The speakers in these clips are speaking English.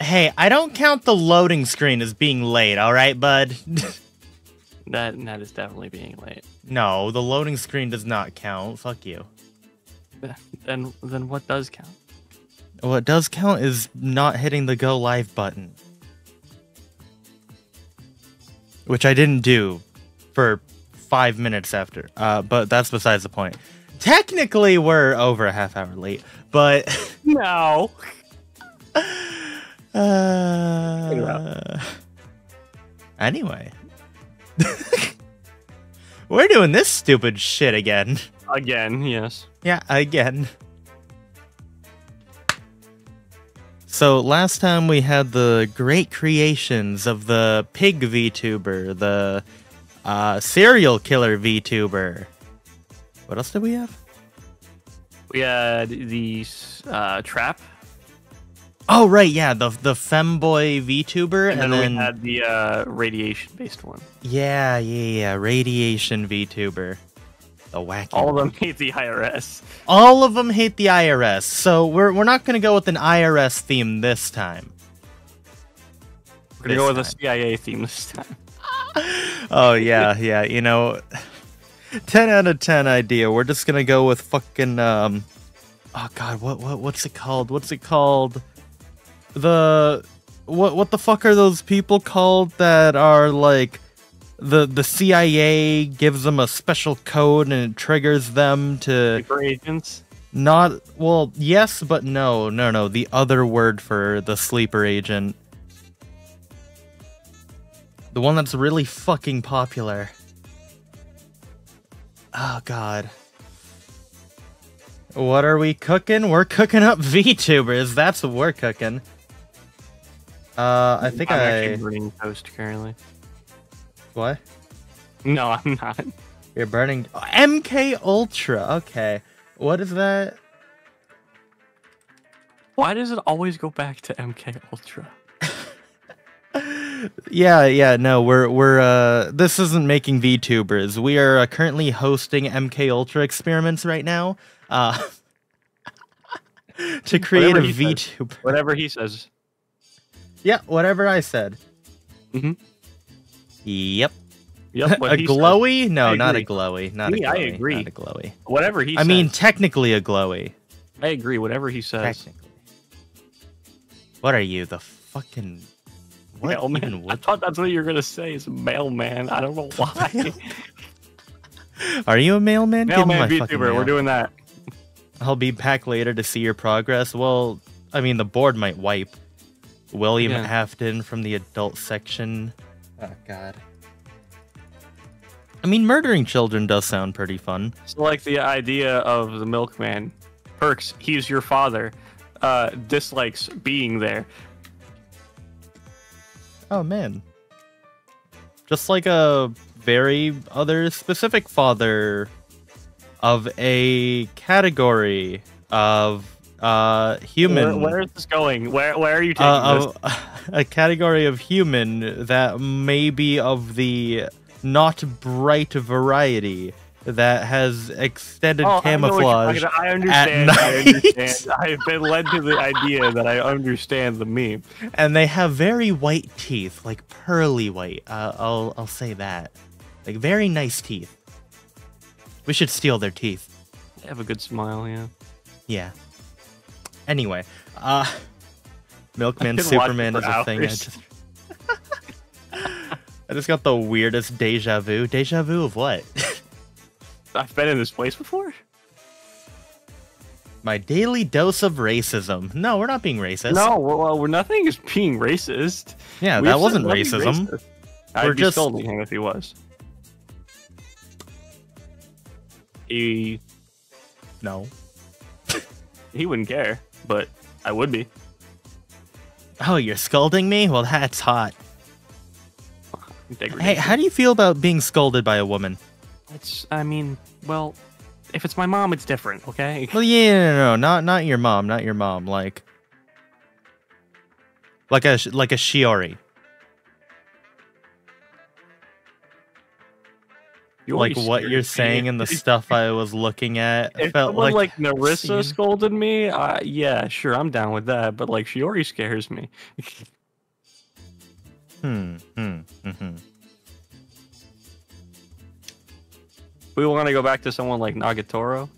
Hey, I don't count the loading screen as being late, all right, bud? That that is definitely being late. no, the loading screen does not count. Fuck you. Then then what does count? What does count is not hitting the go live button. Which I didn't do for five minutes after. Uh, but that's besides the point. Technically, we're over a half hour late, but. No. Uh, anyway. we're doing this stupid shit again. Again, yes. Yeah, again. So last time we had the great creations of the pig VTuber, the uh, serial killer VTuber. What else did we have? We had the uh, trap, Oh right, yeah, the the femboy VTuber, and, and, then, then we had the uh, radiation-based one. yeah, yeah, yeah, radiation VTuber, the wacky. All of them hate the IRS. all of them hate the IRS, so we're we're not gonna go with an IRS theme this time. We're gonna go with This a CIA theme this time. Oh yeah, yeah. You know, ten out of ten idea. We're just gonna go with fucking um. Oh god, what what what's it called? What's it called? The what what the fuck are those people called that are like the the CIA gives them a special code and it triggers them to Super agents. not well yes but no no no the other word for the sleeper agent. The one that's really fucking popular. Oh god. What are we cooking? We're cooking up vtubers. That's what we're cooking uh i think I'm i actually burning toast currently. what No, I'm not. you're burning mk ultra okay what is that Why does it always go back to MK Ultra? Yeah, yeah, no, we're we're uh this isn't making VTubers. We are uh, currently hosting MK Ultra experiments right now. Uh to create Whatever a he says. VTuber. Whatever he says. Yeah, whatever I said. Mhm. Yep. Yep. a glowy? No, not a glowy. Not Me, a I glowy. agree. Not a glowy. Whatever he I says. mean, technically a glowy. I agree. Whatever he says. Technically. What are you, the fucking what Mailman. even I thought that's what you were gonna say. Is mailman. I don't know why. Are you a mailman? Mailman VTuber. We're doing that. I'll be back later to see your progress. Well, I mean, the board might wipe. William Yeah. Afton from the adult section. Oh, God. I mean, murdering children does sound pretty fun. So like the idea of the milkman, perks. He's your father. Uh, dislikes being there. Oh, man. Just like a very other specific father of a category of uh human. Where, where is this going? Where where are you taking uh, this? a category of human that may be of the not bright variety that has extended Oh, I know what you're camouflage. about. I understand. I understand. I've been led to the idea that I understand the meme. and they have very white teeth, like pearly white. Uh, I'll I'll say that, like very nice teeth. We should steal their teeth. They have a good smile, yeah. Yeah. Anyway, uh, Milkman I could watch it Superman is a thing. I just, I just got the weirdest deja vu. Deja vu of what? I've been in this place before. My daily dose of racism. No, we're not being racist. No, well, well, we're nothing is being racist. Yeah, We've that wasn't racism. racist. I'd We're be just- scolding him if he was. He No. he wouldn't care, but I would be. Oh, you're scolding me? Well, that's hot. Hey, how do you feel about being scolded by a woman? It's. I mean, well, if it's my mom, it's different. Okay. Well, yeah, no, no, no, not not your mom, not your mom. Like, like a like a Shiori. You like what you're saying and the stuff I was looking at If felt someone like, like, Nerissa scolded me, uh, yeah, sure, I'm down with that. But like, Shiori scares me. hmm, hmm, hmm. we want to go back to someone like Nagatoro.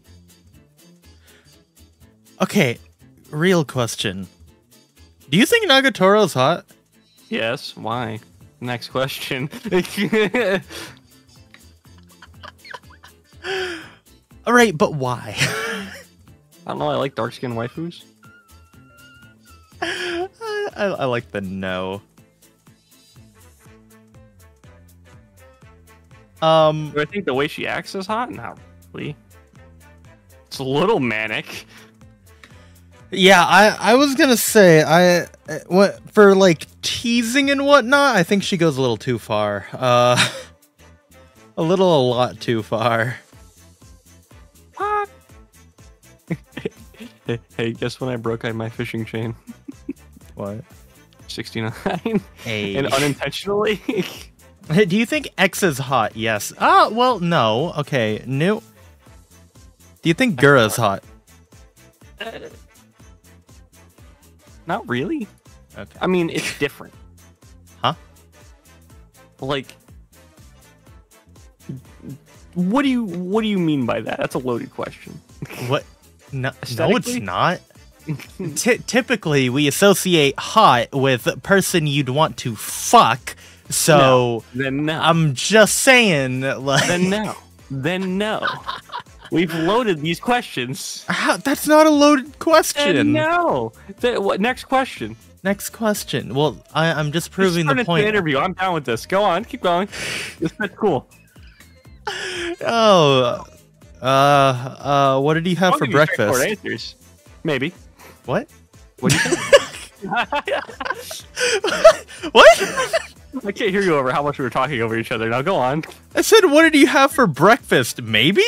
Okay, real question. Do you think Nagatoro's hot? Yes. Why? Next question. All right, but why? I don't know. I like dark skinned waifus. I, I, I like the no. Um, I think the way she acts is hot? Not really. It's a little manic. yeah, I, I was gonna say I uh, what for like teasing and whatnot. I think she goes a little too far. Uh, a little, a lot too far. What? hey, hey, guess when I broke out my fishing chain? What? 69. A. and unintentionally? Do you think X is hot? Yes. Ah, well, no. Okay, new. Do you think Gura's hot? Not really. Okay. I mean, it's different. Huh? Like, what do you what do you mean by that? That's a loaded question. What? No, no, it's not. Ty typically, we associate hot with a person you'd want to fuck. So Then no. I'm just saying, like, then no. Then no. We've loaded these questions. how, that's not a loaded Then question. no. Th- what, next question. Next question. Well, I, I'm just Just proving turn the point. an interview. I'm down with this. Go on. Keep going. This is cool. Oh, uh, uh, what did he have I'll for give you straightforward breakfast? Answers. Maybe. What? What do you think? what? I can't hear you over how much we were talking over each other. Now go on. I said, what did you have for breakfast? Maybe?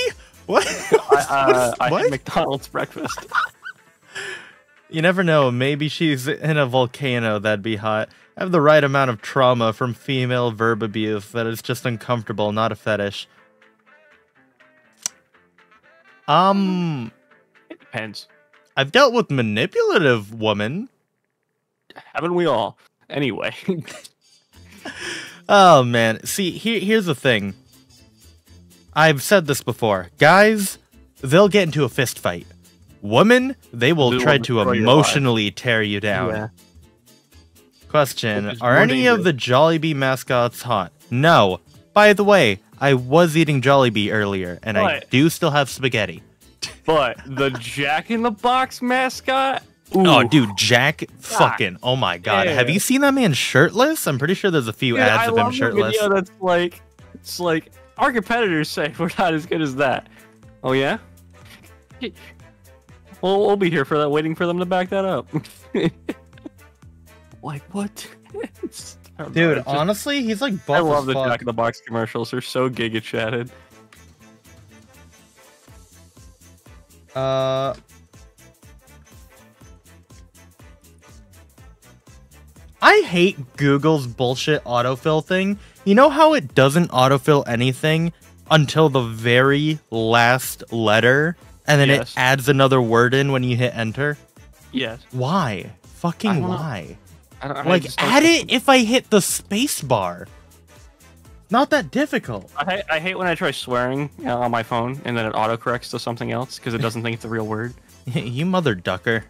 What? I, uh, I What? had McDonald's breakfast. You never know. Maybe she's in a volcano. That'd be hot. I have the right amount of trauma from female verb abuse that is just uncomfortable, not a fetish. Um, It depends. I've dealt with manipulative women. Haven't we all? Anyway. Oh man, see, here, here's the thing. I've said this before. Guys, they'll get into a fist fight. Women, they will They try to destroy your emotionally tear you down. yeah. Question: Are more any of the Jollibee mascots hot? No. By the way, I was eating Jollibee earlier, and I do still have spaghetti. But the Jack in the Box mascot? Oh, Ooh. Oh, dude, Jack, fucking, oh my god, have you seen that man shirtless? I'm pretty sure there's a few Dude, ads I of love him the shirtless. video that's like, it's like our competitors say we're not as good as that. Oh yeah. Well, we'll be here for that, waiting for them to back that up. like what? It's- I don't know, Dude, just- honestly, he's like buff I love as the fuck. Jack in the Box commercials. They're so giga chatted. Uh. I hate Google's bullshit autofill thing. You know how it doesn't autofill anything until the very last letter and then Yes. it adds another word in when you hit enter? Yes. Why? Fucking don't know. Why? I don't, I Like, don't add it if I hit the space bar. Not that difficult. I, hate- I hate when I try swearing you know, on my phone and then it autocorrects to something else because it doesn't think it's a real word. you mother ducker.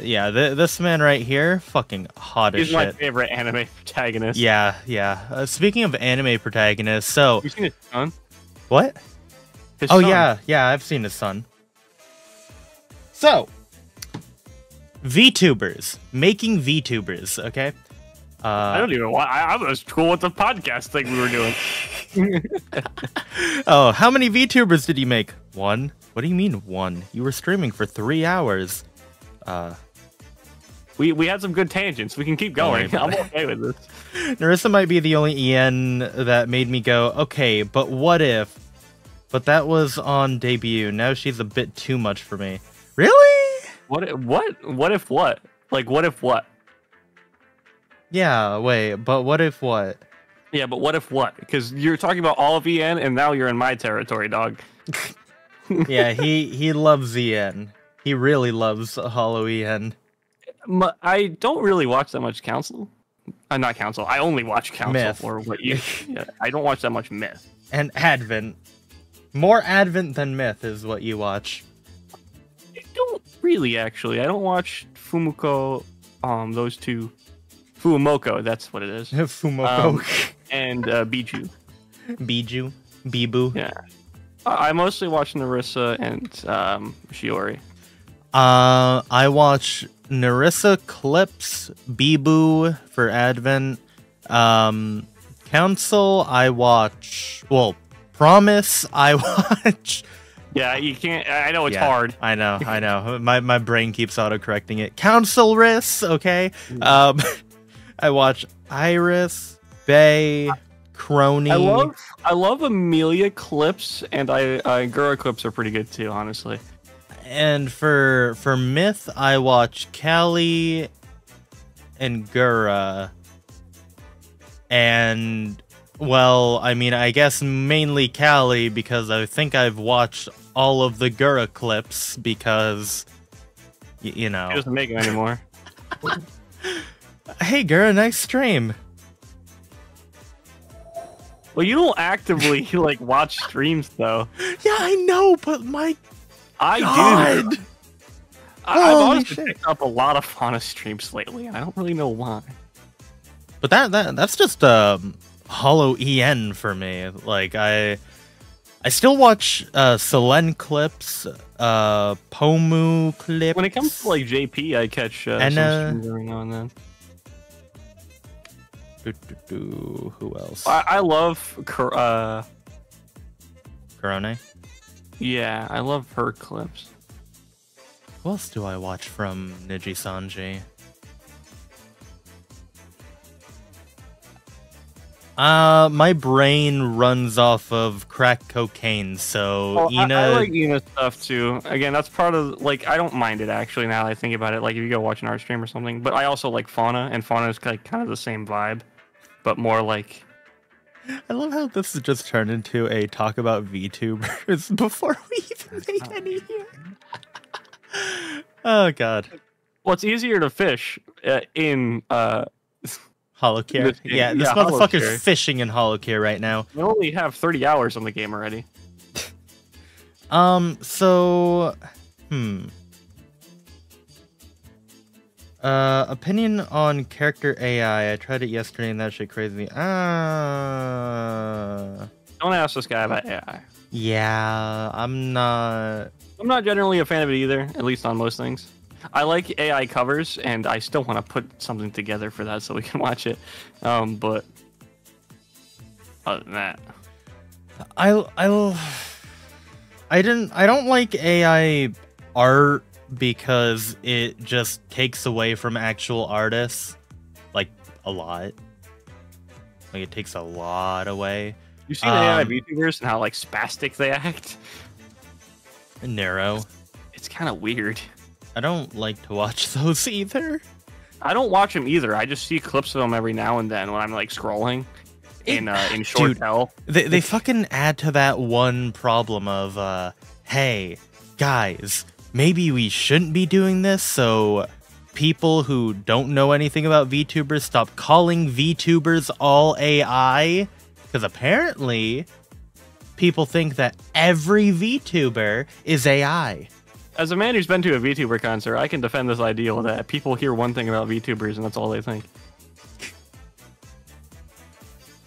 Yeah, th- this man right here, fucking hot as He's my favorite anime protagonist. Yeah, yeah. Uh, speaking of anime protagonists, so You seen his son? what? His Oh son. yeah, yeah. I've seen his son. So, VTubers making VTubers. Okay. Uh, I don't even want. I, I was cool with the podcast thing we were doing. oh, how many VTubers did you make? One. What do you mean one? You were streaming for three hours. Uh, we we had some good tangents. We can keep going. I'm okay with this. Nerissa might be the only EN that made me go, okay, but what if? But that was on debut. Now she's a bit too much for me. Really? What? if- What? What if what? Like what if what? Yeah, wait, but what if what? Yeah, but what if what? Because you're talking about all of EN, and now you're in my territory, dog. yeah, he he loves EN. He really loves Holo EN. I don't really watch that much Council. Uh, not Council. I only watch Council Myth. or what you. yeah, I don't watch that much Myth. And Advent. More Advent than Myth is what you watch. I don't really actually. I don't watch Fumuko, Um, those two. Fumoko, that's what it is. Fumoko. Um, and uh, Bijou. Bijou. Biboo. Yeah. I I mostly watch Nerissa and um, Shiori. Uh, I watch Nerissa clips, Biboo for Advent. Um, Council, I watch. Well, Promise, I watch. Yeah, you can't. I I know it's Yeah, hard. I know, I know. My my brain keeps auto correcting it. Council RyS, okay. Um, I watch IRyS, Bae, Kronii. I love I love Amelia clips and I uh, Gura clips are pretty good too, honestly. and for for Myth, I watch Calli and Gura. And well, I mean, I guess mainly Calli because I think I've watched all of the Gura clips because you know. He doesn't make it anymore. Hey Gura, nice stream. well, you don't actively like watch streams though. Yeah, I know, but my I God. do. I, I've Holy honestly shit. picked up a lot of Fauna streams lately. and I don't really know why. But that that that's just um holo en for me. Like I I still watch uh Selen clips, uh Pomu clips. When it comes to like JP, I catch uh, And, some uh, streams every now and then. Doo, doo, doo. who else? I, I love uh Korone. yeah, I love her clips. Who else do I watch from Niji Sanji? Uh, my brain runs off of crack cocaine, so Oh, I- Ina. I, like Ina stuff too. Again, that's part of like I don't mind it actually now that I think about it. Like if you go watch an art stream or something, but I also like Fauna, and Fauna is like kind of the same vibe, but more like I love how this has just turned into a talk about VTubers before we even made any here. oh god. well, it's easier to fish uh, in. uh HoloCure. This game- Yeah, this yeah, motherfucker's HoloCure. fishing in HoloCure right now. We only have 30 hours on the game already. Um, so hmm. Uh opinion on character AI. I tried it yesterday and that shit crazy. Ah Don't ask this guy about AI. yeah, I'm not I'm not generally a fan of it either, at least on most things. I like AI covers, and I still want to put something together for that so we can watch it. Um, but other than that, I I I didn't I don't like AI art because it just takes away from actual artists like a lot. Like it takes a lot away. you seen AI Um, VTubers and how like spastic they act? Narrow. It's kind of weird. I don't like to watch those either. I don't watch them either. I just see clips of them every now and then when I'm like scrolling in uh, in short Dude. tell. They they fucking add to that one problem of uh hey, guys, maybe we shouldn't be doing this so people who don't know anything about VTubers stop calling VTubers all AI cuz apparently people think that every VTuber is AI. As a man who's been to a VTuber concert, I can defend this ideal that people hear one thing about VTubers and that's all they think.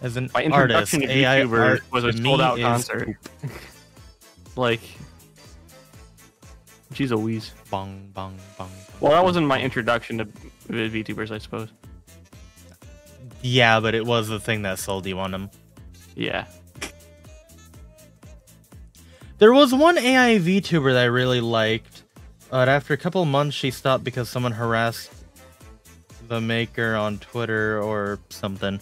As an My artist, introduction to AI VTubers was a to sold out concert. Like, she's a wheeze. Bong bong bong. Well, that wasn't my introduction to VTubers, I suppose. Yeah, but it was the thing that sold you on them. Yeah. There was one AI VTuber that I really liked, but after a couple months, she stopped because someone harassed the maker on Twitter or something.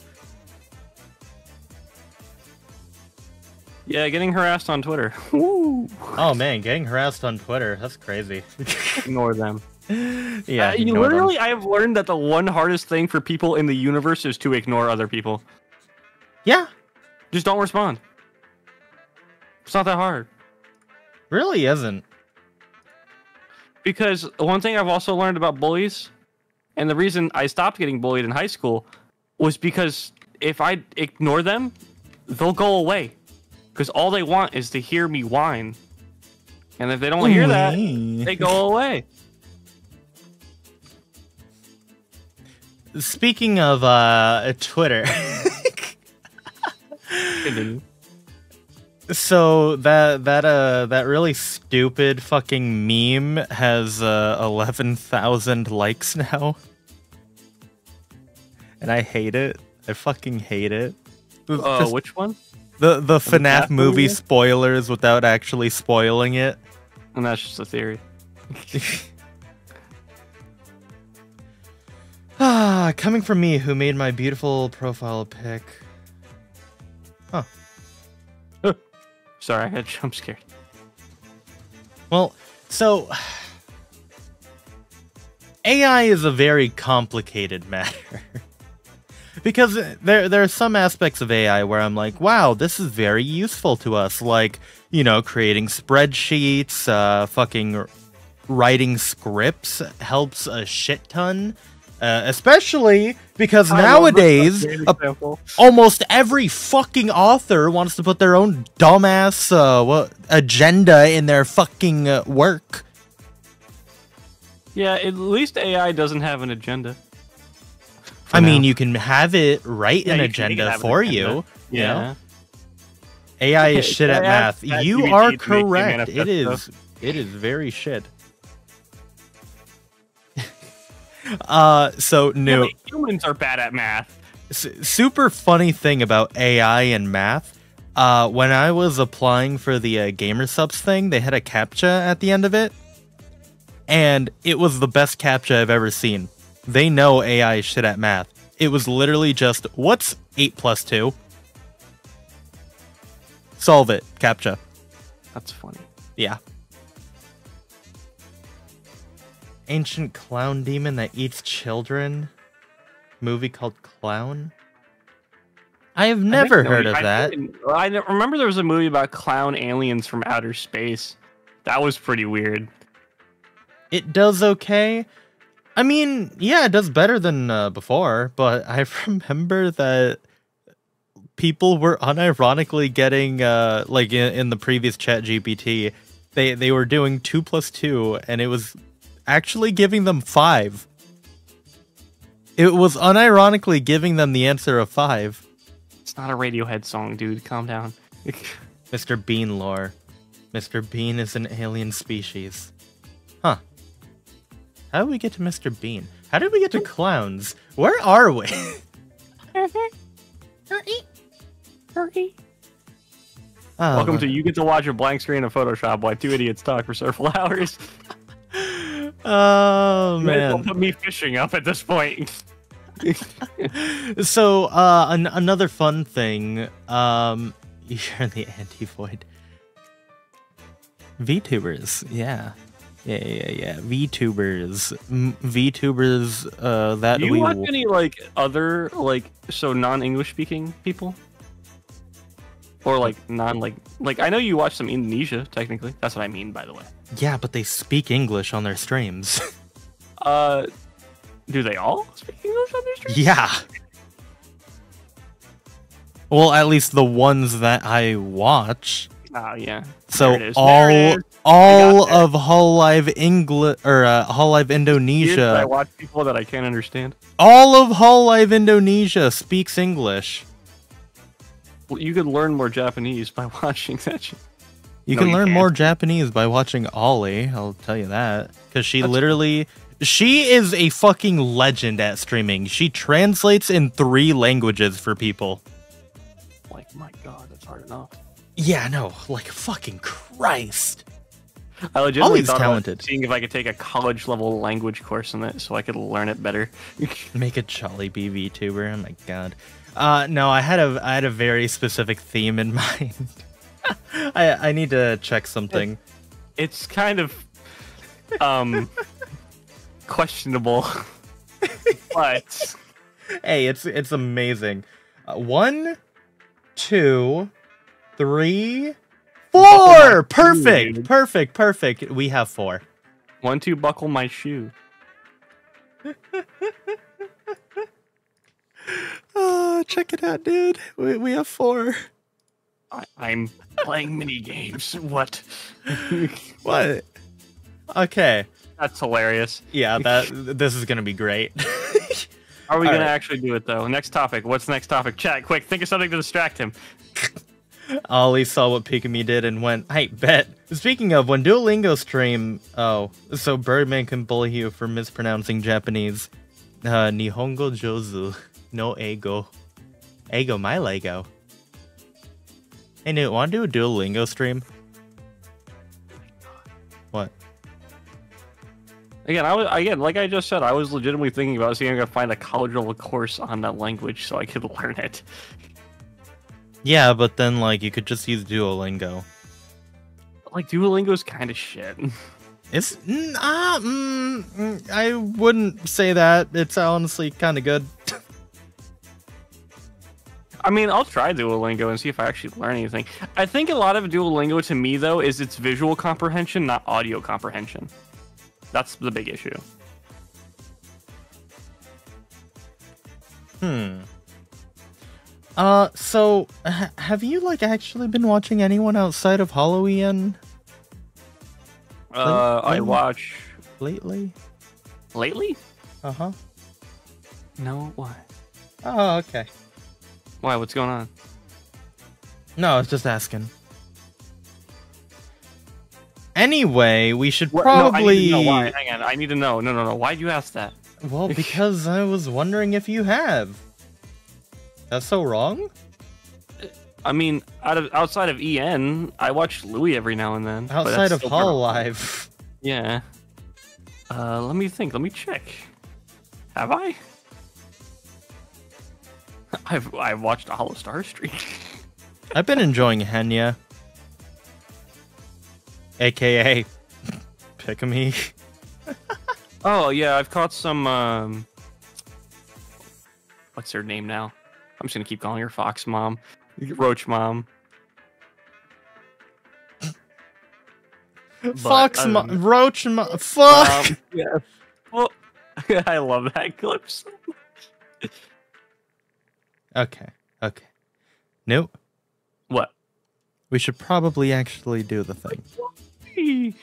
Yeah, getting harassed on Twitter. Woo! Oh man, getting harassed on Twitter—that's crazy. Ignore them. yeah, Uh, you ignore them. literally, I have learned that the one hardest thing for people in the universe is to ignore other people. Yeah, Just don't respond. It's not that hard. Really isn't. Because one thing I've also learned about bullies, and the reason I stopped getting bullied in high school, was because if I ignore them, they'll go away. Because all they want is to hear me whine. And if they don't hear that, they go away. Speaking of uh, Twitter. so that that uh that really stupid fucking meme has uh, eleven thousand likes now, and I hate it. I fucking hate it. Uh, Just which one? the the FNAF FNAF movie movie? spoilers without actually spoiling it. And that's just a theory. Ah, coming from me, who made my beautiful profile pic. Sorry, I got jump scared. Well, so AI is a very complicated matter. because there there are some aspects of AI where I'm like, wow, this is very useful to us, like, you know, creating spreadsheets, uh fucking writing scripts helps a shit ton. Uh, especially because nowadays a almost every fucking author wants to put their own dumbass uh, what, agenda in their fucking uh, work. yeah, at least AI doesn't have an agenda. For I mean, you can have it write Yeah, an you can make it agenda an for agenda. you. You yeah. know, AI is Okay, shit at math. ChatGPT You are make you a correct. It is. It is very shit. Uh, so Yeah, new. but humans are bad at math. S- super funny thing about AI and math. Uh, when I was applying for the uh, gamer subs thing, they had a captcha at the end of it, and it was the best captcha I've ever seen. They know AI is shit at math. It was literally just what's eight plus two. Solve it, captcha. That's funny. Yeah. Ancient clown demon that eats children. Movie called Clown. I have I never no, heard of I that. I remember there was a movie about clown aliens from outer space. That was pretty weird. It does okay. I mean, yeah, it does better than uh, before, but I remember that people were unironically getting uh like in, in the previous chat GPT, they they were doing 2 plus 2 and it was actually giving them 5. It was unironically giving them the answer of 5. It's not a Radiohead song, dude. Calm down. Mr. Bean lore. Mr. Bean is an alien species. Huh. How did we get to Mr. Bean? How did we get to clowns? Where are we? Oh, Welcome um, to you get to watch a blank screen of Photoshop while two idiots talk for several hours. Oh You might as well man. put me fishing up at this point. So uh an- another fun thing, um you're the anti-void. VTubers, yeah. Yeah, yeah, yeah. VTubers. M- VTubers uh that Do you we watch any like other like so non-English speaking people? Or like non like like I know you watch some Indonesia technically. That's what I mean by the way. Yeah, but they speak English on their streams. Uh do they all speak English on their stream? yeah. Well, at least the ones that I watch. Oh yeah. So There it is. all There it is. all of Hololive English or uh, Hololive Indonesia. that I watch people that I can't understand. all of Hololive Indonesia speaks English. Well, you could learn more Japanese by watching that. You No, can you learn can't. more Japanese by watching Ollie. I'll tell you that because she That's- literally she is a fucking legend at streaming. She translates in three languages for people. Like, my god, that's hard enough. Yeah, no, like fucking Christ. I legitimately Ollie's thought talented. about seeing if I could take a college level language course in it so I could learn it better. Make a Jolly BV tuber. Oh my god. Uh no, I had a I had a very specific theme in mind. I I need to check something. it's kind of um questionable, but hey, it's it's amazing. Uh, one two, three, Buckle my shoe, Perfect, perfect, perfect. We have four. One, two, buckle my shoe. Oh, check it out, dude. We, we have four. I, I'm playing mini games. What? What? Okay. That's hilarious. Yeah, that this is gonna be great. Are we All gonna right. actually do it though? Next topic. What's the next topic? Chat, quick. Think of something to distract him. Ollie saw what Pikamee did and went, "Hey, bet." Speaking of, when Duolingo stream, oh, so Birdman can bully you for mispronouncing Japanese. Uh, Nihongo jozu, no ego, ego my Lego. Hey, Newt, want to do a Duolingo stream? What? Again, I was again, like I just said, I was legitimately thinking about seeing if I could find a college level course on that language so I could learn it. Yeah, but then like you could just use Duolingo. Like Duolingo's kind of shit. It's mm, ah, mm, mm, I wouldn't say that. It's honestly kind of good. I mean, I'll try Duolingo and see if I actually learn anything. I think a lot of Duolingo to me though is its visual comprehension, not audio comprehension. That's the big issue. Hmm. Uh, so ha- have you like actually been watching anyone outside of Halloween Uh, I watch lately? lately. Uh huh. No, why? Oh, okay. Why? What's going on? No, I was just asking. Anyway, we should What- no, probably. why. Hang on, I need to know. No, no, no. Why'd you ask that? well, because I was wondering if you have. That's so wrong. I mean, out of outside of EN, I watch Louis every now and then. Outside of Hololive. Yeah. Uh, let me think. Let me check. Have I? I've I've watched a Hollow Star streak. I've been enjoying Henya. AKA Pikamee. oh yeah, I've caught some. Um, what's her name now? I'm just gonna keep calling her Fox Mom, Roach Mom. But, Fox, mo- um, Roach, mo- fuck. Um, yeah. Well, I love that clip. so okay, okay. Nope. What? We should probably actually do the thing.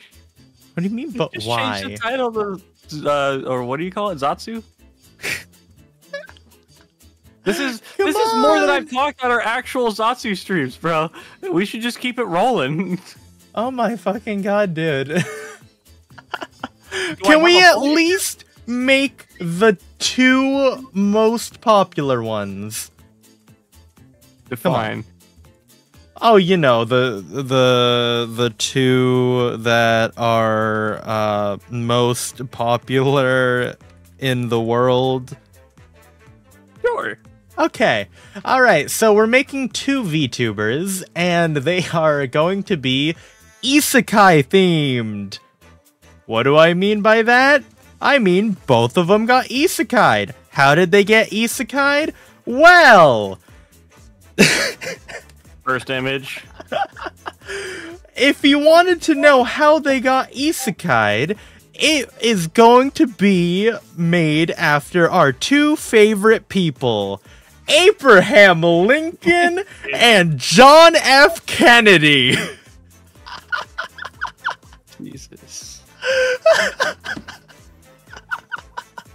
What do you mean, but why? change the title to, uh, or what do you call it, Zatsu? this is Come this is more than. I've talked on our actual Zatsu streams, bro. We should just keep it rolling. Oh my fucking god, dude. Can we at least make the two most popular ones? Define. Oh, you know the the the two that are uh, most popular in the world. Sure. Okay, all right. So we're making two VTubers, and they are going to be isekai themed. What do I mean by that? I mean both of them got isekai'd. How did they get isekai'd? Well. First image. if you wanted to know how they got isekai'd, it is going to be made after our two favorite people, Abraham Lincoln and John F. Kennedy. Jesus.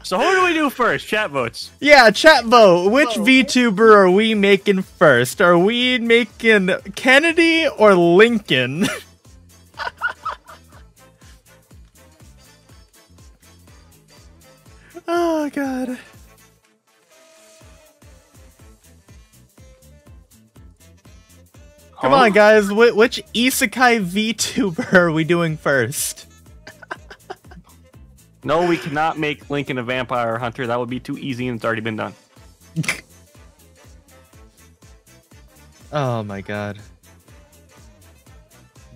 so who do we do first? Chat votes. Yeah, chat vote. Which VTuber are we making first? Are we making Kennedy or Lincoln? oh god. Come Huh? on, guys. Wh- which isekai VTuber are we doing first? No, we cannot make Lincoln a vampire hunter. That would be too easy and it's already been done. Oh my god.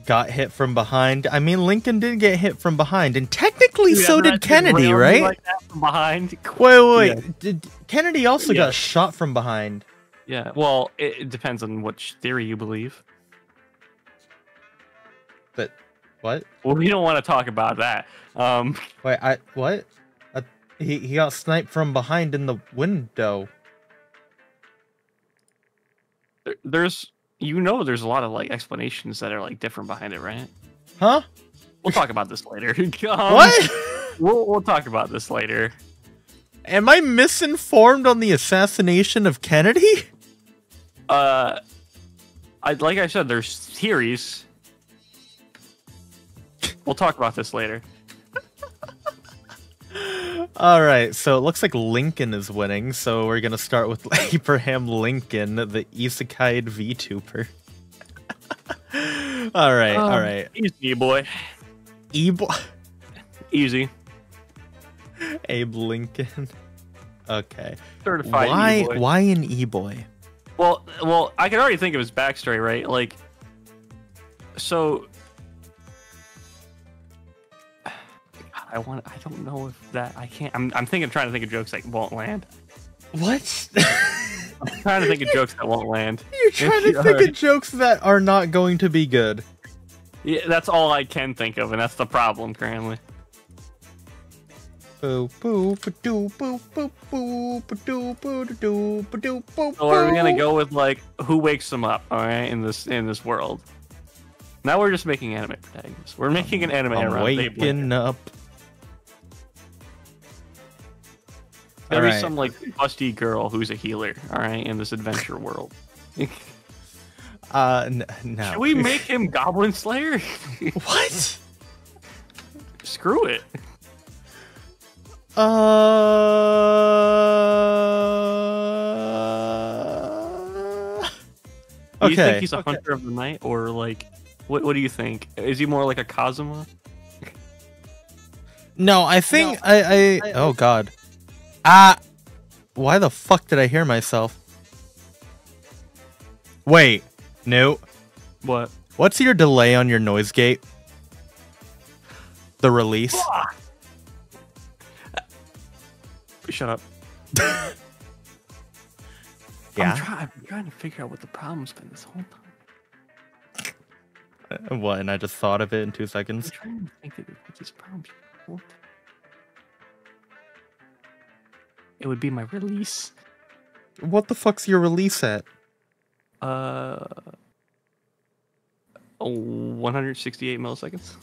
Got hit from behind. I mean, Lincoln did get hit from behind, and technically so did Kennedy, right? Like that from behind. Wait, wait, wait. Yeah. Did Kennedy also Yeah. got shot from behind? Yeah. Well, it, it depends on which theory you believe. What? Well, we don't want to talk about that. Um, Wait, I what? Uh, he he got sniped from behind in the window. there- there's, you know, there's a lot of like explanations that are like different behind it, right? Huh? We'll talk about this later. Um, what? We'll we'll talk about this later. Am I misinformed on the assassination of Kennedy? Uh, I like I said, there's theories. We'll talk about this later. All right, so it looks like Lincoln is winning, so we're gonna start with Abraham Lincoln, the isekai VTuber. all right, all Um, right. Easy, boy. Ebo- Easy. Abe Lincoln. Okay. Certified Why? E-boy. Why an e-boy? Well, well, I can already think of his backstory, right? Like, so. I want. I don't know if that. I can't. I'm. I'm thinking, trying to think of jokes that won't land. What? I'm trying to think of jokes that won't land. You're trying to think of jokes that are not going to be good. Yeah, that's all I can think of, and that's the problem currently. So are we gonna go with like who wakes them up? All right, in this in this world. Now we're just making anime protagonists. We're making an anime I'm around waking up. There'll be Alright. some like busty girl who's a healer. All right, in this adventure world. Uh, n- no. Should we make him Goblin Slayer? what? Screw it. Uh. Do you think he's a hunter of the night, or like, what? What do you think? Is he more like a Kazuma? No, I think I, I. I- Oh God. Ah. Why the fuck did I hear myself? Wait. No. What? What's your delay on your noise gate? The release. Shut up. Yeah. I'm, try- I'm trying to figure out what the problem's been this whole time. Uh, What? And I just thought of it in two I'm seconds. trying to think of what this problem. What? It would be my release. What the fuck's your release at? Uh, oh, 168 milliseconds.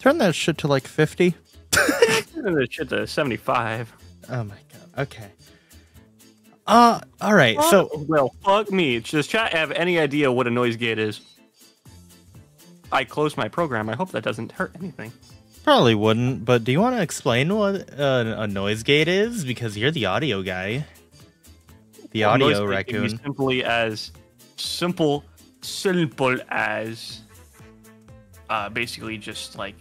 Turn that shit to like 50. Turn that shit to 75. Oh my god. Okay. Uh, all right. So well, fuck me. Does chat have any idea what a noise gate is? I closed my program. I hope that doesn't hurt anything. Probably wouldn't, but do you want to explain what uh, a noise gate is? Because you're the audio guy. The noise audio gate can be raccoon. Simply as simple, simple as uh, basically just like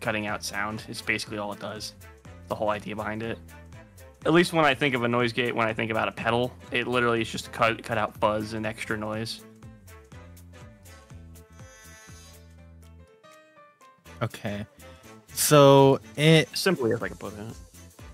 cutting out sound. It's basically all it does. The whole idea behind it. At least when I think of a noise gate, when I think about a pedal, it literally is just to cut cut out buzz and extra noise. Okay. So it Simply as I can put it.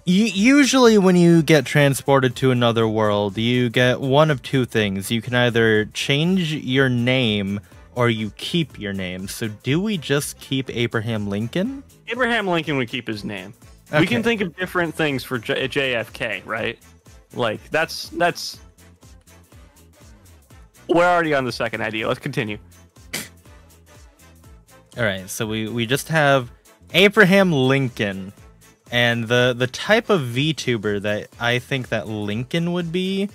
usually when you get transported to another world, you get one of two things. You can either change your name or you keep your name. So do we just keep Abraham Lincoln? Abraham Lincoln would keep his name. We can think of different things for J- JFK, right? Like that's that's. We're already on the second idea. Let's continue. All right, so we we just have Abraham Lincoln, and the the type of VTuber that I think that Lincoln would be.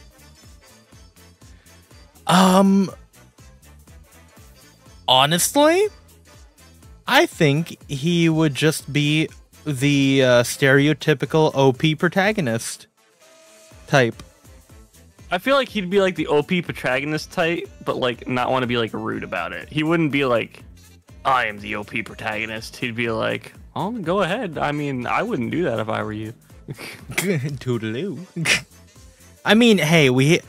Um, honestly, I think he would just be the uh, stereotypical OP protagonist type. I feel like he'd be like the OP protagonist type, but like not want to be like rude about it. He wouldn't be like, "I am the OP protagonist." He'd be like, "Oh, go ahead. I mean, I wouldn't do that if I were you." Toodaloo. I mean, hey, we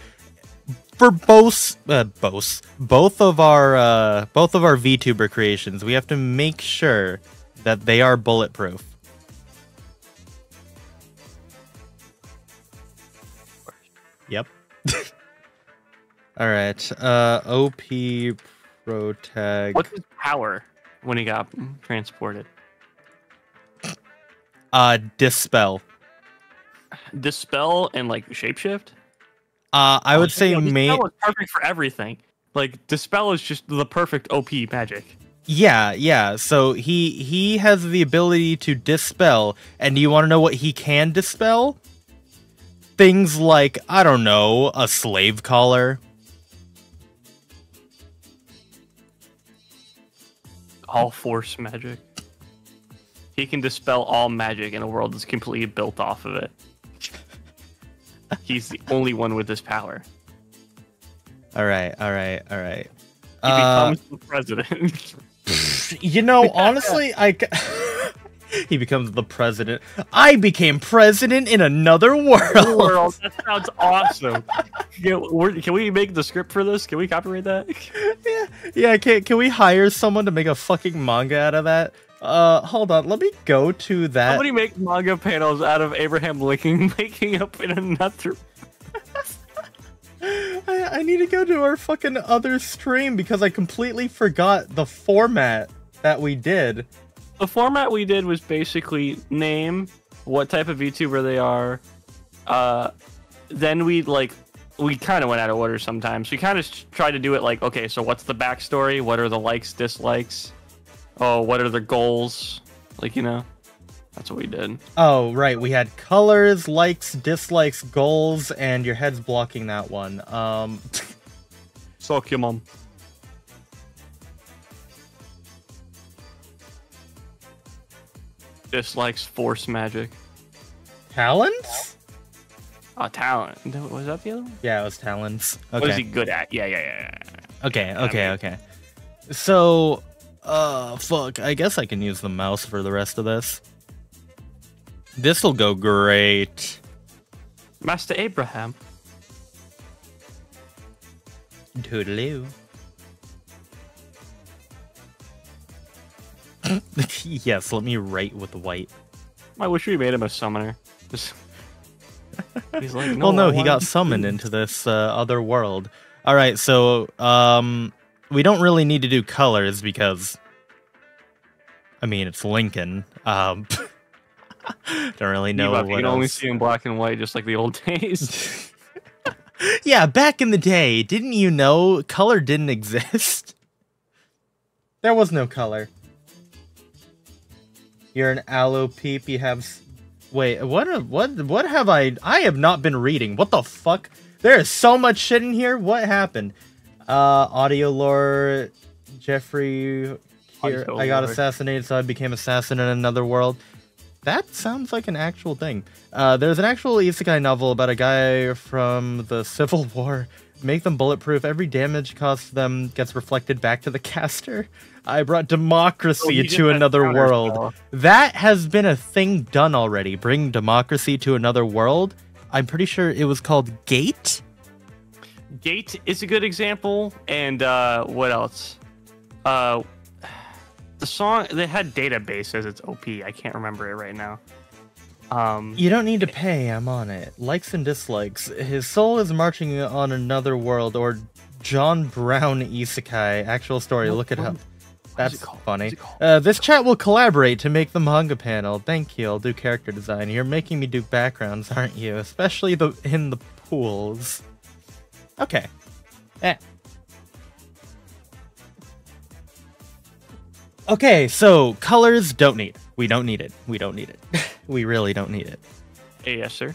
for both uh, both both of our uh, both of our VTuber creations, we have to make sure that they are bulletproof. Yep. All right. Uh, OP protag. What's his power when he got transported? Uh, dispel. Dispel and like shapeshift. Uh, I would say No, main. Dispel is perfect for everything. Like dispel is just the perfect OP magic. Yeah, yeah. So he he has the ability to dispel, and do you want to know what he can dispel? Things like I don't know, a slave collar. All force magic. He can dispel all magic in a world that's completely built off of it. He's the only one with this power. All right, all right, all right. He Uh, the president. you know, honestly, I. he becomes the president. I became president in another world. world. That sounds awesome. Can, we make the script for this? Can we copyright that? yeah, yeah. Can can we hire someone to make a fucking manga out of that? Uh, hold on. Let me go to that. Somebody make manga panels out of Abraham Lincoln making up in another. I, I need to go to our fucking other stream because I completely forgot the format that we did. The format we did was basically name what type of VTuber they are. Uh, then we like we kind of went out of order sometimes. We kind of tried to do it like, okay, so what's the backstory? What are the likes, dislikes? Oh, what are the goals? Like you know, that's what we did. Oh, right. We had colors, likes, dislikes, goals, and your head's blocking that one. Um, Suck your mom. Dislikes force magic. talents? Oh, talent. Was that the other one? Yeah, it was talents. What is he good at? Yeah, yeah, yeah. yeah. Okay, okay, mean- okay. So, uh, fuck. I guess I can use the mouse for the rest of this. This'll go great. Master Abraham. Toodaloo. yes, let me write with white. I wish we made him a summoner. Just- He's like, no, well, no, he got summoned into this uh, other world. All right, so um, we don't really need to do colors because, I mean, it's Lincoln. Um, don't really know Bebop, you can only see in black and white, just like the old days. yeah, back in the day, didn't you know color didn't exist? There was no color. You're an aloe peep. You have. Wait, what? What? What have I? I have not been reading. What the fuck? There is so much shit in here. What happened? Uh, audio lore. Jeffrey. Here, I got assassinated, so I became assassin in another world. That sounds like an actual thing. Uh, there's an actual isekai novel about a guy from the Civil War. Make them bulletproof. Every damage caused to them gets reflected back to the caster. I brought Oh, democracy did to another world. spell. That has been a thing done already. Bring democracy to another world. I'm pretty sure it was called Gate. Gate is a good example, and uh, what else? Uh, the song they had database as its OP. I can't remember it right now. Um, You don't need to pay. I'm on it. Likes and dislikes. His soul is marching on another world, or John Brown Isekai. Actual story. What- Look it up. That's it funny. is it called? Uh, this chat will collaborate to make the manga panel. Thank you. I'll do character design. You're making me do backgrounds, aren't you? Especially the in the pools. Okay. Eh. Okay, so colors don't need. We don't need it. We don't need it. we really don't need it. yes, sir.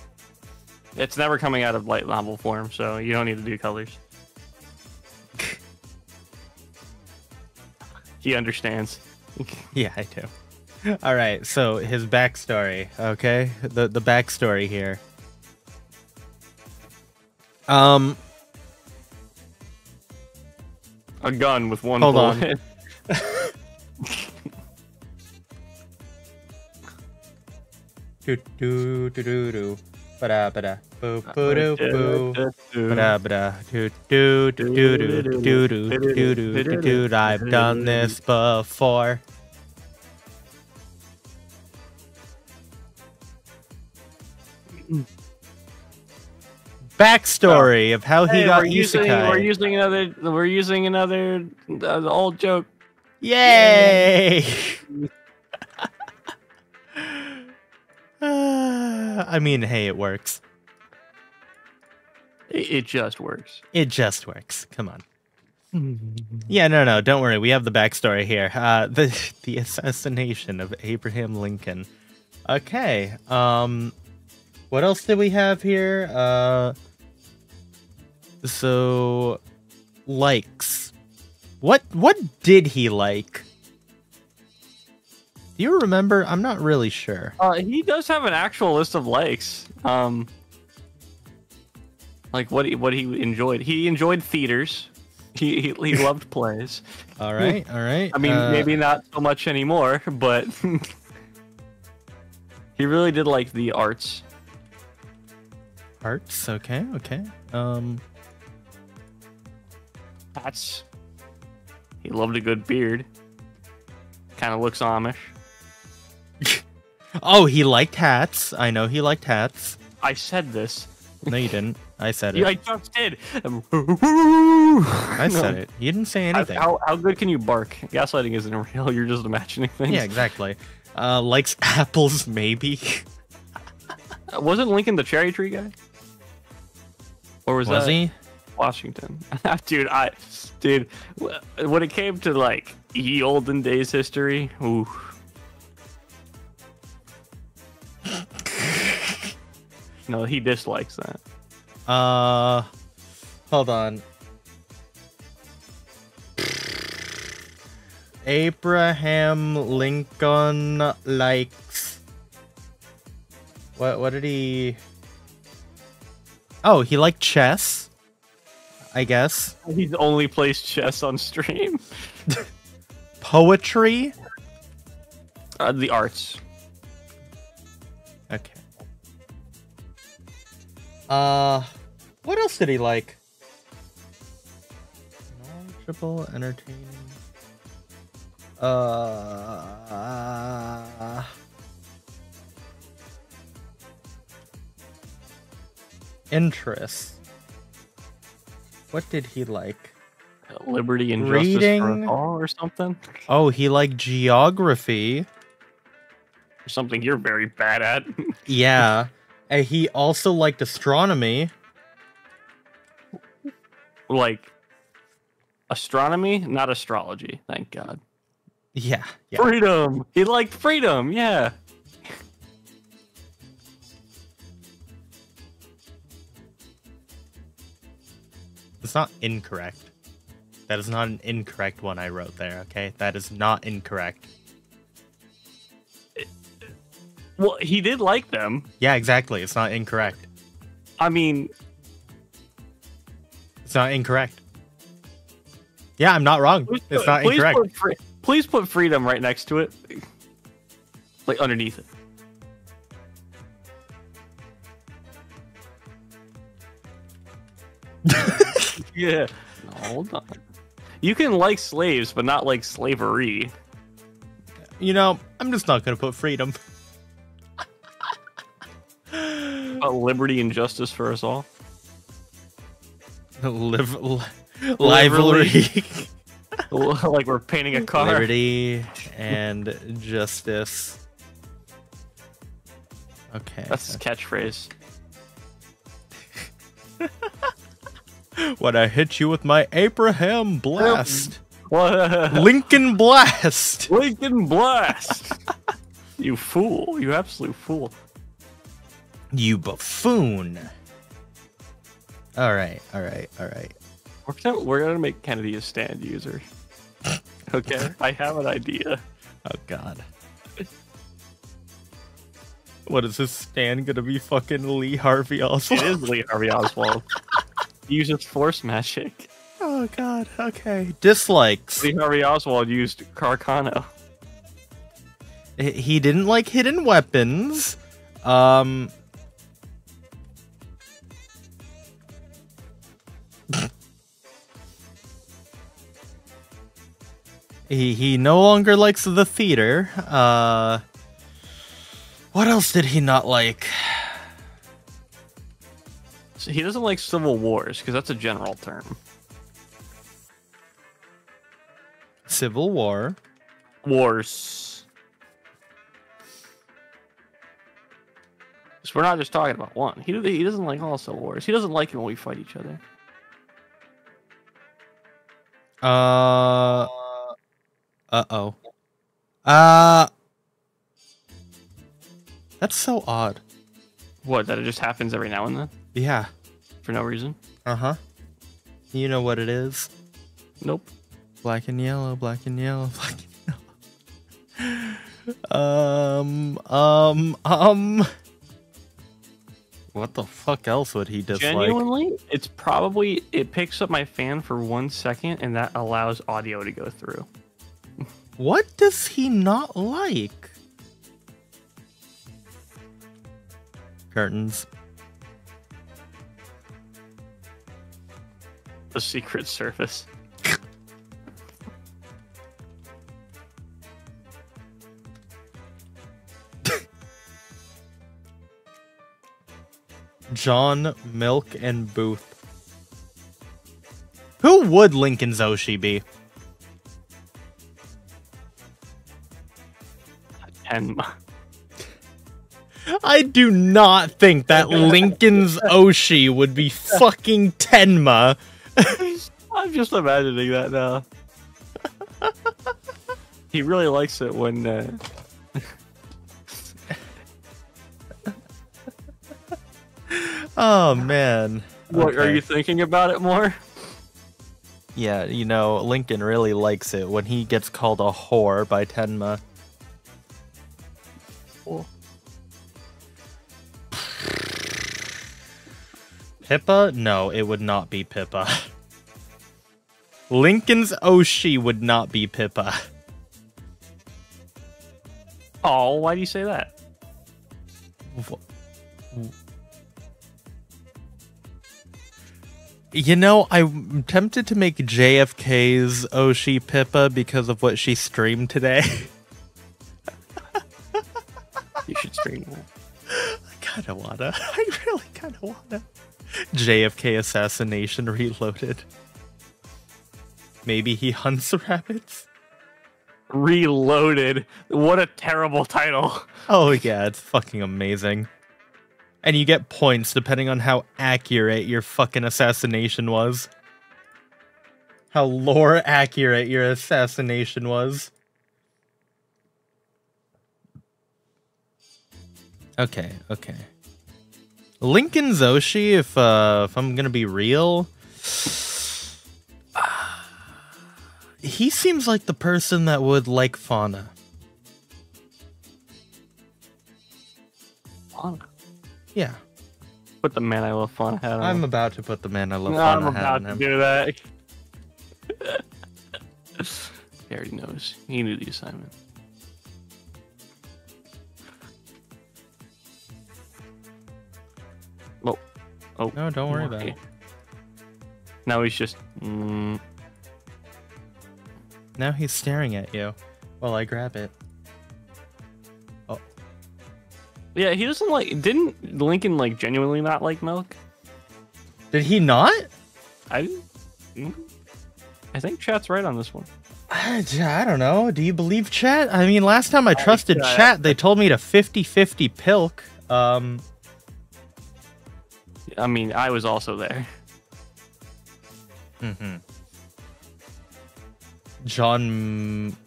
It's never coming out of light novel form, so you don't need to do colors. he understands. Yeah, I do. All right, so his backstory, okay? The the backstory here. Um, A gun with one Hold on. Do do do do do, ba da ba da, boo boo doo boo. Ba-da, ba-da, do, do, do, do, do, do, do, do, do, do, do. I've done this before. backstory of how he Hey, got we're using, isekai. we're using another. We're using another uh, old joke. Yay! I mean, hey, it works. It, just works. It just works. Come on. Yeah, no, no, don't worry. We have the backstory here. Uh, the the assassination of Abraham Lincoln. Okay. Um, what else did we have here? Uh, so likes. What what did he like? Do you remember? I'm not really sure. Uh, he does have an actual list of likes. Um, like what he what he enjoyed. He enjoyed theaters. He he, he loved plays. All right, all right. I mean, Uh, maybe not so much anymore, but he really did like the arts. arts. Okay, okay. Um, Hats. He loved a good beard. Kind of looks Amish. Oh, he liked hats. I know he liked hats. I said this. No, you didn't. I said it. Yeah, I just did. I I said it. You didn't say anything. How, how good can you bark? Gaslighting isn't real. You're just imagining things. Yeah, exactly. Uh, likes apples, maybe. Uh, Wasn't Lincoln the cherry tree guy? Or was, Was that he? Washington? dude, I, dude, when it came to like ye olden days history, ooh. No, he dislikes that. Uh, hold on. Abraham Lincoln likes. What? What did he? Oh, he liked chess. I guess He's only plays chess on stream. poetry. Uh, the arts. Uh, what else did he like? Knowledgeable, entertaining. Uh. Interest. What did he like? Liberty and justice for Reading. all, or something. Oh, he liked geography. Something you're very bad at. Yeah. And he also liked astronomy. like astronomy, not astrology. Thank God. Yeah. Yeah. Freedom. He liked freedom. Yeah. It's not incorrect. That is not an incorrect one I wrote there, okay? That is not incorrect. Well, he did like them. Yeah, exactly. It's not incorrect. I mean, It's not incorrect. Yeah, I'm not wrong. please It's put- not please incorrect. Put free, please put freedom right next to it, like underneath it. yeah. No, hold on. You can like slaves, but not like slavery. You know, I'm just not gonna put freedom. But liberty and justice for us all. Live, li- livery, like we're painting a car. liberty, and justice. Okay. That's his catchphrase. when I hit you with my Abraham blast, Lincoln blast. Lincoln Blast! you fool. You absolute fool. You buffoon. All right, all right, all right. We're gonna, we're gonna make Kennedy a stand user. Okay, I have an idea. Oh God. What is this stand gonna be? Fucking Lee Harvey Oswald? It is Lee Harvey Oswald. He uses force magic. Oh God. Okay. Dislikes. Lee Harvey Oswald used Carcano. He- He didn't like hidden weapons. Um. He he no longer likes the theater. Uh. What else did he not like? So he doesn't like civil wars because that's a general term. Civil War. Wars. So we're not just talking about one. He he doesn't like all civil wars. He doesn't like it when we fight each other. Uh. Uh oh. Uh. That's so odd. What? That it just happens every now and then Yeah. for no reason? Uh huh. You know what it is? Nope. Black and yellow, black and yellow, black and yellow. um, um, um. What the fuck else would he dislike? Genuinely, it's probably it picks up my fan for one second, and that allows audio to go through. What does he not like? Curtains. The Secret Service. John, Milk, and Booth. Who would Lincoln's Oshi be? And I do not think that Lincoln's Oshi would be fucking Tenma. I'm just imagining that now. he really likes it when uh, Oh man. what are you thinking about it more? Yeah, you know, Lincoln really likes it when he gets called a whore by Tenma. Well, Pippa? No, it would not be Pippa. Lincoln's Oshi would not be Pippa. Oh, why do you say that? You know, I'm tempted to make JFK's Oshi Pippa because of what she streamed today. You should stream that. I kinda wanna. I really kinda wanna. JFK Assassination Reloaded. Maybe he hunts rabbits? Reloaded. What a terrible title. Oh yeah, it's fucking amazing. And you get points depending on how accurate your fucking assassination was. How lore accurate your assassination was. Okay, okay. Lincoln's Oshi, if uh if I'm gonna be real, he seems like the person that would like fauna. Fauna. Yeah. Put the man I love fauna hat on. I'm about to put the man I love No, fauna I'm hat about to him. do that. he already knows. He knew the assignment. Oh, oh. No, don't worry about it. Now he's just. Mm, Now he's staring at you while I grab it. Yeah, he doesn't like. Didn't Lincoln like genuinely not like milk? Did he not? I. I think chat's right on this one. I, I don't know. Do you believe chat? I mean, last time I trusted chat. chat, they told me to 50-50 pilk. Um, I mean, I was also there. Mm-hmm. John M-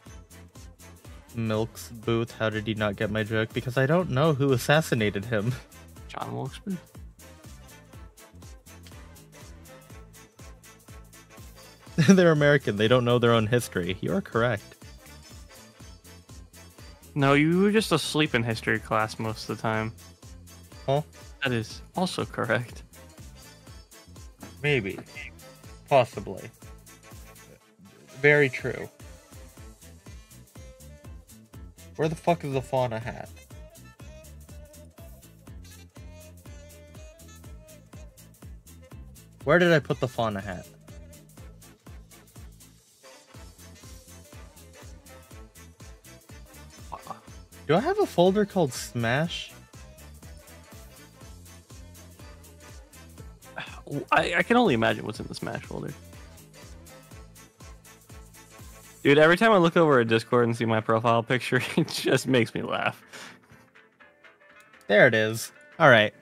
Milk's booth. How did he not get my joke? Because I don't know who assassinated him. John Wilkes Booth. They're American. They don't know their own history. You're correct. No, you were just asleep in history class most of the time. Huh? That is also correct. Maybe. Possibly. Very true. Where the fuck is the fauna hat? Where did I put the fauna hat? Do I have a folder called Smash? I, I can only imagine what's in the Smash folder. Dude, every time I look over at Discord and see my profile picture, it just makes me laugh. There it is. All right.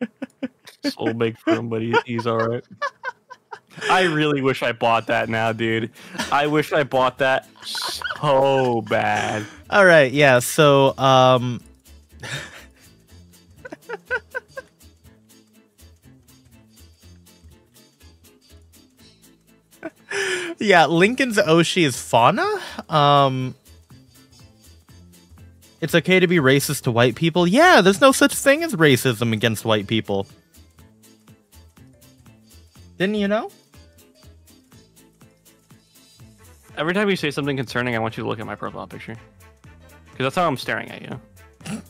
So big for him, but he, he's all right. I really wish I bought that now, dude. I wish I bought that so bad. All right. Yeah. So, um, yeah, Lincoln's Oshi is fauna. Um, it's okay to be racist to white people. Yeah, there's no such thing as racism against white people. Didn't you know? Every time you say something concerning, I want you to look at my profile picture. Because that's how I'm staring at you.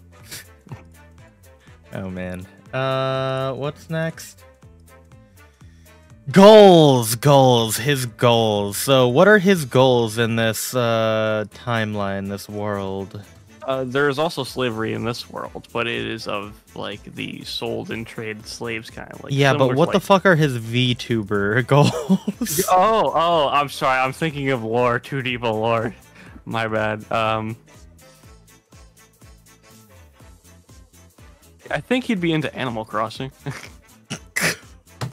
Oh man. Uh, what's next? Goals, goals, his goals. So, what are his goals in this uh timeline, this world? Uh, there is also slavery in this world, but it is of like the sold and traded slaves kind of like. yeah, but to, what the like- fuck are his VTuber goals? Oh, oh, I'm sorry. I'm thinking of lore, too deep of lore. My bad. Um, I think he'd be into Animal Crossing.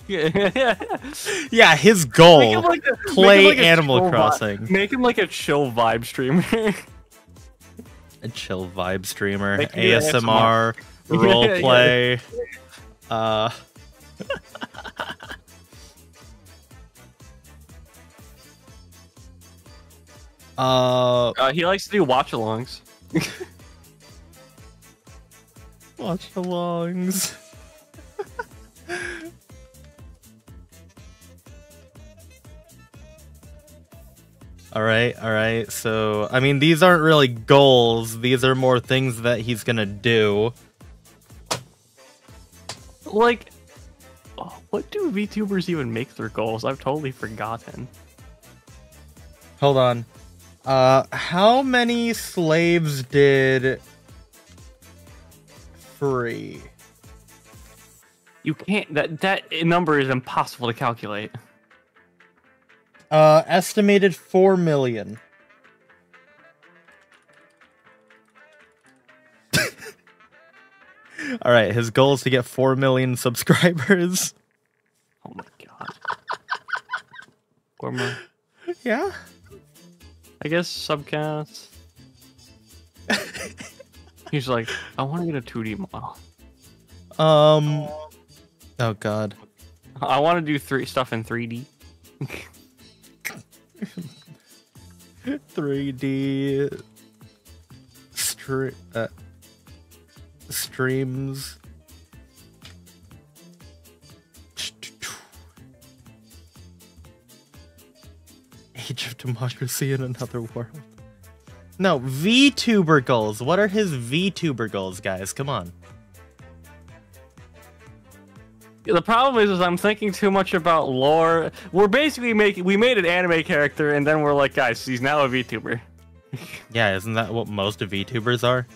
yeah, yeah. his goal. like a- play like Animal vi- Crossing. Make him like a chill vibe streamer. A chill vibe streamer, ASMR, Yeah, role yeah. play. Uh Uh, uh, he likes to do watch-alongs. watch alongs. All right, all right. So, I mean, these aren't really goals. These are more things that he's gonna do. Like, oh, what do VTubers even make their goals? I've totally forgotten. Hold on. Uh, how many slaves did free? You can't. That that number is impossible to calculate. Uh, estimated four million. All right, his goal is to get four million subscribers. Oh my god. Or my, Yeah. I guess subcats. He's like, I want to get a 2D model. Um. Oh God. I want to do three stuff in 3D. 3D stre- uh, streams. Age of Democracy in Another World. No, VTuber goals. What are his VTuber goals, guys? Come on. The problem is, is I'm thinking too much about lore. We're basically making we made an anime character, and then we're like, guys, he's now a VTuber. Yeah, isn't that what most of VTubers are?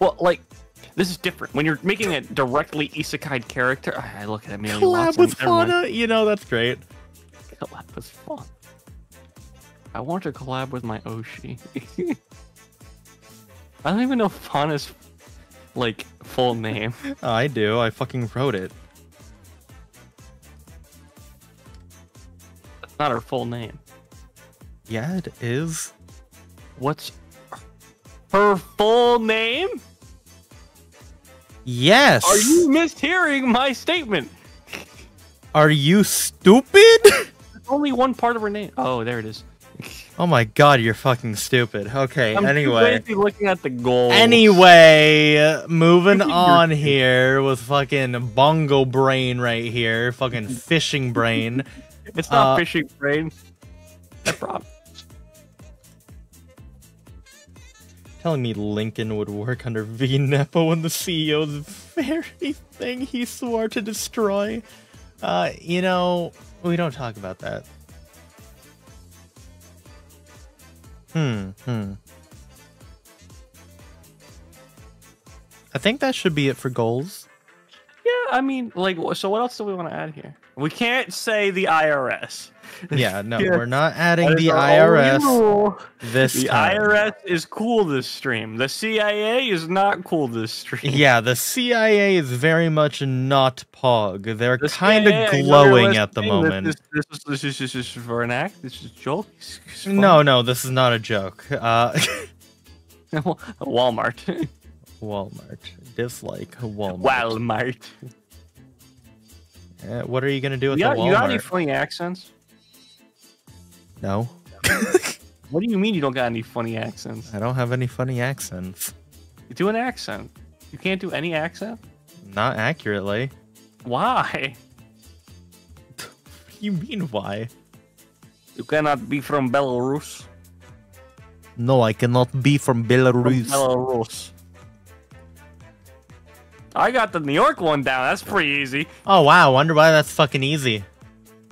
Well, like, this is different. When you're making a directly isekai character, I look at Amelia Collab Watson. with. Fauna? You know, that's great. Collab was fun. I want to collab with my Oshi. I don't even know Fauna's like full name. I do. I fucking wrote it. That's not her full name. Yeah, it is. What's her full name? Yes. Are you mishearing my statement? Are you stupid? Only one part of her name. Oh, there it is. Oh my god, you're fucking stupid. Okay, anyway. I'm anyway. busy looking at the goal. Anyway, moving on here with fucking bongo brain right here, fucking fishing brain. it's not uh, fishing brain. I promise. Telling me Lincoln would work under V Nepo and the CEO's very thing he swore to destroy. Uh, you know, we don't talk about that. Hmm. Hmm. I think that should be it for goals. Yeah, I mean, like, so what else do we want to add here? We can't say the IRS. Yeah, no, Yeah. we're not adding the our only IRS this The time. IRS is cool this stream. The CIA is not cool this stream. Yeah, the CIA is very much not Pog. They're The kind CIA, of I know glowing they're at the listening. moment. This, this, this, this, is, this is for an act. This is a joke. It's- it's fun. No, no, this is not a joke. Uh, Walmart. Walmart. Dislike Walmart. Walmart. Uh, what are you gonna do with You the got, Walmart? you got any funny accents? no, What do you mean you don't got any funny accents? I don't have any funny accents. You do an accent. You can't do any accent? Not accurately. Why? What do you mean why? You cannot be from Belarus. No, I cannot be from From Belarus. I got the New York one down. That's pretty easy. Oh wow, wonder why that's fucking easy.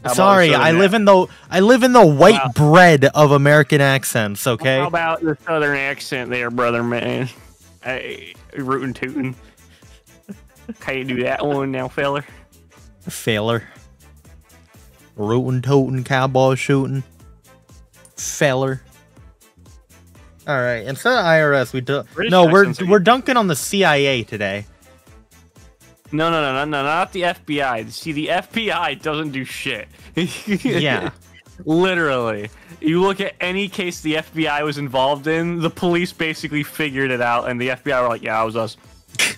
How Sorry, I live in the I live in the white Wow. bread of American accents. Okay. How about the southern accent there, brother man? Hey, rootin' tootin'. Can't do that one now, feller. Feller. Rootin' tootin' cowboy shooting. Feller. All right. Instead of IRS, we do. British No, we're we're dunking on the CIA today. No, no, no, no, no, not the FBI. See, the FBI doesn't do shit. Yeah. Literally. You look at any case the FBI was involved in, the police basically figured it out, and the FBI were like, yeah, it was us.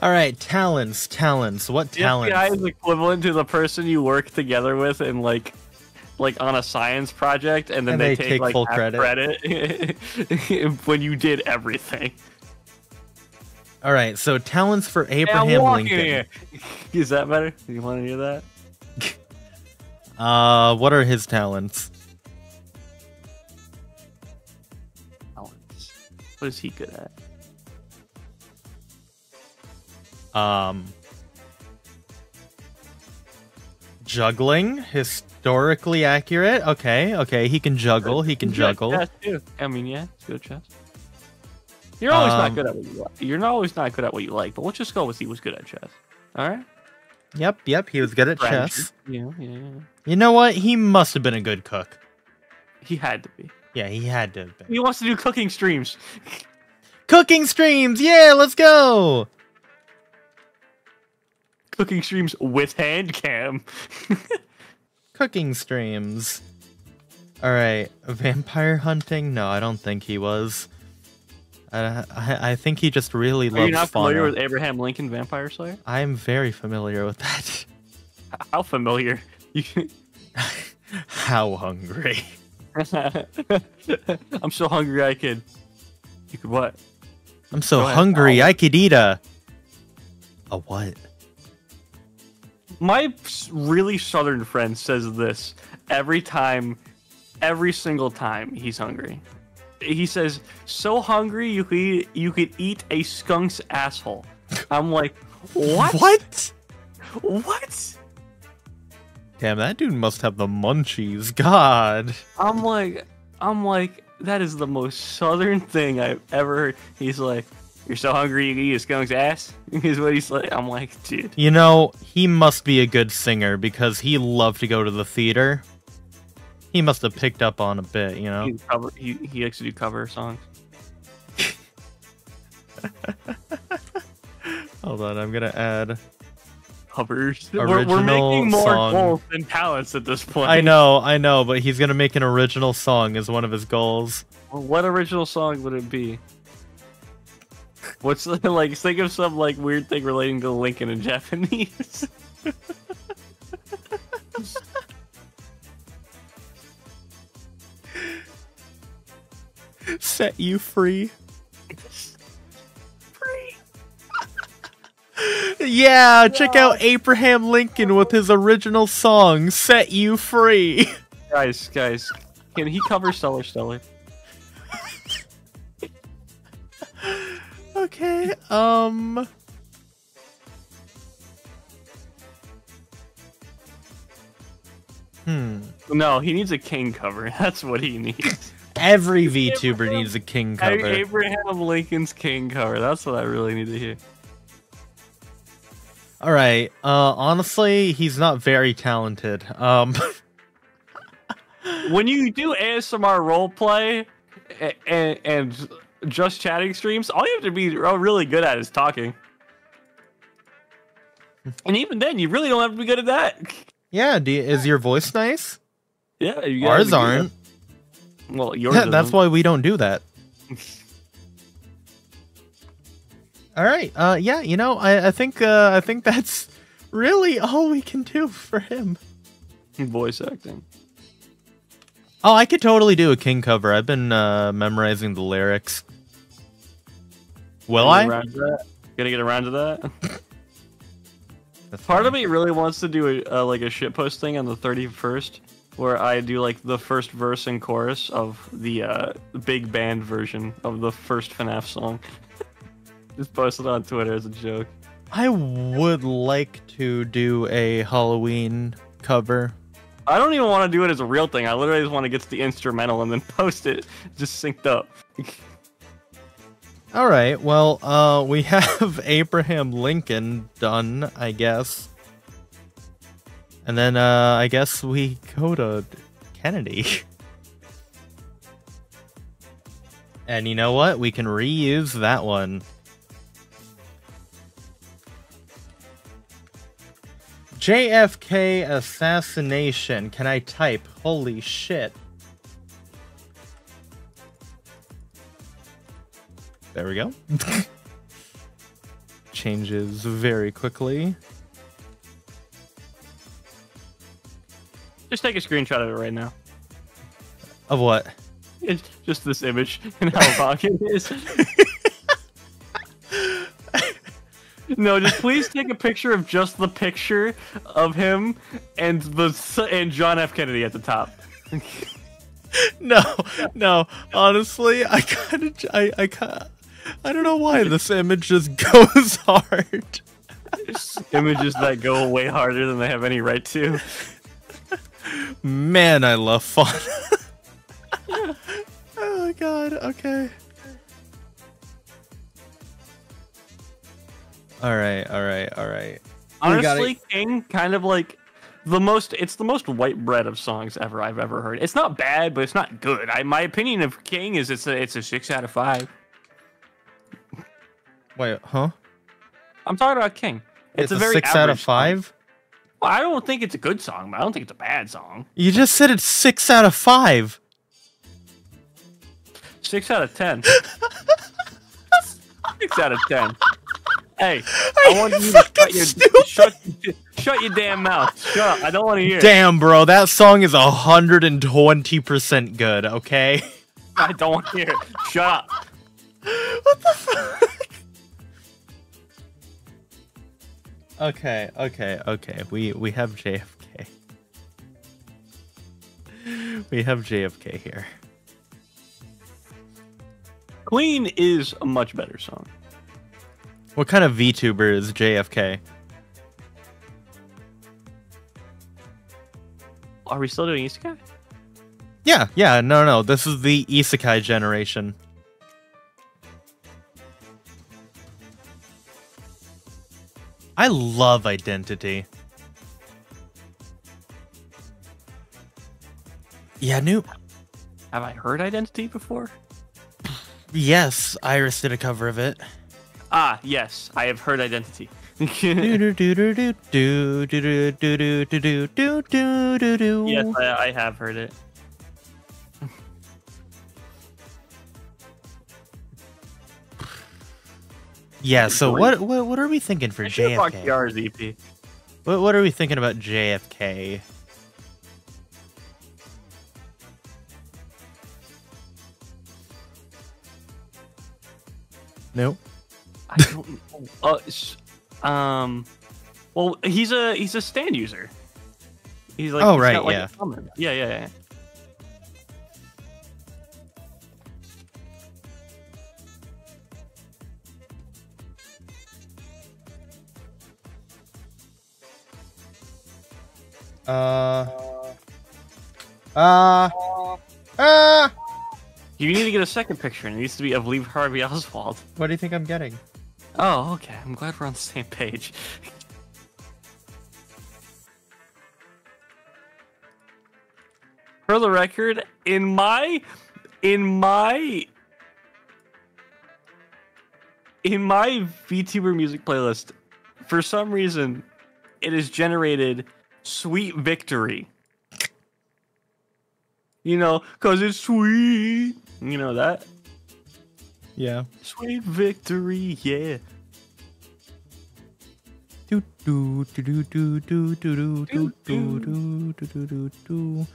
All right. Talents. Talents. What talents? The? FBI is equivalent to the person you work together with in like like on a science project and then And they, they take, take like full credit. credit when you did everything. All right. So talents for Abraham walking Lincoln. Is that better? You want to hear that? Uh, what are his talents? Talents. What is he good at? Um, juggling. Historically accurate. Okay. Okay. He can juggle. He can He's good at juggle. I mean, yeah, he's good chess. You're always Um, not good at what you like. You're not always not good at what you like, but let's just go with he was good at chess. All right. Yep. Yep. He was good at Strategy. chess. Yeah, yeah, yeah. You know what? He must have been a good cook. He had to be. Yeah, he had to have been. He wants to do cooking streams. Cooking streams! Yeah, let's go! Cooking streams with hand cam. Cooking streams. Alright, vampire hunting? No, I don't think he was. I, I, I think he just really Are loves you not familiar with Abraham Lincoln Vampire Slayer? I am very familiar with that. How familiar? You- How hungry. I'm so hungry I could. You could what? I'm so hungry. I could eat a. A what? My really southern friend says this every time, every single time he's hungry. He says, "So hungry you could eat, you could eat a skunk's asshole." I'm like, what? What? What? Damn, that dude must have the munchies. God. I'm like, I'm like, that is the most southern thing I've ever heard. He's like, "You're so hungry you can eat a skunk's ass." Is what he's like. I'm like, dude. You know, he must be a good singer because he loved to go to the theater. He must have picked up on a bit, you know? He, cover, he, he likes to do cover songs. Hold on, I'm gonna add. Covers. We're, we're making more song. goals than talents at this point. I know, I know, but he's gonna make an original song as one of his goals. Well, what original song would it be? What's like? Think of some like weird thing relating to Lincoln in Japanese. Set you free. Yeah, check out Abraham Lincoln with his original song, Set You Free. guys, guys, can he cover Stellar Stellar? Okay, um. Hmm. No, he needs a King cover. That's what he needs. Every VTuber needs a King cover. Abraham Lincoln's King cover. That's what I really need to hear. All right. Uh, honestly, he's not very talented. Um, when you do ASMR roleplay and, and just chatting streams, all you have to be really good at is talking. And even then, you really don't have to be good at that. Yeah, you, is your voice nice? Yeah, you ours aren't. Well, yours. Yeah, that's why we don't do that. all right. Uh, yeah. You know, I, I think uh, I think that's really all we can do for him. Voice acting. Oh, I could totally do a King cover. I've been uh, memorizing the lyrics. Will I? Gonna get around to that. Part funny. of me really wants to do a, uh, like a shit post thing on the 31st, where I do like the first verse and chorus of the uh, big band version of the first FNAF song. Just post it on Twitter as a joke. I would like to do a Halloween cover. I don't even want to do it as a real thing. I literally just want to get to the instrumental and then post it just synced up. All right. Well, uh, we have Abraham Lincoln done, I guess. And then uh, I guess we go to Kennedy. and you know what? We can reuse that one. JFK assassination. Can I type? Holy shit. There we go. Changes very quickly. Just take a screenshot of it right now. Of what? It's just this image and how pocket it is. no, just please take a picture of just the picture of him and the and John F. Kennedy at the top. no, no. Honestly, I kind of, I, I kind, I don't know why this image just goes hard. Images that go way harder than they have any right to. Man, I love fun. oh god, okay. Alright, alright, alright. Honestly. King kind of like the most it's the most white bread of songs ever I've ever heard. It's not bad, but it's not good. I my opinion of King is it's a it's a six out of five. Wait, huh? I'm talking about King. It's, it's a, a, very six out of five. Well, I don't think it's a good song, but I don't think it's a bad song. You just said it's six out of five. Six out of ten. six out of ten. Hey, I want you to shut your, shut, shut your damn mouth. Shut up. I don't want to hear Damn, bro. That song is 120% good, okay? I don't want to hear it. Shut up. What the fuck? Okay, okay, okay. We we have JFK. We have JFK here. Queen is a much better song. What kind of VTuber is JFK? Are we still doing Isekai? Yeah, yeah, no, no. This is the Isekai generation. I love identity. Yeah, new. Have I heard identity before? Yes, IRyS did a cover of it. Ah, yes, I have heard identity. yes, I, I have heard it. Yeah. So what, what what are we thinking for JFK? Kiara's EP. What what are we thinking about JFK? Nope. I don't. uh, um. Well, he's a he's a stand user. He's like. Oh he's right, got, like, yeah. yeah. Yeah, yeah, Uh. Uh. Uh. You need to get a second picture, and it needs to be of Lee Harvey Oswald. What do you think I'm getting? Oh, okay. I'm glad we're on the same page. For the record, in my in my in my VTuber music playlist, for some reason, it is generated Sweet Victory. You know, cause it's sweet. You know that? Yeah. Sweet victory, yeah. Do do do do do do do do do do do do do.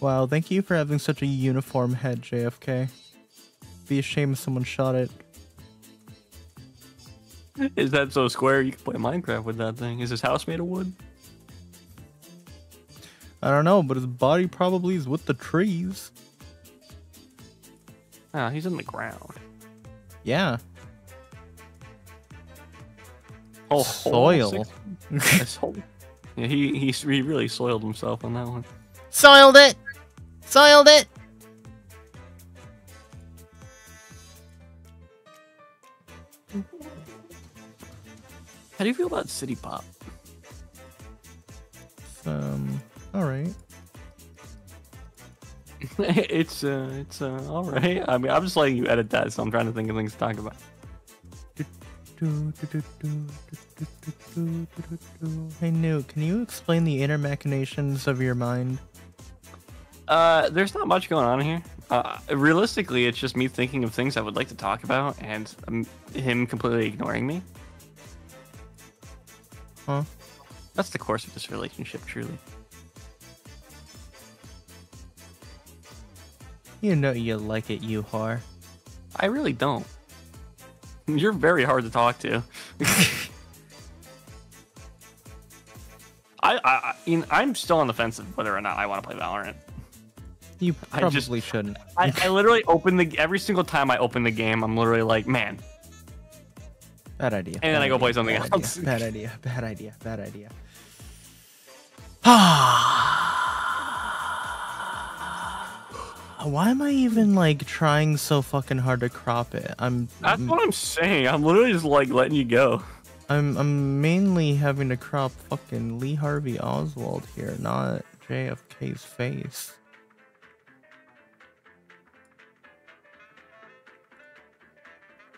Wow, thank you for having such a uniform head, JFK. Be ashamed if someone shot it. Is that so square you can play Minecraft with that thing? Is his house made of wood? I don't know, but his body probably is with the trees. Ah, he's in the ground. Yeah. Oh, Soil. Yes, yeah, he, he he really soiled himself on that one. Soiled it! Soiled it! How do you feel about City Pop? Um, alright. it's uh, it's uh, all right. I mean, I'm just letting you edit that, so I'm trying to think of things to talk about. Hey, Newt, can you explain the inner machinations of your mind? Uh, there's not much going on here. Uh, realistically, it's just me thinking of things I would like to talk about, and um, him completely ignoring me. Huh? That's the course of this relationship, truly. You know you like it, you whore. I really don't. You're very hard to talk to. I, I, I mean, I'm still on the fence of whether or not I want to play Valorant. You I probably just- shouldn't. I, I literally open the every single time I open the game, I'm literally like, man, Bad idea. And then bad I go play something bad else. Idea, bad idea. Bad idea. Bad idea. Why am I even like trying so fucking hard to crop it? I'm that's what I'm saying. I'm literally just like letting you go. I'm I'm mainly having to crop fucking Lee Harvey Oswald here, not JFK's face.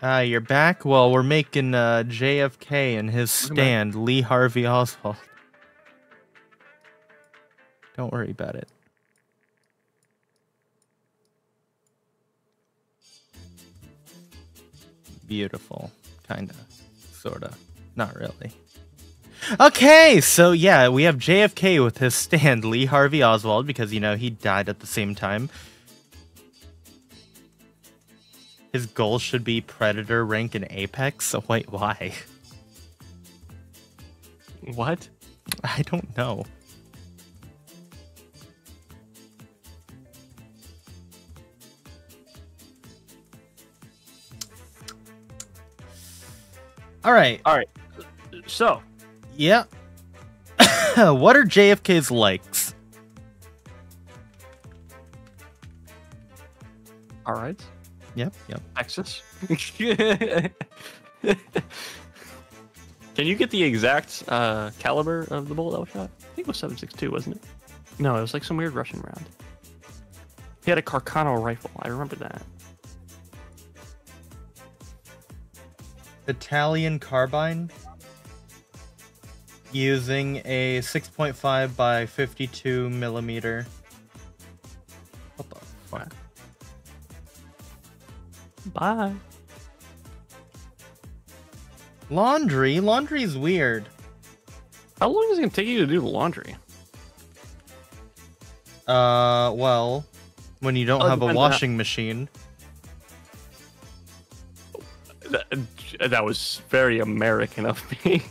Ah, you're back? Well, we're making uh, JFK and his stand, Lee Harvey Oswald. Don't worry about it. Beautiful. Kinda. Sorta. Not really. Okay, so yeah, we have JFK with his stand, Lee Harvey Oswald, because, you know, he died at the same time. His goal should be Predator rank in Apex, so wait, why? What? I don't know. All right. All right. So, Yeah. what are JFK's likes? all right, Yep, yep. Texas. Can you get the exact uh, caliber of the bullet that was shot? I think it was 7.62, wasn't it? No, it was like some weird Russian round. He had a Carcano rifle. I remember that. Italian carbine using a 6.5 by 52 millimeter. What the fuck? Bye. Laundry? Laundry's weird. How long is it gonna take you to do the laundry? Uh, well, when you don't Oh, have a washing machine. That, was very American of me.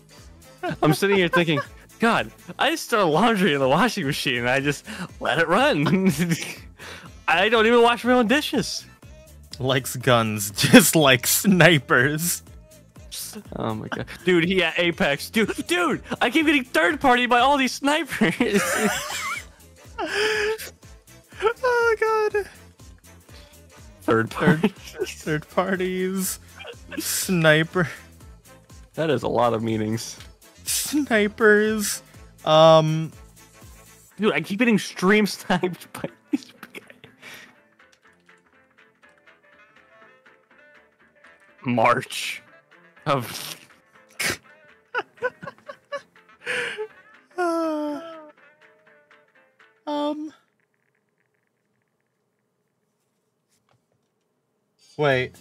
I'm sitting here thinking, God, I just throw laundry in the washing machine and I just let it run. I don't even wash my own dishes. Likes guns, just like snipers. Oh my god, dude, he at Apex, dude, dude, I keep getting third party by all these snipers. oh god. Third Third, party. third parties. Sniper. that is a lot of meanings. Snipers. Um. Dude, I keep getting stream sniped by these guys. March of uh, um. Wait.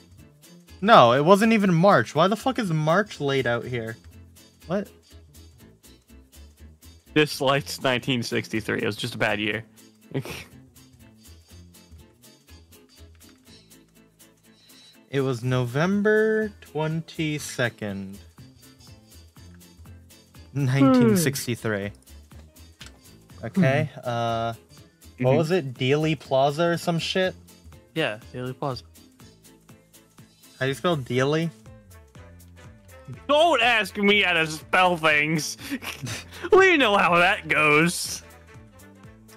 No, it wasn't even March. Why the fuck is March laid out here? What? This light's 1963. It was just a bad year. It was November 22nd. 1963. Okay. Uh what Mhm. was it? Dealey Plaza or some shit? yeah, Dealey Plaza. How do you spell Dealey? Don't ask me how to spell things. we know how that goes.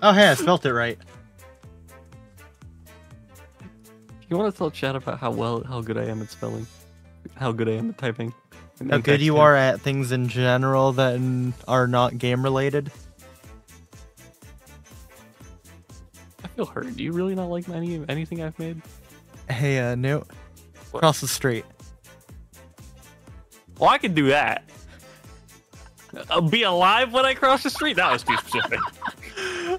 Oh hey, I spelt it right. You want to tell Chad about how well, how good I am at spelling, how good I am at typing, How good you are at things in general that are not game related. I feel hurt. Do you really not like any anything I've made? Hey, uh, Newt. What? Across the street. Well, I could do that. Uh, be alive when I cross the street? That was too specific.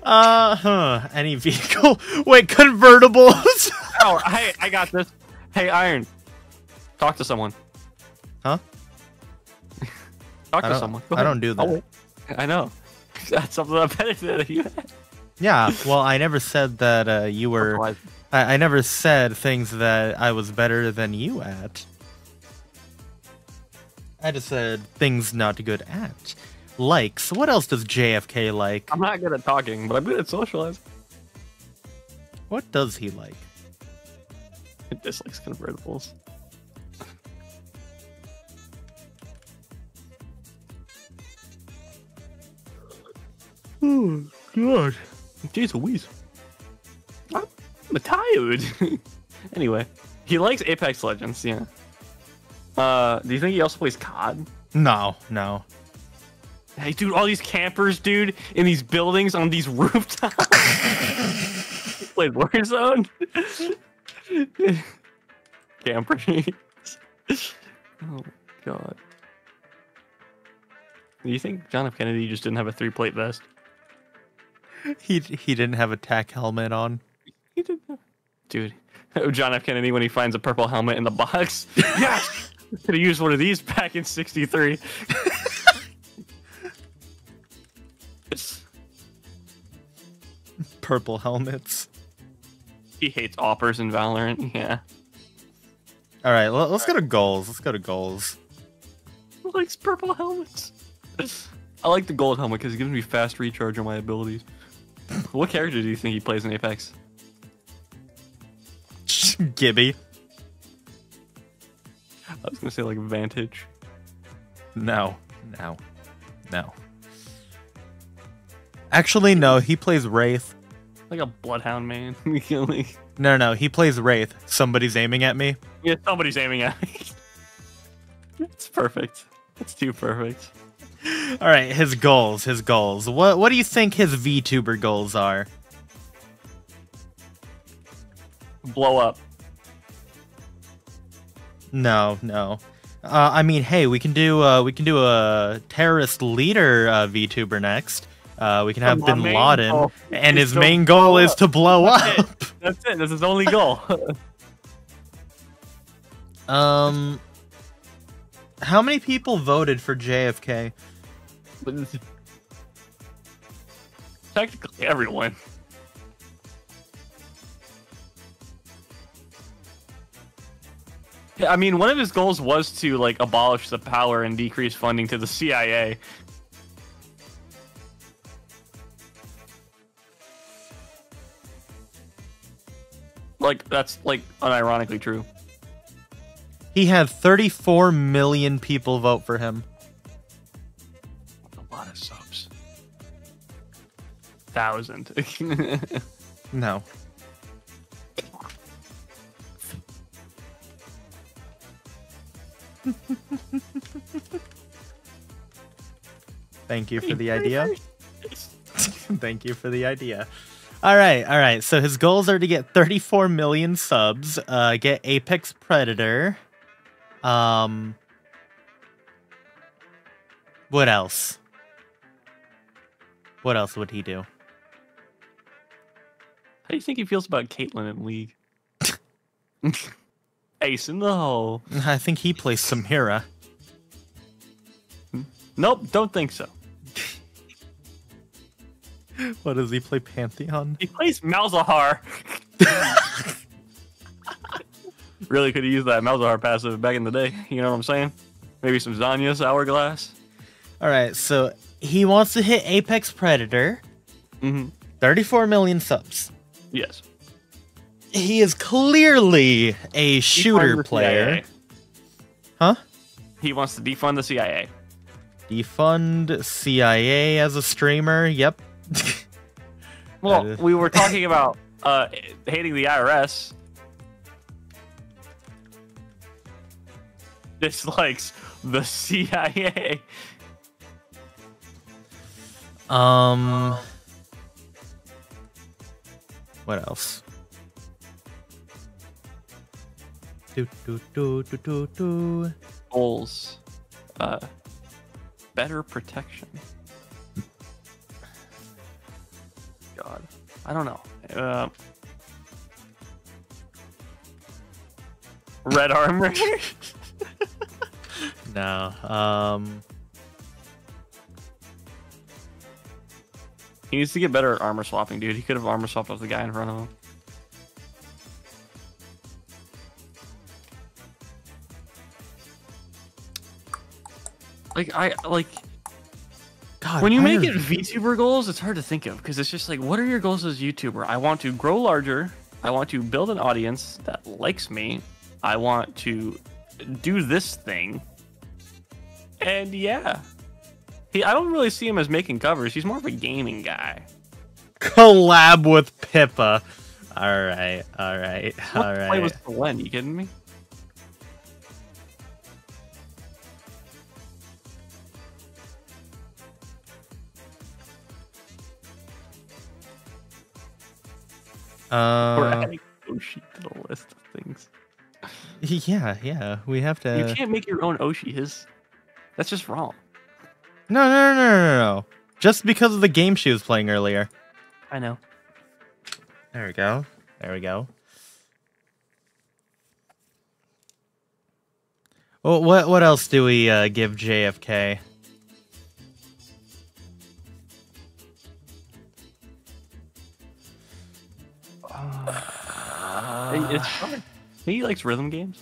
Uh huh. Any vehicle? Wait, convertibles? oh, hey, I got this. Hey, Iron. Talk to someone. Huh? Talk I to someone. I don't do that. Oh, I know. That's something I'm better than you. yeah. Well, I never said that uh, you were. Otherwise- I, I never said things that I was better than you at. I just said things not good at. Likes. What else does JFK like? I'm not good at talking, but I'm good at socializing. What does he like? He dislikes convertibles. Oh, God. Jeez Louise. I'm tired. anyway, he likes Apex Legends, yeah. Uh, do you think he also plays COD? No, no. Hey, dude, all these campers, dude, in these buildings on these rooftops. Played Warzone. Campers. oh god. Do you think John F. Kennedy just didn't have a three-plate vest? He he didn't have a tack helmet on. He did. Dude, John F. Kennedy when he finds a purple helmet in the box. yes, could have used one of these back in '63. Purple helmets. he hates oppers in Valorant. Yeah. All right, let, us go to goals. Let's go to goals. Who likes purple helmets? I like the gold helmet because it gives me fast recharge on my abilities. what character do you think he plays in Apex? Gibby. I was gonna say like Vantage. No, no, no. Actually, no. He plays Wraith. Like a bloodhound man. like, No, no, he plays Wraith. Somebody's aiming at me. yeah, somebody's aiming at me. It's perfect. It's too perfect. All right, his goals. His goals. What What do you think his VTuber goals are? Blow up. No, no. Uh, I mean, hey, we can do uh, we can do a terrorist leader uh, VTuber next. Uh, we can have Bin Laden, goal and is his main goal is to blow That's up. That's it. That's his only goal. Um, how many people voted for JFK? Technically, everyone. I mean, one of his goals was to like abolish the power and decrease funding to the CIA. Like that's like unironically true. He had 34 million people vote for him. A lot of subs. Thousand. No. Thank you for the idea. Thank you for the idea. All right, all right. So his goals are to get 34 million subs, uh, get Apex Predator. Um, what else? What else would he do? How do you think he feels about Caitlyn in League? Ace in the hole. I think he plays Samira. Nope, don't think so. What does he play? Pantheon? He plays Malzahar. really could have used that Malzahar passive back in the day. You know what I'm saying? Maybe some Zhonya's Hourglass. All right, so he wants to hit Apex Predator. Mm-hmm. 34 million subs. Yes. He is clearly a shooter player. CIA. Huh? He wants to defund the CIA. Defund CIA as a streamer. Yep. Well, we were talking about uh, hating the IRS. Dislikes the CIA. Um. What else? Do do do do do do. Goals. Uh, better protection. God, I don't know. Uh, red armor. No. Um. he needs to get better at armor swapping, dude. He could have armor swapped with the guy in front of him. Like I like God. when you make are- it VTuber goals, it's hard to think of because it's just like, what are your goals as a YouTuber? I want to grow larger. I want to build an audience that likes me. I want to do this thing. And yeah, he, I don't really see him as making covers. He's more of a gaming guy. collab with Pippa. All right. All right. What All play right. was Glenn? You kidding me? We're Uh, adding Oshi to the list of things. yeah, yeah. We have to. You can't make your own Oshi. His that's just wrong. No, no, no, no, no, no. Just because of the game she was playing earlier. I know. There we go. There we go. Well, what what else do we uh, give JFK? It's fun. He likes rhythm games.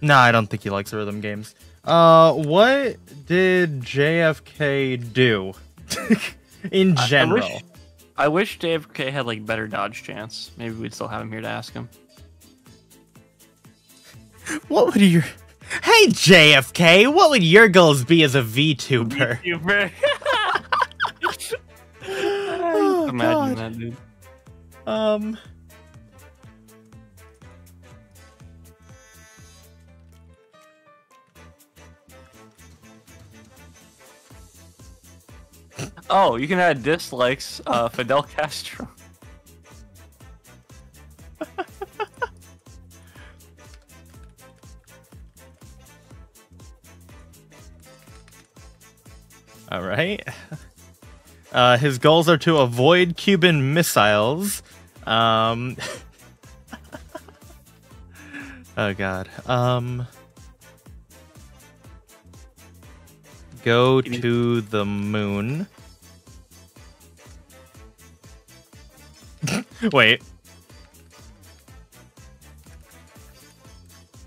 No, I don't think he likes rhythm games. Uh, what did JFK do in general? I wish, I wish JFK had like better dodge chance. Maybe we'd still have him here to ask him. What would your Hey JFK, what would your goals be as a VTuber? Oh, Imagine God. that, dude. Um Oh, you can add dislikes. Uh, Fidel Castro. all right. Uh his goals are to avoid Cuban missiles. Um Oh god. Um Go to the moon. Wait.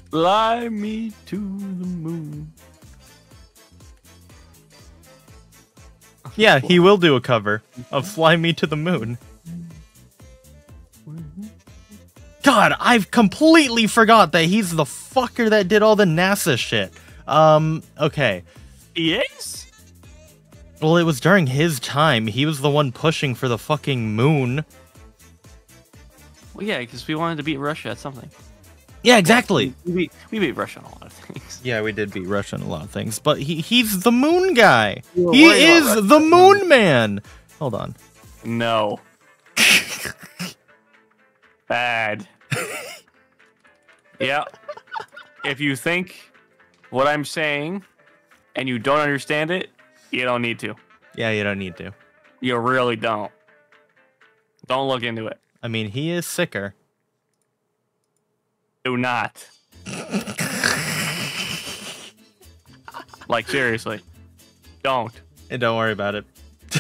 Fly me to the moon. Yeah, he will do a cover of Fly Me to the Moon. God, I've completely forgot that he's the fucker that did all the NASA shit. Um, okay. Yes. Well, it was during his time. He was the one pushing for the fucking moon. Well, yeah, because we wanted to beat Russia at something. Yeah, exactly. We beat, we beat Russia on a lot of things. Yeah, we did beat Russia in a lot of things, but he he's the moon guy. He is the moon man. Hold on. No. Bad. yeah. If you think what I'm saying and you don't understand it, you don't need to. Yeah, you don't need to. You really don't. Don't look into it. I mean, he is sicker. Do not. like seriously. Don't. And don't worry about it.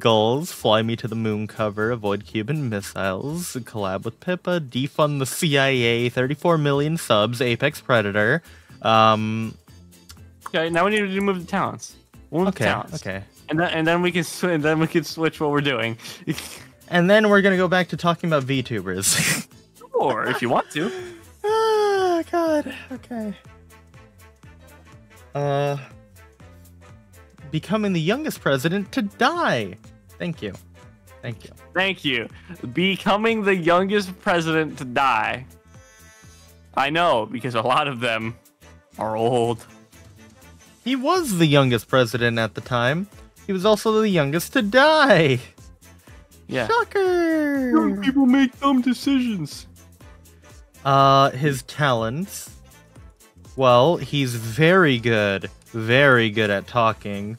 Goals: Fly me to the moon cover. Avoid Cuban missiles. Collab with Pippa. Defund the CIA. 34 million subs. Apex Predator. Um. Okay, now we need to move the talents. We'll move the Okay. talents. Okay. And then and then we can sw- and then we can switch what we're doing. And then we're gonna go back to talking about VTubers. or if you want to. Ah, God. Okay. Uh, becoming the youngest president to die. Thank you. Thank you. Thank you. Becoming the youngest president to die. I know, because a lot of them are old. He was the youngest president at the time. He was also the youngest to die. Yeah. Shocker. Young people make dumb decisions. Uh, his talents. Well, he's very good. Very good at talking.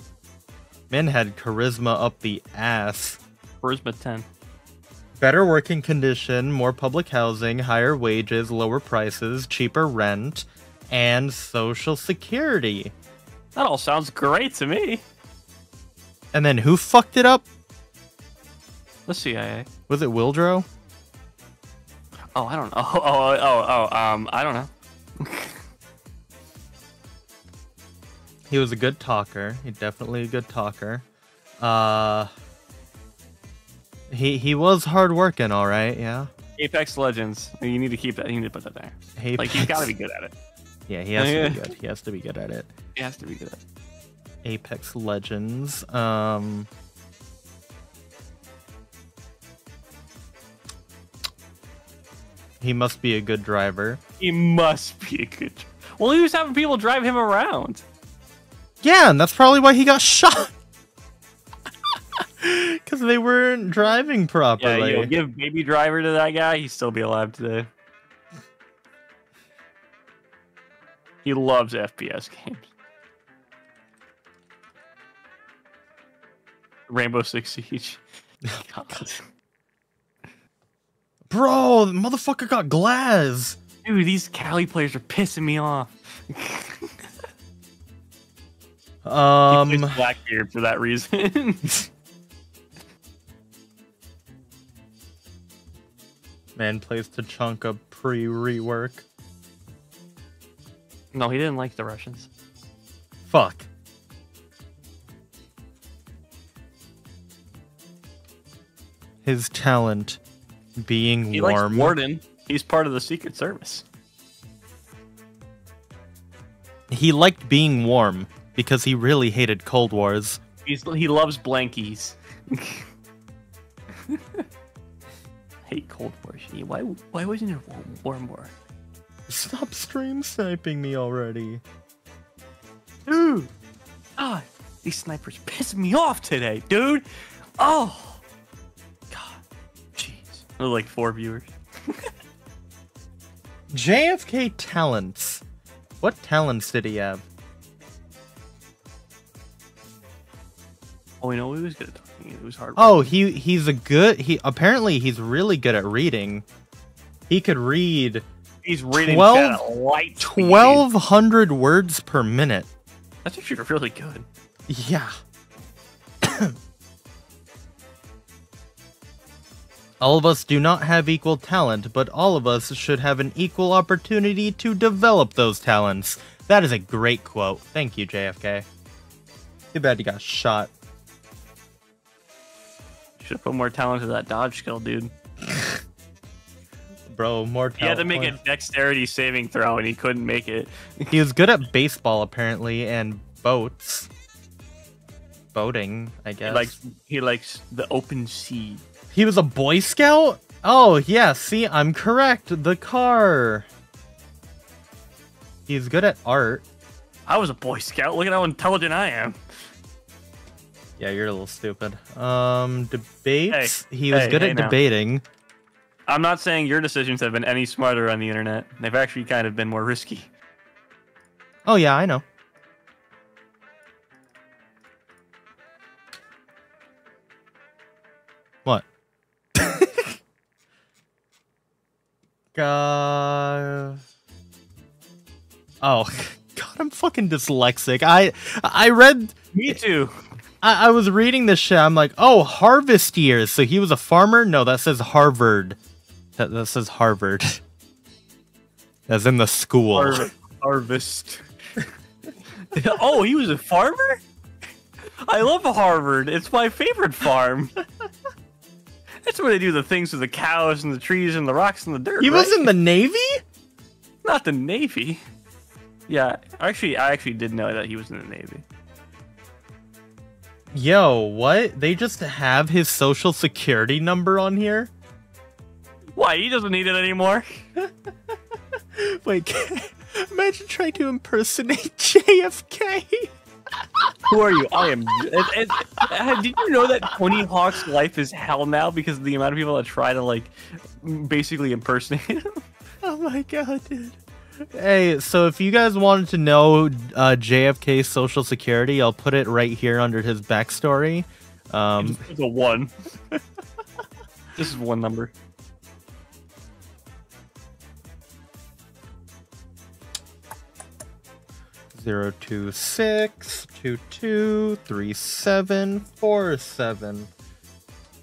Man had charisma up the ass. Charisma 10. Better working condition, more public housing, higher wages, lower prices, cheaper rent, and social security. That all sounds great to me. And then who fucked it up? The CIA. Was it Wildrow? Oh, I don't know. Oh, oh, oh, oh, um, I don't know. He was a good talker. He definitely a good talker. Uh he he was hardworking, all right. Yeah. Apex Legends. You need to keep that. You need to put that there. Apex. Like he's got to be good at it. Yeah, he has to be good. He has to be good at it. He has to be good at it. Apex Legends. Um. He must be a good driver. He must be a good. Well, he was having people drive him around. Yeah, and that's probably why he got shot. Because they weren't driving properly. Yeah, you give Baby Driver to that guy, he'd still be alive today. He loves FPS games. Rainbow Six Siege. God. Bro, the motherfucker got glass. Dude, these Kali players are pissing me off. Um, Blackbeard for that reason. man plays Tachanka pre-rework. no, he didn't like the Russians. Fuck. His talent being He warm. likes Warden. He's part of the Secret Service. he liked being warm because he really hated Cold Wars. He's he loves blankies. hate Cold War. Why why wasn't there Warm war more? Stop stream sniping me already. Dude, God, these snipers pissing me off today, dude. Oh, like four viewers. JFK talents. What talents did he uh? have? Oh, we know he was good at talking. It was hard. Oh, he he's a good he apparently he's really good at reading. He could read he's reading 12 chat light 1200 words per minute. That's actually really good. Yeah. all of us do not have equal talent, but all of us should have an equal opportunity to develop those talents. That is a great quote. Thank you, JFK. Too bad you got shot. Should have put more talent to that dodge skill, dude. Bro, more He had to make a dexterity saving throw, and he couldn't make it. He was good at baseball, apparently, and boats. Boating, I He guess. likes he likes the open sea. He was a Boy Scout? Oh, yeah, see, I'm correct. The car. He's good at art. I was a Boy Scout. Look at how intelligent I am. Yeah, you're a little stupid. Um, debates. he was hey, good hey at now. debating. I'm not saying your decisions have been any smarter on the internet. They've actually kind of been more risky. Oh, yeah, I know. God. Oh, God, I'm fucking dyslexic. I I read Me too. I, I was reading this shit. I'm like, oh, harvest years. So he was a farmer? No, that says Harvard. That, that says Harvard. As in the school. Harvest. oh, he was a farmer? I love Harvard. It's my favorite farm. That's where they do the things with the cows and the trees and the rocks and the dirt. He was in the Navy? not the Navy. Yeah, actually, I actually did know that he was in the Navy. Yo, what? They just have his social security number on here? Why? He doesn't need it anymore. Wait, imagine trying to impersonate JFK. Who are you? I am. And, and, uh, did you know that Tony Hawk's life is hell now because of the amount of people that try to like basically impersonate him? Oh my god, dude. Hey, so if you guys wanted to know uh, JFK's social security, I'll put it right here under his backstory. Um, It's a one. this is one number. Zero two six two two three seven four seven.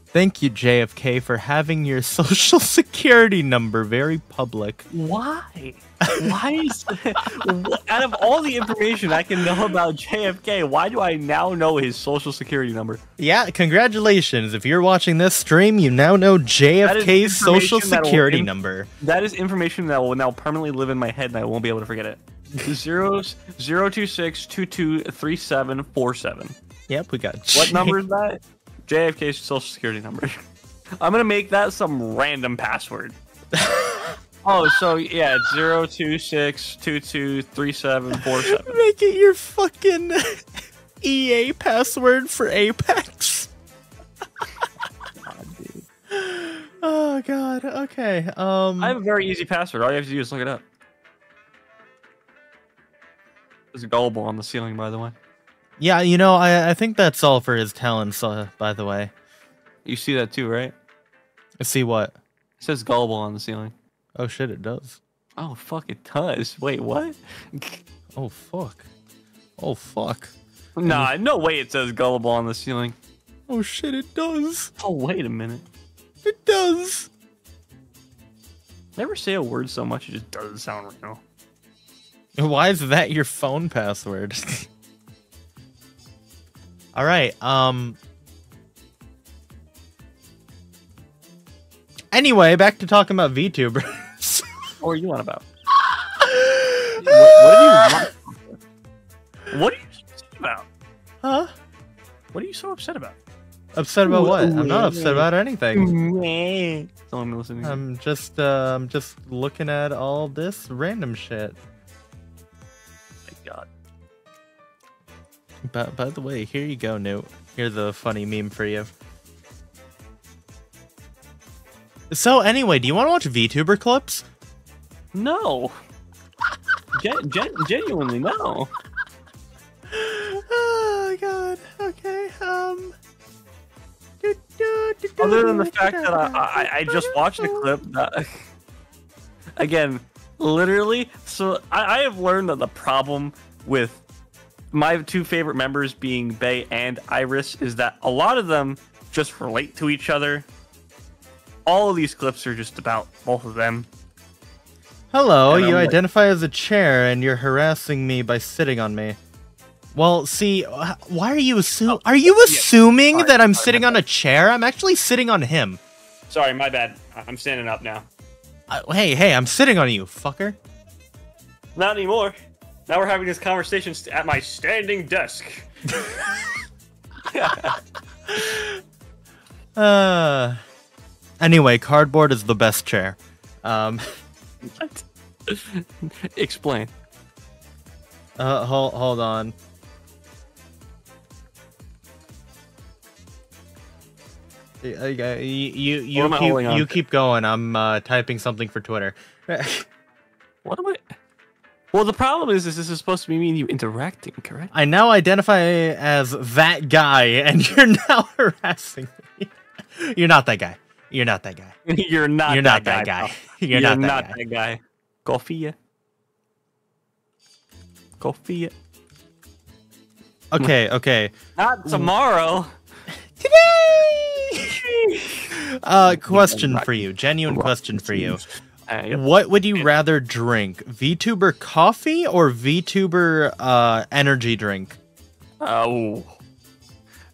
Thank you, JFK, for having your social security number very public. Why? Why is out of all the information I can know about JFK, why do I now know his social security number? Yeah, congratulations. If you're watching this stream, you now know JFK's social information that security number. That is information that will now permanently live in my head and I won't be able to forget it. Zeros zero two six two two three seven four seven. Yep, we got What J- number is that? JFK's social security number. I'm gonna make that some random password. oh, so yeah, it's zero two six two two three seven four seven. Make it your fucking EA password for Apex. Oh god. Okay. Um I have a very easy password. All you have to do is look it up. There's a gullible on the ceiling, by the way. Yeah, you know, I I think that's all for his talents, uh, by the way. You see that too, right? It See what? It says gullible on the ceiling. Oh shit, it does. Oh fuck, it does. Wait, what? Oh fuck. Oh fuck. Nah, no way it says gullible on the ceiling. Oh shit, it does. Oh wait a minute. It does. Never say a word so much it just doesn't sound real. Why is that your phone password? All right. Um. Anyway, back to talking about VTubers. What are you on about? what, what are you? What are you upset about? huh? What are you so upset about? Upset about what? I'm not upset about anything. I'm listening. I'm just, uh, I'm just looking at all this random shit. By, by the way, here you go, Newt. Here's the funny meme for you. So anyway, do you want to watch VTuber clips? No. Gen- gen- genuinely, no. oh god. Okay. Um. Other than the fact that I, I, I just watched the clip. That, again, literally. So I, I have learned that the problem with my two favorite members being Bae and IRyS is that a lot of them just relate to each other. All of these clips are just about both of them. Hello, you like- identify as a chair and you're harassing me by sitting on me. Well, see, why are you assuming? Are you assuming Sorry, that I'm sorry, sitting on a chair? I'm actually sitting on him. Sorry, my bad. I'm standing up now. Uh, hey, hey, I'm sitting on you, fucker. Not anymore. Now we're having this conversation st- at my standing desk. Uh, Anyway, cardboard is the best chair. Um, What? Explain. uh, hold hold on. Uh, You you, you keep you keep going. I'm uh, typing something for Twitter. What am I? Well, the problem is, is this is supposed to be me and you interacting, correct? I now identify as that guy, and you're now harassing me. You're not that guy. You're not that guy. You're not. You're that not that guy. guy. pal. You're, not that guy. that guy. Coffee. Coffee. Okay, okay. Not tomorrow. Today. uh, question for you. Genuine question for you. Uh, yep. What would you rather drink? VTuber coffee or VTuber uh, energy drink? Oh,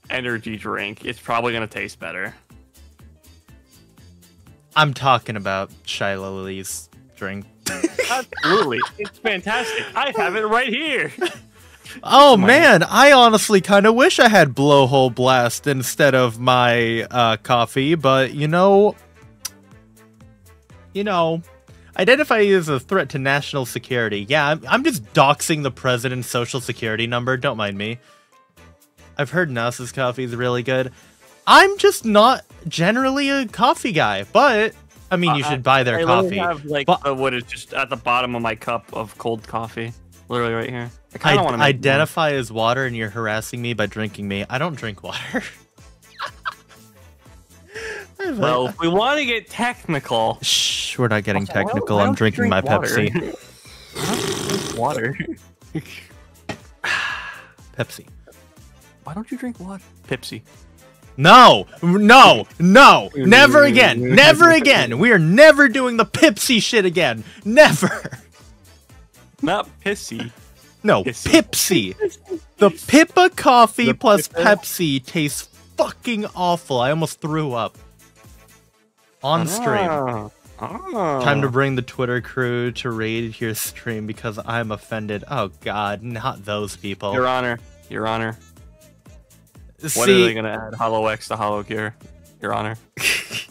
energy drink. It's probably gonna taste better. I'm talking about Shylily's drink. Absolutely, it's fantastic. I have it right here. Oh man, I honestly kind of wish I had Blowhole Blast instead of my uh, coffee, but you know, you know, identify as a threat to national security. Yeah, I'm, I'm just doxing the president's social security number. Don't mind me. I've heard Nasa's coffee is really good. I'm just not generally a coffee guy, but I mean, you Uh, should buy their I coffee. have like But- uh, what is just at the bottom of my cup of cold coffee, literally right here. I kind of want to identify as water, and you're harassing me by drinking me. I don't drink water. I have a- Well, if we want to get technical, Shh, we're not getting Also, technical. I'm don't you drinking my water? Pepsi. Why don't you drink water. Pepsi. Why don't you drink water? Pepsi. No, no, no, never again, never again. We are never doing the Pepsi shit again. Never. Not pissy. No, Pepsi. The Pippa coffee The plus Pippa? Pepsi tastes fucking awful. I almost threw up on stream. Ah. Ah. Time to bring the Twitter crew to raid your stream because I'm offended. Oh god, not those people. Your Honor. Your Honor. See, When are they gonna add holoX to HoloCure? Your Honor. he-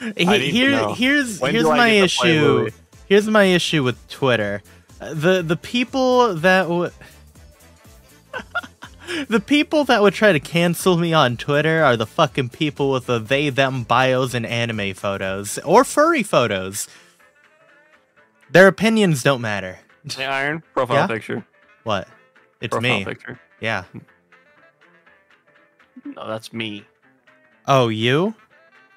I need to here, here's When here's my get to play issue. Here's my issue with Twitter. The the people that would the people that would try to cancel me on Twitter are the fucking people with the they them bios and anime photos or furry photos. Their opinions don't matter. Hey, Iron. Profile Yeah? picture. What? It's Profile me. picture. Yeah. No, that's me. Oh, you?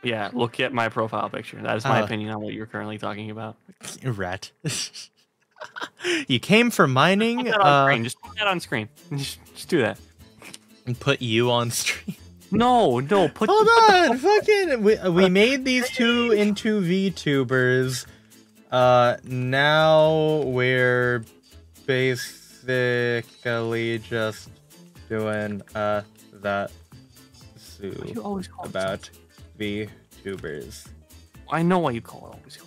Yeah, look at my profile picture. That is my Oh. opinion on what you're currently talking about. Rat. you came for mining Put that on uh, screen. Just put that on screen. Just, just do that. and put you on stream. No, no. Put. Hold on, fucking. We, we made these two into VTubers. Uh, now we're basically just doing uh that Why Sue you always about VTubers. I know why you call it always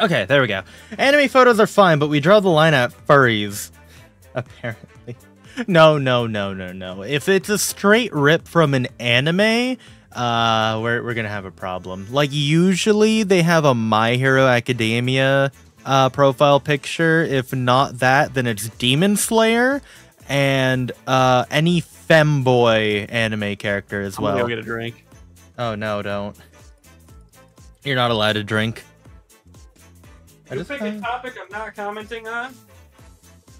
Okay, there we go. Anime photos are fine, but we draw the line at furries. Apparently. No, no, no, no, no. If it's a straight rip from an anime, uh, we're, we're gonna have a problem. Like, usually they have a My Hero Academia uh, profile picture. If not that, then it's Demon Slayer and uh, any femboy anime character as I'm gonna well. go get a drink. Oh, no, don't. You're not allowed to drink. I You just pick a topic I'm not commenting on.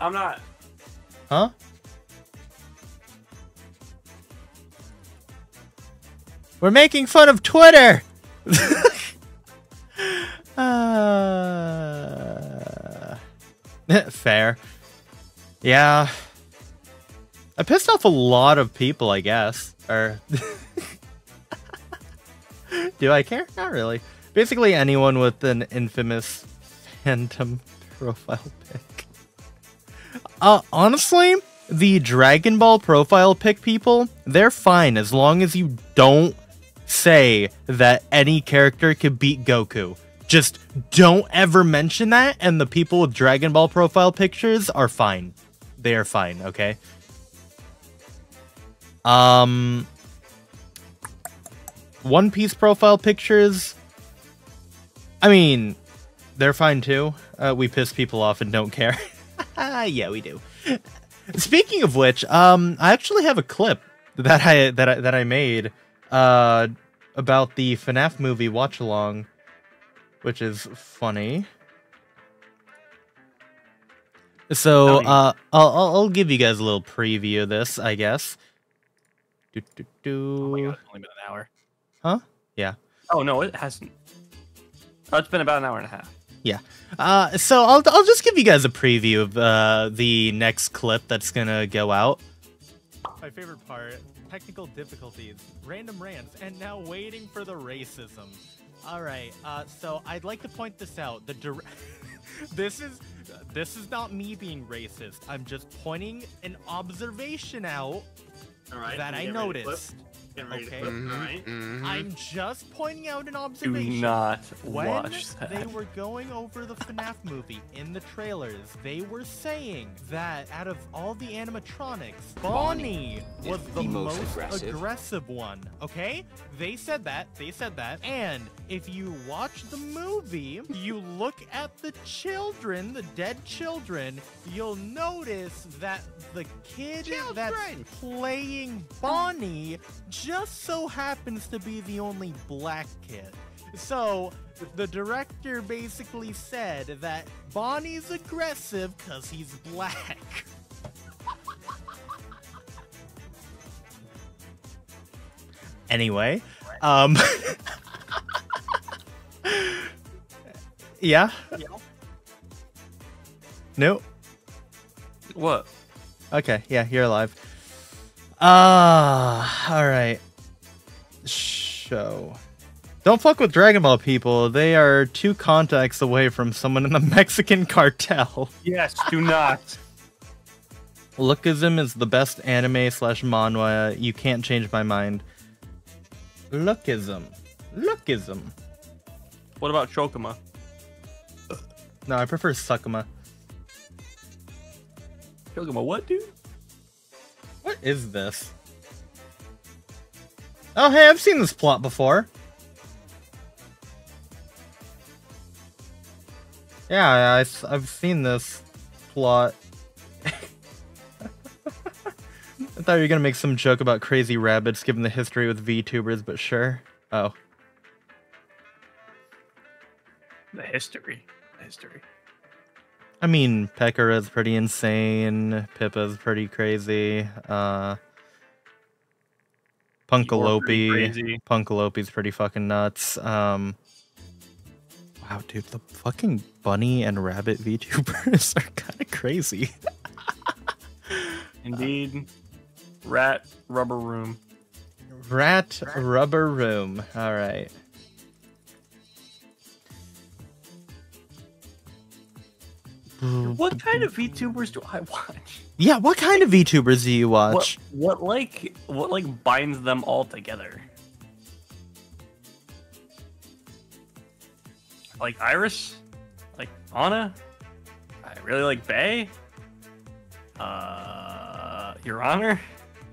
I'm not. Huh? We're making fun of Twitter. uh, fair. Yeah. I pissed off a lot of people, I guess. Or do I care? Not really. Basically, anyone with an infamous phantom profile pic. Uh, honestly, the Dragon Ball profile pic people, they're fine as long as you don't say that any character could beat Goku. Just don't ever mention that, and the people with Dragon Ball profile pictures are fine. They are fine, okay? Um, One Piece profile pictures. I mean, they're fine too. Uh, we piss people off and don't care. yeah, we do. Speaking of which, um, I actually have a clip that I that I, that I made uh, about the FNAF movie watch along, which is funny. So uh, I'll, I'll give you guys a little preview of this, I guess. Do, do, do. Oh my god, it's only been an hour. Huh? Yeah. Oh no, it hasn't. Oh, it's been about an hour and a half. Uh, so I'll I'll just give you guys a preview of uh, the next clip that's gonna go out. My favorite part: technical difficulties, random rants, and now waiting for the racism. All right. Uh, so I'd like to point this out. The dir- this is this is not me being racist. I'm just pointing an observation out All right. that I get ready noticed. Get ready to Okay. flip. Mhm, All right. mhm. I'm just pointing out an observation. Do observation. not When watch they were going over the FNAF movie in the trailers, they were saying that out of all the animatronics, Bonnie was the, most, aggressive. aggressive. one. Okay? They said that. They said that. And if you watch the movie, you look at the children, the dead children, you'll notice that the kid that's playing Bonnie just so happens to be the only black kid. So the director basically said that Bonnie's aggressive because he's black. anyway, um, yeah, no, What? okay, yeah, you're alive. Ah, all right. Show. Don't fuck with Dragon Ball people. They are two contacts away from someone in the Mexican cartel. Yes, do not. Lookism is the best anime slash manhwa. You can't change my mind. Lookism. Lookism. What about Chokuma? No, I prefer Sakuma. Chokuma, what, dude? What is this? Oh, hey, I've seen this plot before. Yeah, I, have seen this plot. I thought you were gonna make some joke about crazy rabbits given the history with VTubers, but sure. Oh. The history. The history. I mean, Pekora's pretty insane. Pippa's pretty crazy. Uh, Punkalope. Punkalope's pretty fucking nuts. Um, wow, dude, the fucking bunny and rabbit VTubers are kind of crazy. Indeed. Rat rubber room. Rat Rubber Room. All right. What kind of VTubers do I watch? Yeah, what kind of VTubers do you watch? what like what like binds them all together? Like IRyS? Like Anna? I really like Bae. Uh Your Honor?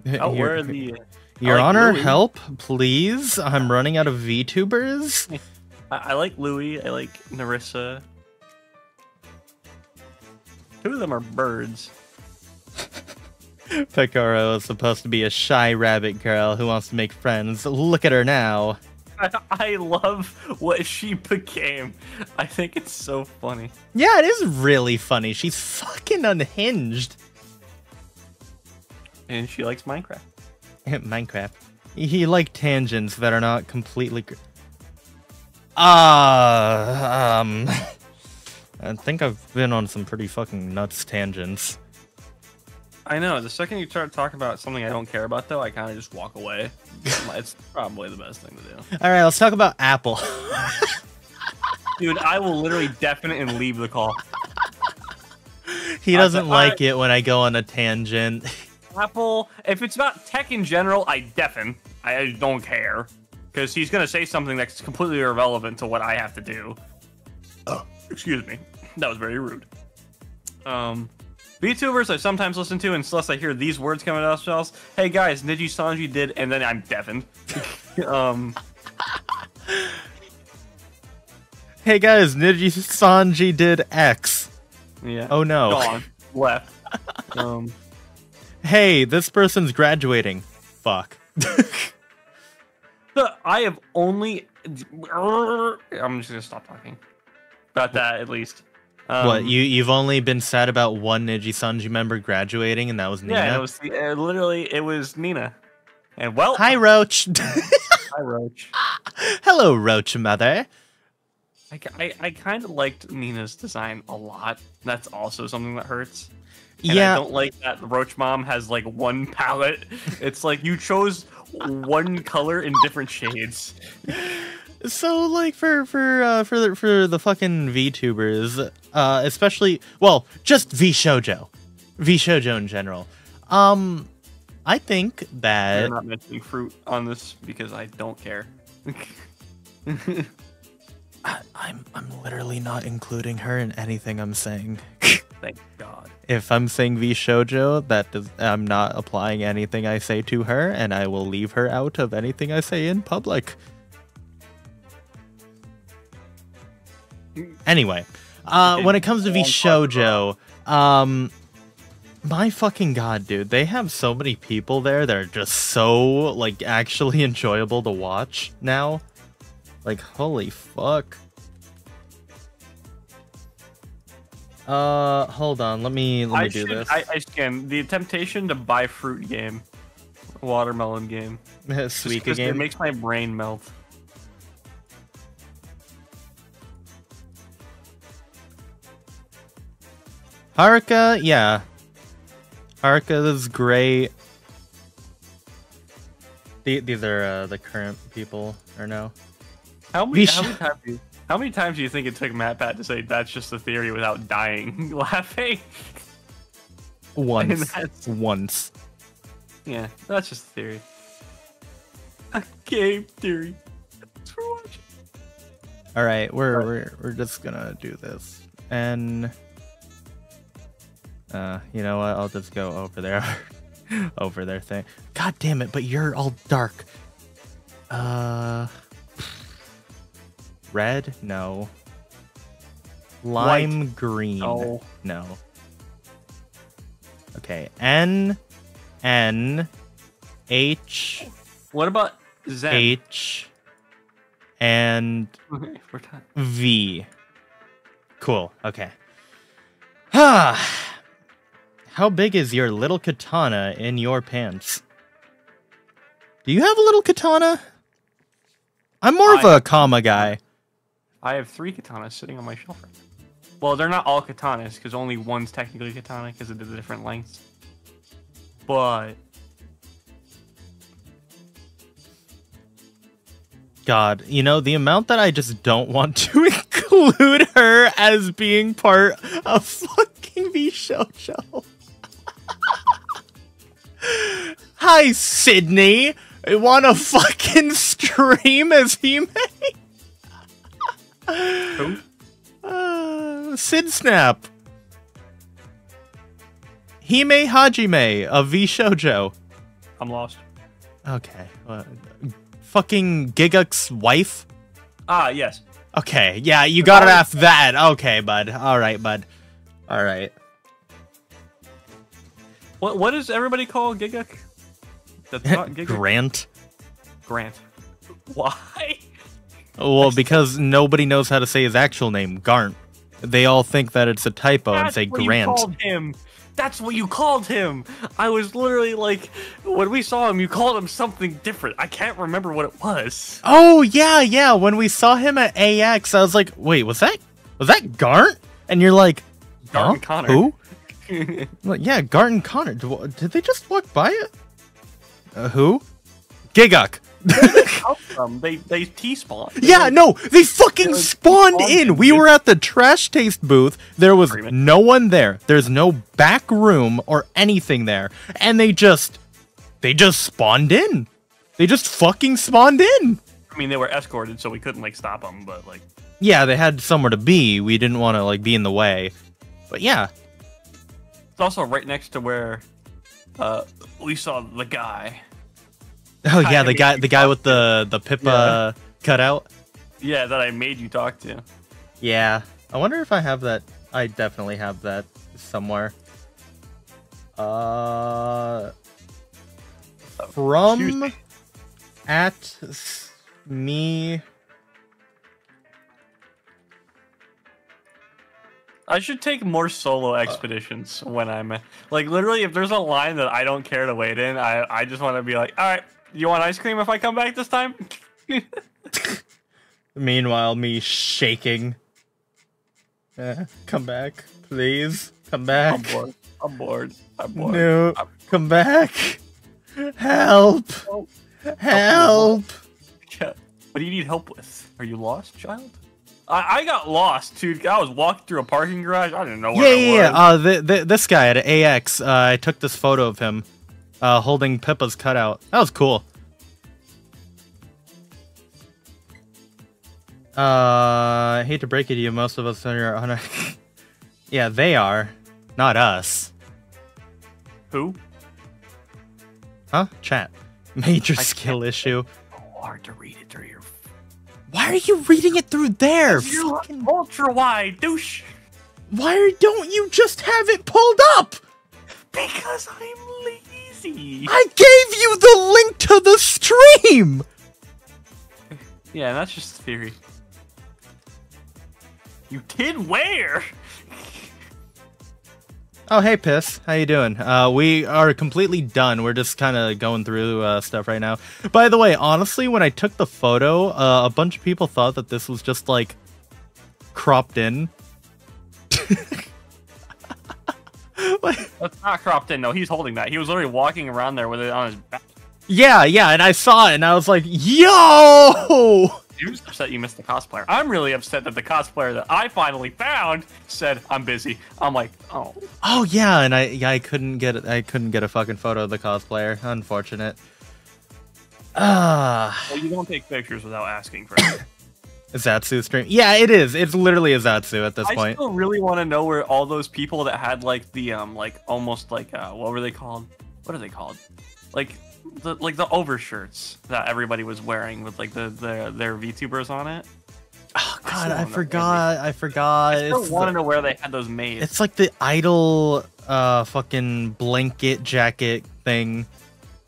Oh, Your- where are the Your like Honor, Louis. help, please. I'm running out of VTubers. I, I like Louis, I like Nerissa. Two of them are birds. Pekora is supposed to be a shy rabbit girl who wants to make friends. Look at her now. I, love what she became. I think it's so funny. Yeah, it is really funny. She's fucking unhinged. And she likes Minecraft. Minecraft. He like tangents that are not completely. Ah, um, I think I've been on some pretty fucking nuts tangents. I know. The second you start talking about something I don't care about, though, I kind of just walk away. it's probably the best thing to do. All right, let's talk about Apple. Dude, I will literally deafen and leave the call. he doesn't said, like "Alright." it when I go on a tangent. Apple, if it's about tech in general, I deafen. I don't care. Because he's going to say something that's completely irrelevant to what I have to do. Oh, excuse me. That was very rude. Um, VTubers I sometimes listen to, and unless I hear these words coming out of themselves. Hey guys, Niji Sanji did, and then I'm deafened. um, Hey guys, Niji Sanji did X. yeah. Oh no. Gone. Left. Um, Hey, this person's graduating. Fuck. I have only. I'm just gonna stop talking about that at least. Um, what you you've only been sad about one Niji Sanji member graduating, and that was Nina. Yeah, it was uh, literally it was Nina, and well, Hi, Roach. hi Roach. Hello, Roach mother. I, I, I kind of liked Nina's design a lot. That's also something that hurts. And yeah, I don't like that Roach Mom has like one palette. It's like you chose one color in different shades. So like for for uh, for the for the fucking VTubers, uh, especially well, just VShojo, V Shoujo in general. Um, I think that not mentioning Froot on this because I don't care. I, I'm I'm literally not including her in anything I'm saying. Thank God. if I'm saying VShojo, that does, I'm not applying anything I say to her, and I will leave her out of anything I say in public. Anyway, uh, when it comes to VShojo, um, my fucking god, dude, they have so many people there that are just so like actually enjoyable to watch now. Like, holy fuck. Uh, hold on. Let me let me I do should, this. I, I scan the temptation to buy fruit game, watermelon game. Suika 'cause It game. makes my brain melt. Haruka, yeah. Haruka is great. The- These are uh, the current people, or no? How many, how many times do you, how many times do you think it took MatPat to say that's just a theory without dying laughing? Once. Once. Yeah, that's just a theory. A game theory. Thanks for watching. All right, we're we're we're just gonna do this, and uh, you know what? I'll just go over there, over there thing. God damn it! But you're all dark. Uh, red? No. Lime green? No. No. Okay. N, N, H, What about Z? H. And Okay, we're done. V. Cool. Okay. Ah. How big is your little katana in your pants? Do you have a little katana? I'm more of a comma guy. I have three katanas sitting on my shelf right now. Well, they're not all katanas because only one's technically katana because of the different lengths. But God, you know, the amount that I just don't want to include her as being part of fucking VShojo. Hi, Sydney. Want to fucking stream as he may? Who? Uh, Sid Snap. Hime Hajime of VShojo. I'm lost. Okay. Uh, fucking Gigguk's wife? Ah, yes. Okay, yeah, you got it after that. Okay, bud. All right, bud. All right. What what does everybody call Gigguk? That's not Gigguk. Grant. Grant. Why? Oh, well, because nobody knows how to say his actual name, Garnt. They all think that it's a typo and That's say what you Grant. called him. That's what you called him. I was literally like, when we saw him, you called him something different. I can't remember what it was. Oh yeah, yeah. When we saw him at AX, I was like, "Wait, was that was that Garnt?" And you're like, Garnt huh? Connor. Who? Like, yeah, Garnt and Connor. Did, did they just walk by it? Uh, who? Come? They they T spawned. Yeah, no, they fucking spawned in. We were at the trash taste booth. There was no one there. There's no back room or anything there. And they just they just spawned in. They just fucking spawned in. I mean, they were escorted, so we couldn't like stop them. But like, yeah, they had somewhere to be. We didn't want to like be in the way. But yeah, It's also right next to where uh, we saw the guy. oh yeah, the guy, the guy with the the Pippa cutout. Yeah, that I made you talk to. Yeah, I wonder if I have that. I definitely have that somewhere. Uh, from excuse at me. I should take more solo expeditions when I'm like literally if there's a line that I don't care to wait in, I I just want to be like, all right, you want ice cream if I come back this time? Meanwhile, me shaking. Eh, come back, please. Come back. I'm bored. I'm bored. I'm bored. No, I'm- come back. Help! Help! Yeah. What do you need help with? Are you lost, child? I, I got lost, dude. I was walking through a parking garage. I didn't know Yeah, where I yeah, yeah. was. Uh, th- th- this guy at AX, uh, I took this photo of him, uh, holding Pippa's cutout. That was cool. Uh, I hate to break it to you, most of us are on. a... yeah, they are, not us. Who? Huh? Chat. Major I skill issue. Hard to read it through your. Why are you reading it through there? You're Fucking- ultra wide, douche. Why don't you just have it pulled up? Because I'm lazy. I gave you the link to the stream. Yeah, that's just theory. You did where? Oh, hey, Piss. How you doing? Uh, we are completely done. We're just kind of going through uh, stuff right now. By the way, honestly, when I took the photo, uh, a bunch of people thought that this was just, like, cropped in. That's not cropped in. No, he's holding that. He was literally walking around there with it on his back. yeah, yeah, and I saw it, and I was like, yo! He was upset you missed the cosplayer. I'm really upset that the cosplayer that I finally found said I'm busy. I'm like, oh, Oh yeah, and I yeah I couldn't get I couldn't get a fucking photo of the cosplayer. Unfortunate. Ah, well, you don't take pictures without asking for it. Zatsu stream. Yeah, it is. It's literally a Zatsu at this point. I point. still really want to know where all those people that had like the um like almost like uh what were they called? What are they called? Like the like the overshirts that everybody was wearing with like the, the their VTubers on it. Oh god, still I forgot. I forgot. I still want to know where they had those made. It's like the idol uh fucking blanket jacket thing.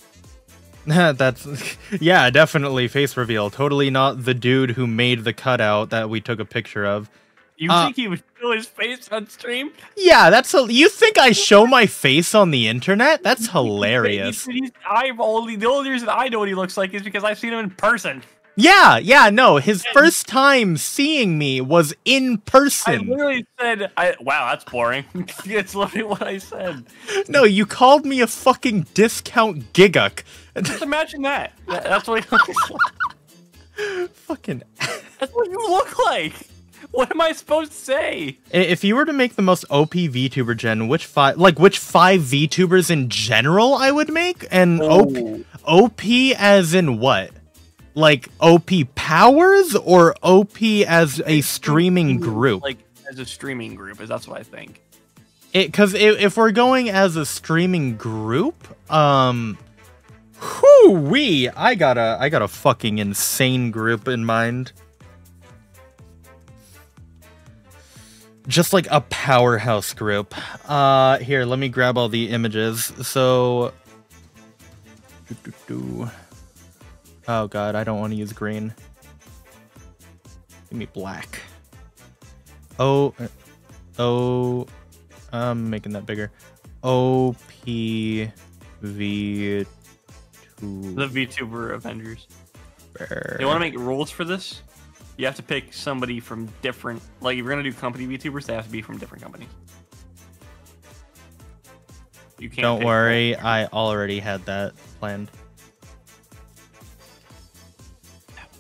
That's yeah, definitely face reveal. Totally not the dude who made the cutout that we took a picture of. You uh, think he would show his face on stream? Yeah, that's a, you think I show my face on the internet? That's hilarious. He's, he's, I've only the only reason I know what he looks like is because I've seen him in person. Yeah, yeah, no, his first time seeing me was in person. I literally said, I, "Wow, that's boring." it's literally what I said. No, you called me a fucking discount Gigguk. Just imagine that. That- That's what he looks like. fucking That's what you look like. What am I supposed to say? If you were to make the most OP VTuber gen, which five, like which five VTubers in general I would make, and OP, OP as in what? Like OP powers or OP as a streaming group? like as a streaming group, is that's what I think. It because if, if we're going as a streaming group, um, whoo wee, I got a I got a fucking insane group in mind. Just like a powerhouse group. Uh, here, let me grab all the images. So, oh god, I don't want to use green. Give me black. Oh, uh, oh. I'm making that bigger. OPV2. The VTuber Avengers. They want to make rules for this. You have to pick somebody from different. Like, if you're gonna do company VTubers, they have to be from different companies. You can't. Don't worry, I already had that planned.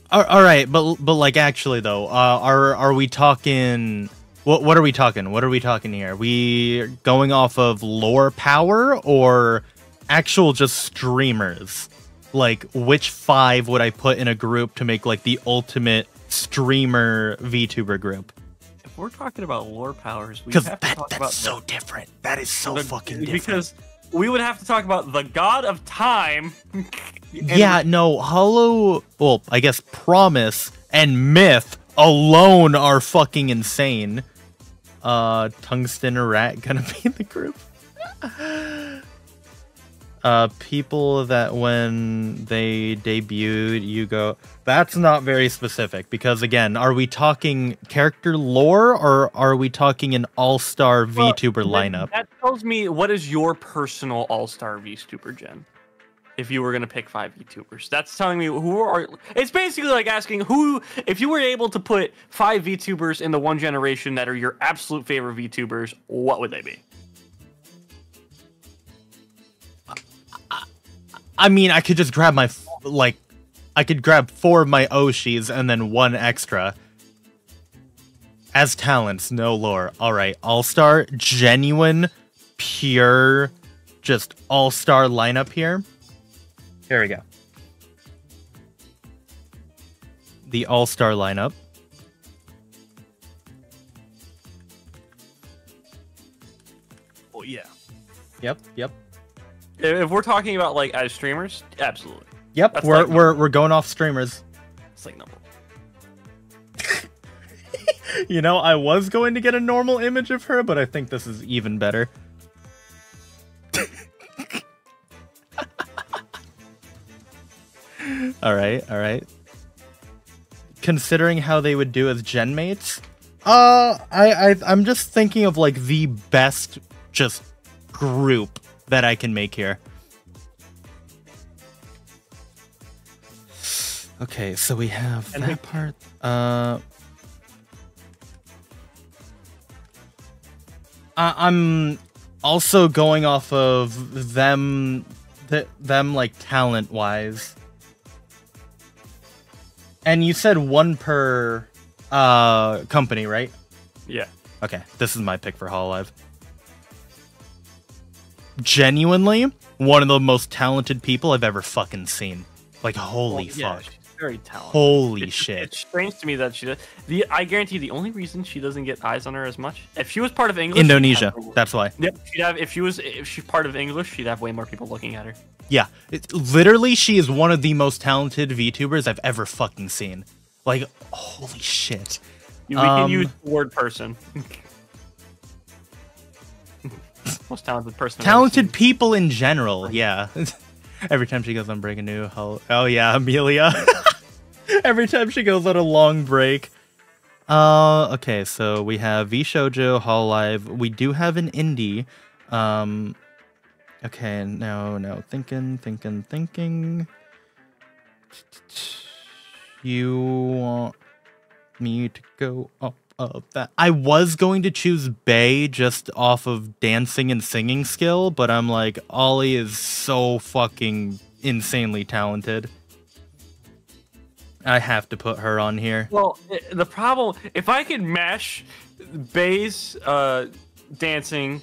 All all right, but but like actually though, uh, are are we talking? What what are we talking? What are we talking here? we going off of lore power or actual just streamers? Like which five would I put in a group to make like the ultimate streamer VTuber group. If we're talking about lore powers, we Because that, that's about so different. That is so the- fucking different. because we would have to talk about the god of time. yeah, no, Hollow. Well, I guess Promise and Myth alone are fucking insane. Uh, Tungsten or Rat gonna be in the group. uh, people that when they debuted, you go. That's not very specific because again, are we talking character lore or are we talking an all-star Well, VTuber lineup? That tells me what is your personal all-star VTuber gen. If you were gonna pick five VTubers, that's telling me who are. It's basically like asking who, if you were able to put five VTubers in the one generation that are your absolute favorite VTubers, what would they be? I mean, I could just grab my like, I could grab four of my Oshis and then one extra. As talents, no lore. All right, all star, genuine, pure, just all star lineup here. Here we go. The all star lineup. Oh yeah. Yep, yep, If we're talking about like as streamers, absolutely. yep. That's we're like- we're we're going off streamers. It's like number. You know, I was going to get a normal image of her, but I think this is even better. all right, all right. Considering how they would do as gen mates, uh, I, I I'm just thinking of like the best just group that I can make here. Okay, so we have And that we- part. Uh, I- I'm also going off of them, th- them like talent wise. And you said one per uh company, right? Yeah. Okay, this is my pick for Hololive. Genuinely, one of the most talented people I've ever fucking seen. Like, holy Well, yeah, fuck. she's very talented. Holy It's- shit. It's strange to me that she does. The I guarantee the only reason she doesn't get eyes on her as much, if she was part of English, Indonesia. That's why. Yep, she'd have. If she was, if she's part of English, she'd have way more people looking at her. Yeah. It, literally, she is one of the most talented VTubers I've ever fucking seen. Like, holy shit. We can Um, use the word person. Most talented person. Talented people in general, yeah. Every time she goes on break a new hol- Oh yeah, Amelia. Every time she goes on a long break. Uh okay, so we have VShojo, Live. We do have an indie. Um Okay, no, no. Thinking, thinking, thinking. You want me to go up of that? I was going to choose Bae just off of dancing and singing skill, but I'm like, Ollie is so fucking insanely talented. I have to put her on here. Well, the problem, if I could mash Bae's uh, dancing,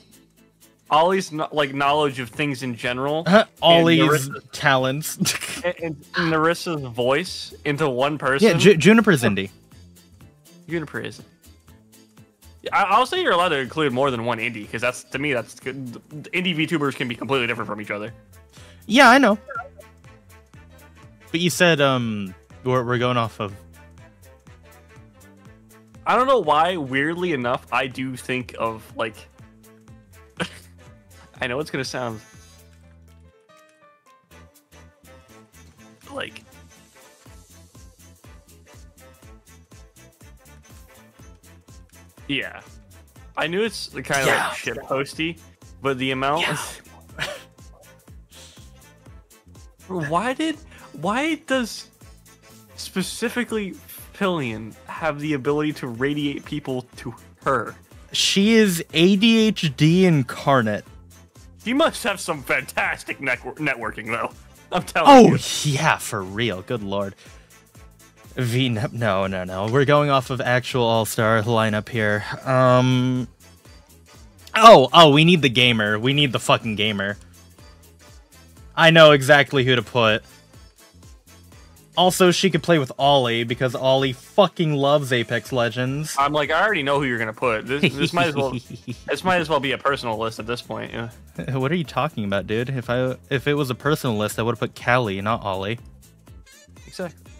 Ollie's like knowledge of things in general, Ollie's Nerissa's- talents. and, and Nerissa's voice into one person. yeah, Ju- Juniper's indie. Juniper is. I- I'll say you're allowed to include more than one indie because that's to me that's good. Indie VTubers can be completely different from each other. Yeah, I know. But you said um we're, we're going off of I don't know why. Weirdly enough, I do think of like. I know it's gonna sound like. Yeah, I knew it's the kind of Yeah. like shit posty, but the amount. Yeah. why did? Why does specifically Pillion have the ability to radiate people to her? she is ADHD incarnate. She must have some fantastic network- networking, though. I'm telling Oh you. Oh yeah, for real. Good lord. V no no no. We're going off of actual all star lineup here. Um. Oh oh, we need the gamer. We need the fucking gamer. I know exactly who to put. Also, she could play with Ollie because Ollie fucking loves Apex Legends. I'm like, I already know who you're gonna put. This, this might as well. This might as well be a personal list at this point. Yeah. what are you talking about, dude? If I if it was a personal list, I would have put Calli, not Ollie. Exactly.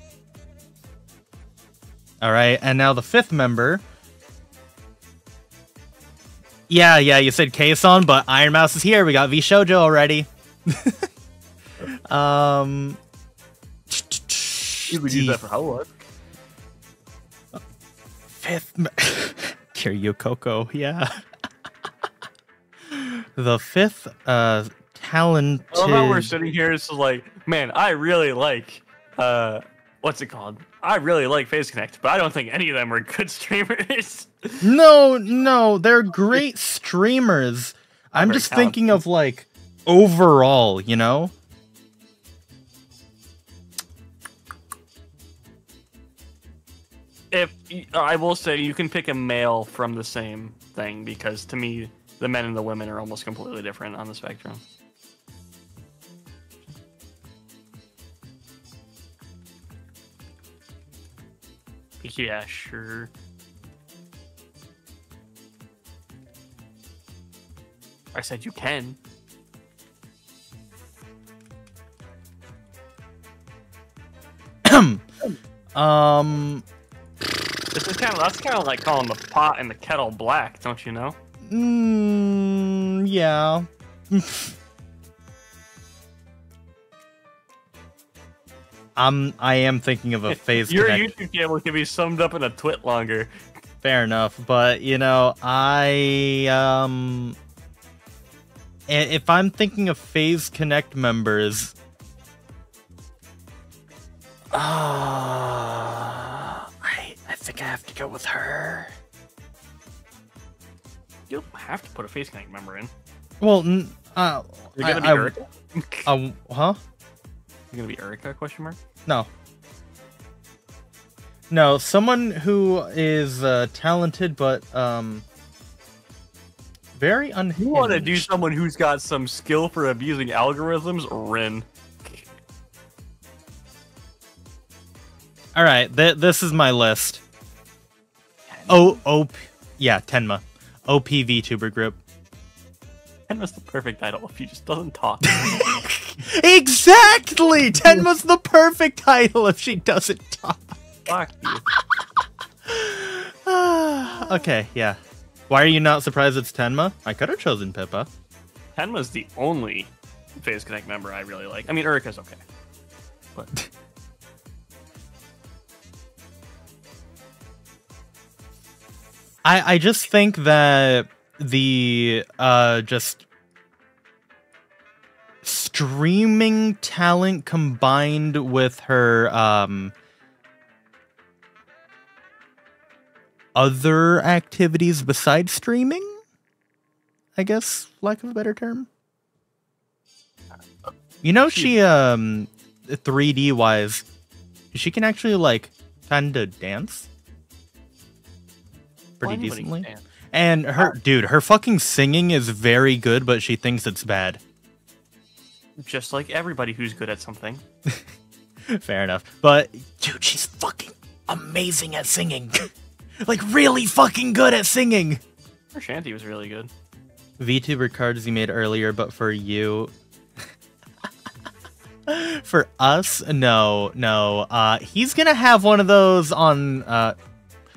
All right, and now the fifth member. Yeah, yeah, you said Kson, but Ironmouse is here. We got VShojo already. um, You could use that for Hollow. fifth Kiryu Coco, yeah. the fifth uh talented I love how we're sitting here. It's like, man, I really like, uh, what's it called? I really like Phase Connect, but I don't think any of them are good streamers. No, no, they're great streamers. I'm just thinking of like overall, you know? if I will say, you can pick a male from the same thing because to me, the men and the women are almost completely different on the spectrum. Yeah, sure. I said you can. Um This is kind of that's kind of like calling the pot and the kettle black, don't you know? mm, yeah. I'm I am thinking of a phase Your. YouTube channel can be summed up in a TwitLonger. Fair enough, but you know, I um if I'm thinking of Phase Connect members uh, I I think I have to go with her. You don't have to put a Phase Connect member in. Well, n- uh, You're gonna be I- Erica. uh, huh? You're gonna be Erica? Question mark. No. No, someone who is uh, talented but um very unhinged. You want to do someone who's got some skill for abusing algorithms? Rin. All right, th- this is my list. Oh, oh, yeah, Tenma, OP VTuber group. Tenma's the perfect idol if he just doesn't talk. exactly, Tenma's the perfect idol if she doesn't talk. Fuck you. okay, yeah. Why are you not surprised it's Tenma? I could have chosen Pippa. Tenma's the only Phase Connect member I really like. I mean, Erica's okay. But I I just think that the uh just streaming talent combined with her um other activities besides streaming? I guess lack of a better term? You know she um 3D wise she can actually like kind of dance pretty Well, anybody can? decently dance. And her dude, her fucking singing is very good, but she thinks it's bad. Just like everybody who's good at something. Fair enough. But dude, she's fucking amazing at singing. like really fucking good at singing. Her shanty was really good. VTuber cards you made earlier, but for you for us, no, no. Uh he's gonna have one of those on uh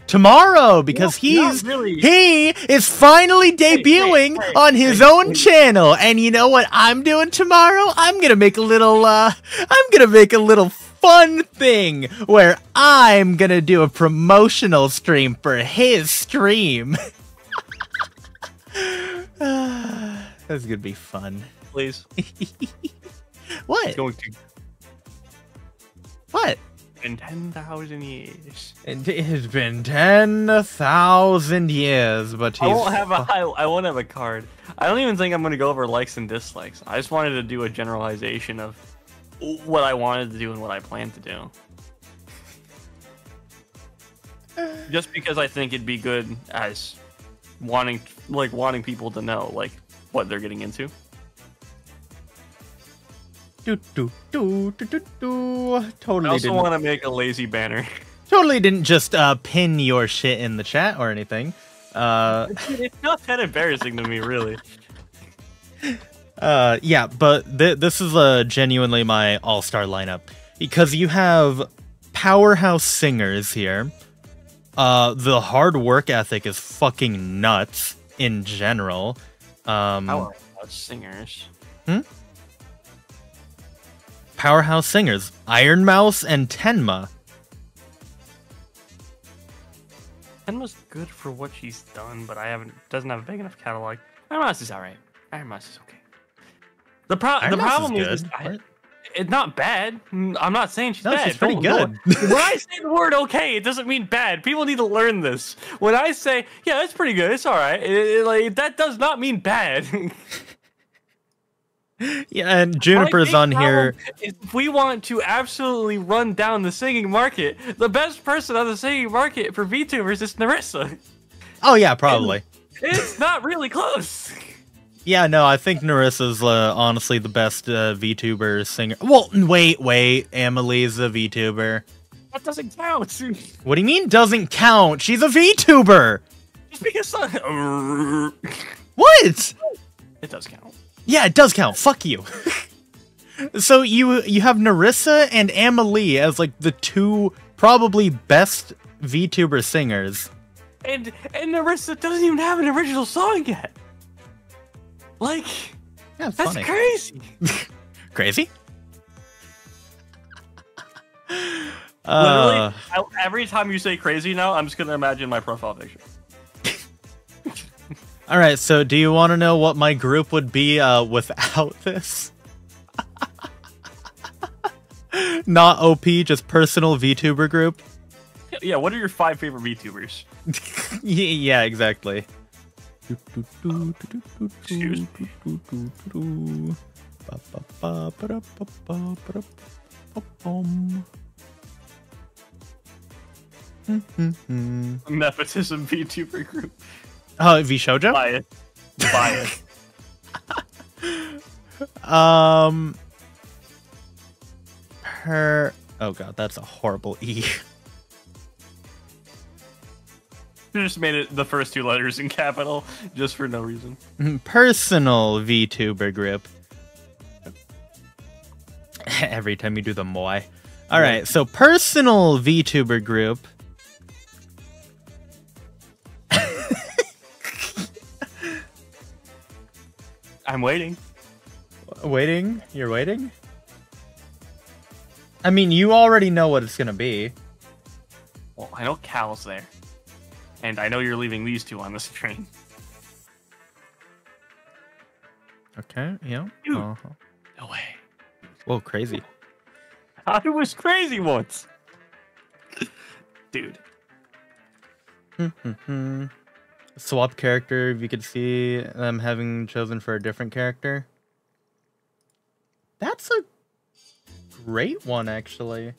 tomorrow because No, he's really. he is finally debuting hey, on his own channel. And you know what i'm doing tomorrow? I'm gonna make a little uh i'm gonna make a little fun thing where i'm gonna do a promotional stream for his stream. That's gonna be fun. Please. what? It's going to what in 10,000 years. it it has been 10,000 years but he's I won't have a I, I won't have a card. I don't even think I'm gonna go over likes and dislikes. I just wanted to do a generalization of what I wanted to do and what I plan to do. just because I think it'd be good as wanting like wanting people to know like what they're getting into. Do, do, do, do, do, do. I Totally also didn't. want to make a lazy banner. Totally didn't just uh, pin your shit in the chat or anything. Uh, it's not that embarrassing to me, really. uh, yeah, but th- this is uh, genuinely my all-star lineup because you have powerhouse singers here. Uh, the hard work ethic is fucking nuts in general. Um, Powerhouse singers. Powerhouse singers Ironmouse and Tenma. Tenma's good for what she's done, but I haven't doesn't have a big enough catalog. Ironmouse is alright. Ironmouse is okay. The, pro- Iron the Mouse problem is, is. I- it's not bad. Mm, I'm not saying she's No, bad. she's pretty Don't- good. when I say the word okay, it doesn't mean bad. People need to learn this. When I say, yeah, that's pretty good, it's all right, it- it- like, that does not mean bad. Yeah, and Juniper's on here. If we want to absolutely run down the singing market, the best person on the singing market for VTubers is Nerissa. Oh yeah, probably. It's not really close. Yeah, no, I think Nerissa's uh, honestly the best uh, VTuber singer. Well, wait, wait, Emily's a VTuber. That doesn't count. What do you mean doesn't count? She's a VTuber. Just because What? it does count. Yeah, it does count. Fuck you. so you you have Nerissa and Amelie as like the two probably best VTuber singers. And and Nerissa doesn't even have an original song yet. Like Yeah, that's funny. crazy. Crazy? Literally, Uh, every time you say crazy now, I'm just gonna imagine my profile picture. All right, so do you want to know what my group would be uh, without this? Not OP, just personal VTuber group. Yeah, what are your five favorite VTubers? Yeah, exactly. Excuse Nepotism VTuber group. Oh, VShojo? Bias. Bias. Um, her. Oh god, that's a horrible E. You just made it the first two letters in capital just for no reason. Personal VTuber group. Every time you do the moi. All right, so personal VTuber group. I'm waiting. Waiting? You're waiting? I mean, you already know what it's gonna be. Well, I know Cal's there. And I know you're leaving these two on this train. Okay, yeah. Dude. Uh-huh. No way. Whoa, crazy. I was crazy once. Dude. Hmm, hmm, hmm. Hmm. Swap character, if you could see them having chosen for a different character. That's a great one, actually.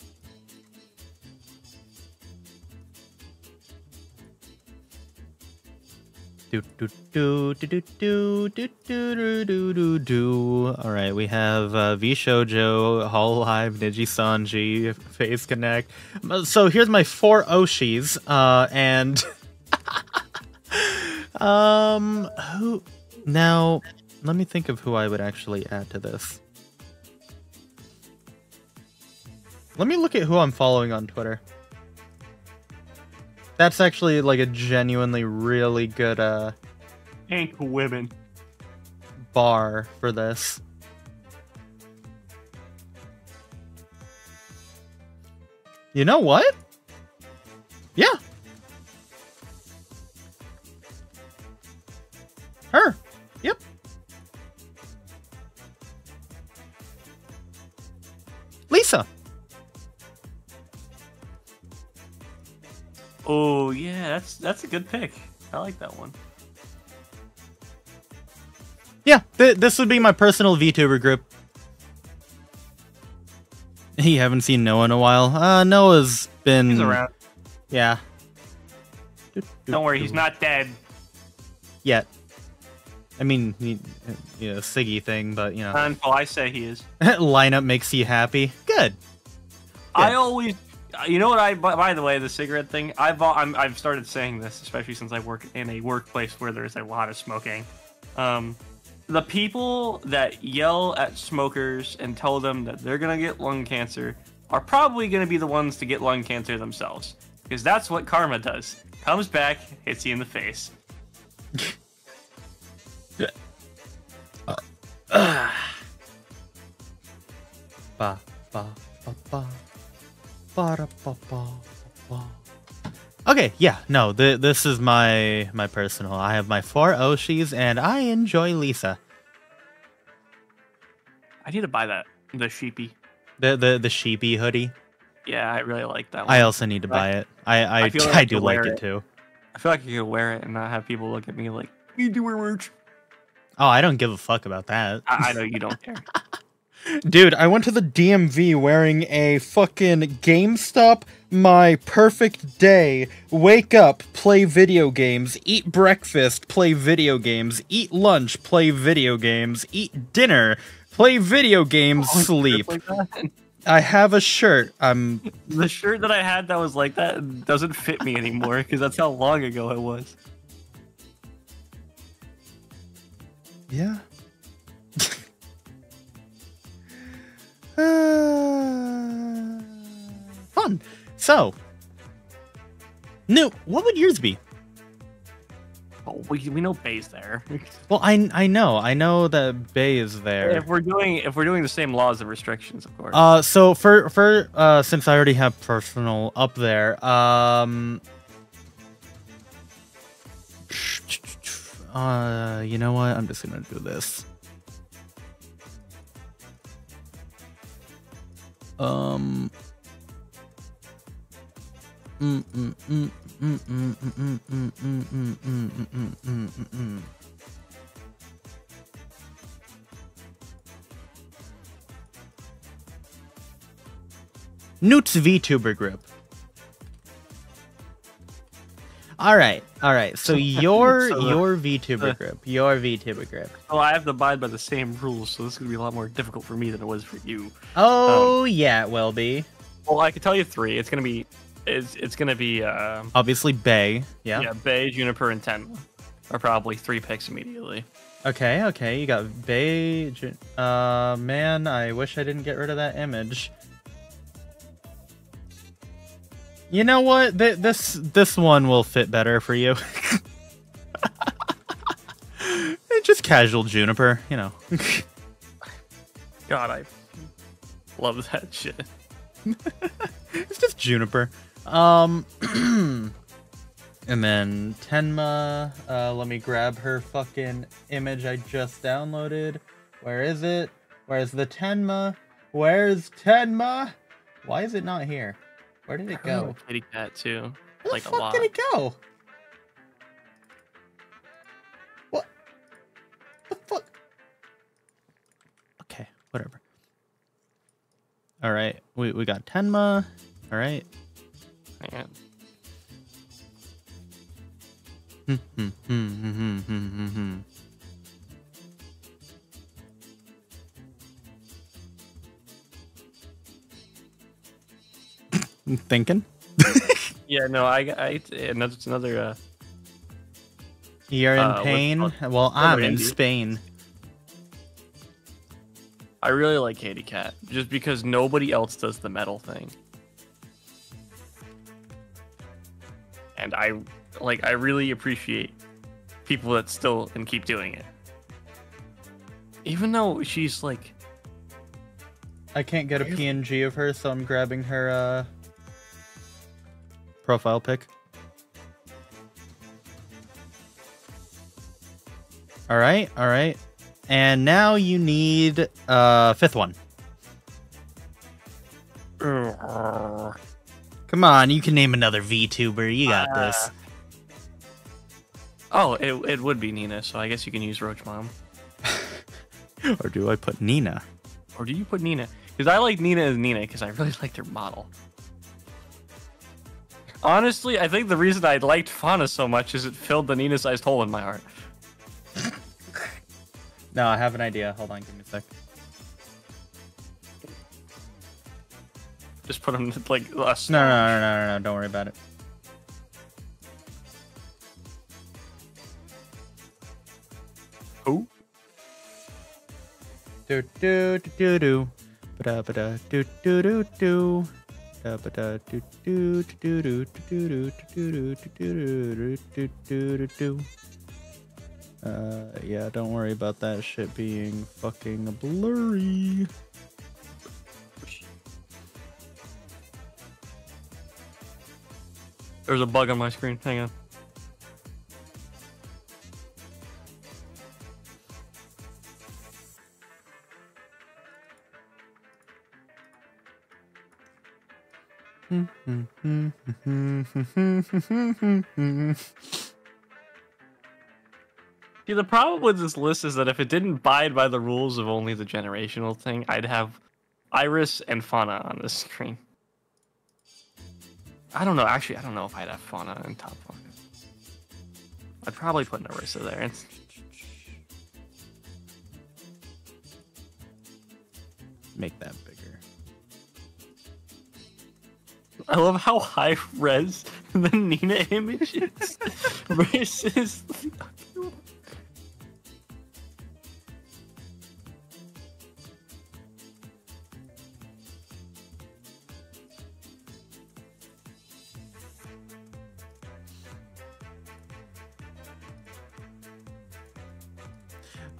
Do do do do do do do do do do. All right, we have uh, VShojo, Hololive, Niji Sanji, Phase Connect. Uh, So here's my four Oshis, uh, and um, who? Now, let me think of who I would actually add to this. Let me look at who I'm following on Twitter. That's actually like a genuinely really good uh Hank women. bar for this. You know what? Yeah. Her. Yep. Lisa. Oh yeah, that's that's a good pick. I like that one. Yeah, th- this would be my personal VTuber group. You haven't seen Noah in a while. Uh, Noah's been. He's around. Yeah. Don't worry, he's not dead. Yet. I mean, you, know, Siggy thing, but you know, Until I say he is. lineup makes you happy. Good. I always, you know what? I by, by the way, the cigarette thing. I've I'm, I've started saying this, especially since I work in a workplace where there's a lot of smoking. Um, the people that yell at smokers and tell them that they're gonna get lung cancer are probably gonna be the ones to get lung cancer themselves, because that's what karma does. Comes back, hits you in the face. Ba ba ba ba ba da, ba ba ba. Okay, yeah, no, th- this is my my personal. I have my four Oshis, and I enjoy Lisa. I need to buy that the sheepy. The the the sheepy hoodie. Yeah, I really like that one. I also need to buy it. I I, I like I do like it it. too. I feel like you could wear it and not have people look at me like, "You do wear merch." Oh, I don't give a fuck about that. I, I know you don't care. Dude, I went to the DMV wearing a fucking GameStop my perfect day. Wake up, play video games, eat breakfast, play video games, eat lunch, play video games, eat dinner, play video games, oh, sleep. I have a shirt. I'm The shirt that I had that was like that doesn't fit me anymore because that's how long ago it was. Yeah. Uh, fun. So, new. What would yours be? Oh, we, we know Bae's there. Well, I I know I know that Bay is there. if we're doing if we're doing the same laws and restrictions, of course. Uh, so for for uh, since I already have personal up there, um, uh, you know what? I'm just gonna do this. Um. Mm, mm, mm, All right, all right. So your So, uh, your VTuber uh, group, your VTuber group. well, I have to abide by the same rules, so this is gonna be a lot more difficult for me than it was for you. Oh yeah, it will be. Well, I can tell you three. It's gonna be it's it's gonna be um, Obviously, Bae. Yeah. yeah, Bae, Juniper, and Tenma are probably three picks immediately. Okay, okay. You got Bae. Uh, man, I wish I didn't get rid of that image. You know what? Th- this this one will fit better for you. Just casual juniper, you know. God, I love that shit. it's just juniper. Um, and then Tenma. Uh, let me grab her fucking image I just downloaded. Where is it? Where's the Tenma? Where's Tenma? Why is it not here? Where did it go? like Kitty Cat too. Where like the a fuck lot. did it go? What? The fuck? Okay, whatever. All right, we we got Tenma. All right. Man. Hmm, hmm, hmm, hmm, hmm, hmm, hmm, hmm. I'm thinking. Yeah, no, I, I another it's another uh, You're in Uh, what's pain. called- Well, I'm in Spain. I really like Katie Cat just because nobody else does the metal thing. And I like I really appreciate people that still and keep doing it. Even though she's like I can't get a PNG of her, so I'm grabbing her uh profile pic. All right, all right. And now you need uh fifth one. uh, Come on, you can name another VTuber. You got this. Oh, it, it would be Nina, so I guess you can use Roach Mom. Or do I put Nina? Or do you put Nina? Because I like Nina as Nina because I really like their model. Honestly, I think the reason I liked Fauna so much is it filled the Nina sized hole in my heart. No, I have an idea. Hold on, give me a sec. Just put them like us. No, no, no, no, no, no. Don't worry about it. Who? Do do do do do. Ba. Da ba da do do do do uh, yeah, don't worry about that shit being fucking blurry. There's a bug on my screen. Hang on. See, the problem with this list is that if it didn't abide by the rules of only the generational thing, I'd have IRyS and Fauna on this screen. I don't know. Actually, I don't know if I'd have Fauna in top one. I'd probably put Nerissa there. It's, Make that I love how high res the Nina image is versus.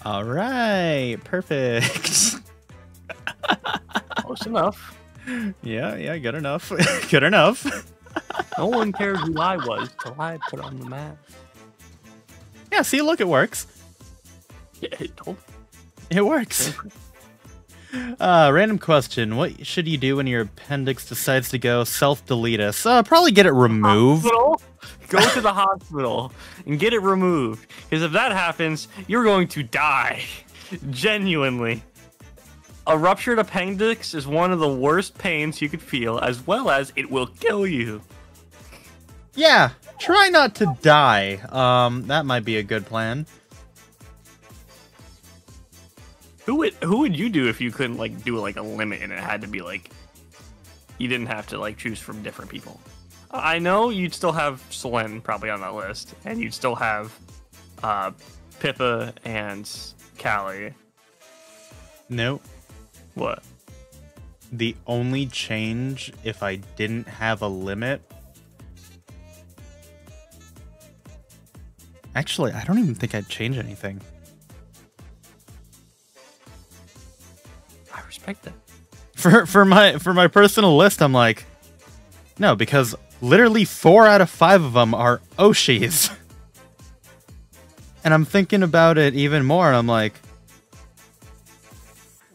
All right, perfect. Close enough. Yeah, yeah, good enough. good enough. No one cared who I was till I put on the map. Yeah, see, look, it works. Yeah, it. It works. Uh, random question. What should you do when your appendix decides to go self-deletus? Uh, probably get it removed. Hospital? Go to the hospital and get it removed. Because if that happens, you're going to die. Genuinely. A ruptured appendix is one of the worst pains you could feel, as well as it will kill you. Yeah, try not to die. Um, that might be a good plan. Who would who would you do if you couldn't like do like a limit and it had to be like you didn't have to like choose from different people? I know you'd still have Selene probably on that list, and you'd still have uh, Pippa and Calli. Nope. What? The only change if I didn't have a limit. Actually, I don't even think I'd change anything. I respect that. For for my for my personal list, I'm like, no, because literally four out of five of them are Oshis. And I'm thinking about it even more, and I'm like,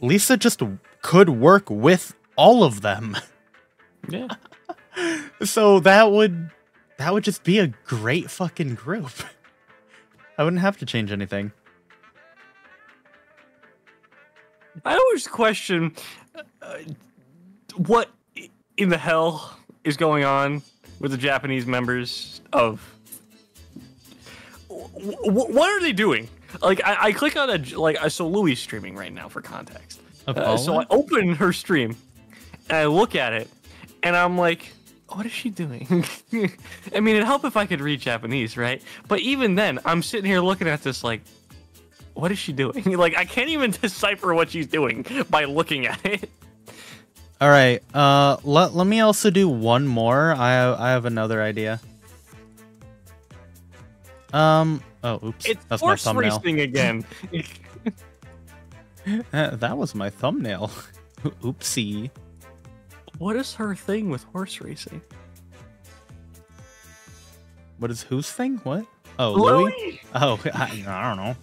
Lisa just could work with all of them. Yeah. So that would that would just be a great fucking group. I wouldn't have to change anything. I always question uh, what in the hell is going on with the Japanese members of. W- w- what are they doing? Like I, I click on a like so Louis streaming right now for context. Uh, so I open her stream and I look at it and I'm like, what is she doing? I mean, it'd help if I could read Japanese, right? But even then, I'm sitting here looking at this like, what is she doing? like, I can't even decipher what she's doing by looking at it. All right. Uh, let let me also do one more. I I have another idea. Um. Oh, oops. It's That's my horse thumbnail. racing again. That was my thumbnail. Oopsie. what is her thing with horse racing? What is whose thing? What? Oh, Louis. Louis! Oh, I, I don't know.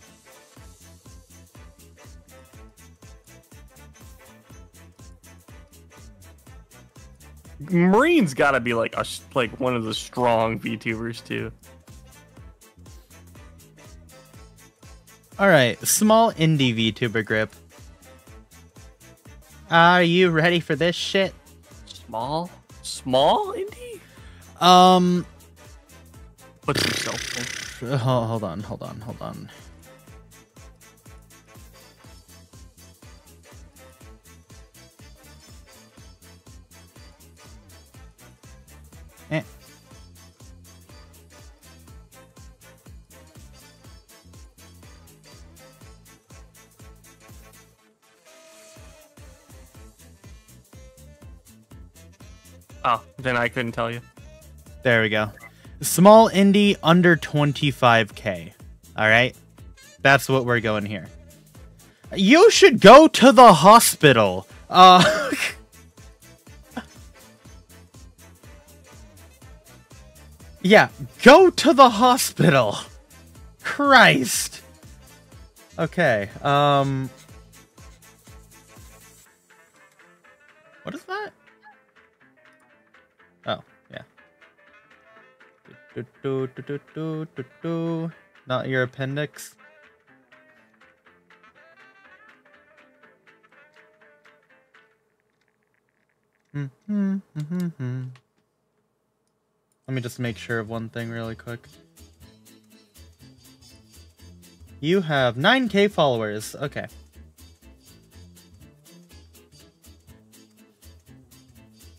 Marine's got to be like a like one of the strong VTubers too. All right, small indie VTuber grip. Are you ready for this shit? Small, small indie. Um, himself. in. hold, hold on, hold on, hold on. Oh, then I couldn't tell you. There we go. Small indie under 25k. All right. That's what we're going here. You should go to the hospital. Uh Yeah, go to the hospital. Christ. Okay. Um What is that? Do, do, do, do, do, do, do. Not your appendix. Mm-hmm, mm-hmm, mm-hmm. Let me just make sure of one thing really quick. You have 9k followers. Okay.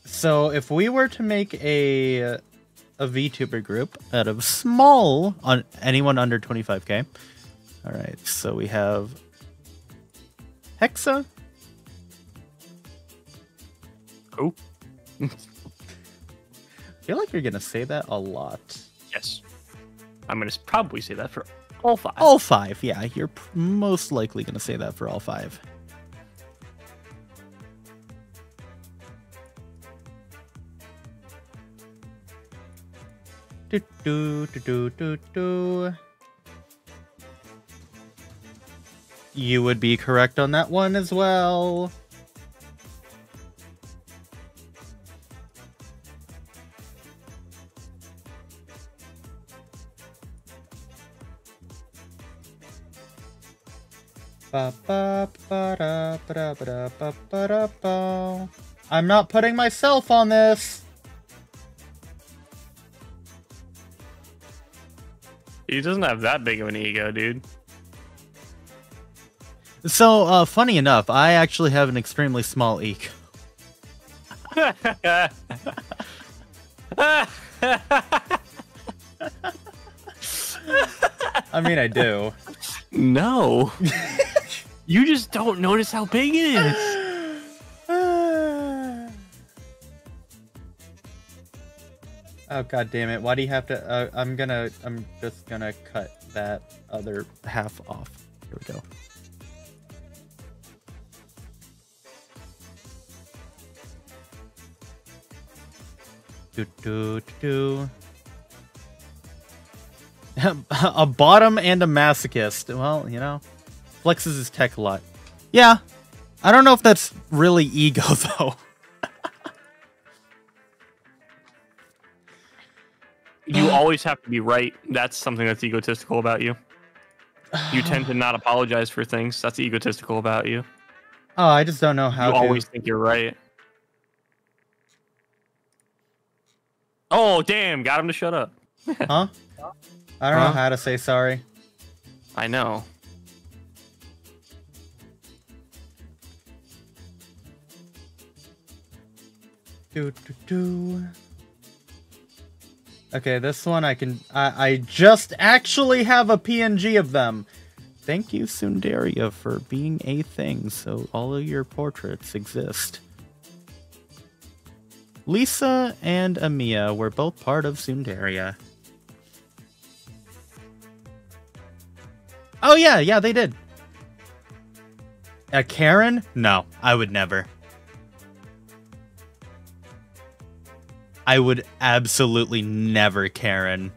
So if we were to make a a VTuber group out of small on anyone under 25k. All right, so we have Hexa. Oh, I feel like you're gonna say that a lot. yes. I'm gonna probably say that for all five. All five, yeah, you're most likely gonna say that for all five. Do do do do do do. You would be correct on that one as well. I'm not putting myself on this. He doesn't have that big of an ego, dude. So, uh, funny enough, I actually have an extremely small ego. I mean, I do. no. you just don't notice how big it is. Oh god damn it! Why do you have to? Uh, I'm gonna. I'm just gonna cut that other half off. Here we go. Do do do. a bottom and a masochist. Well, you know, flexes his tech a lot. Yeah, I don't know if that's really ego though. You always have to be right. That's something that's egotistical about you. You tend to not apologize for things. That's egotistical about you. Oh, I just don't know how You to. always think you're right. Oh, damn. Got him to shut up. Huh? I don't know how to say sorry. I know. Do do do. Okay, this one I can. I, I just actually have a PNG of them. Thank you, Sundaria, for being a thing, so all of your portraits exist. Lisa and Amia were both part of Sundaria. Oh yeah, yeah, they did. A Karen? No, I would never. I would absolutely never Karen.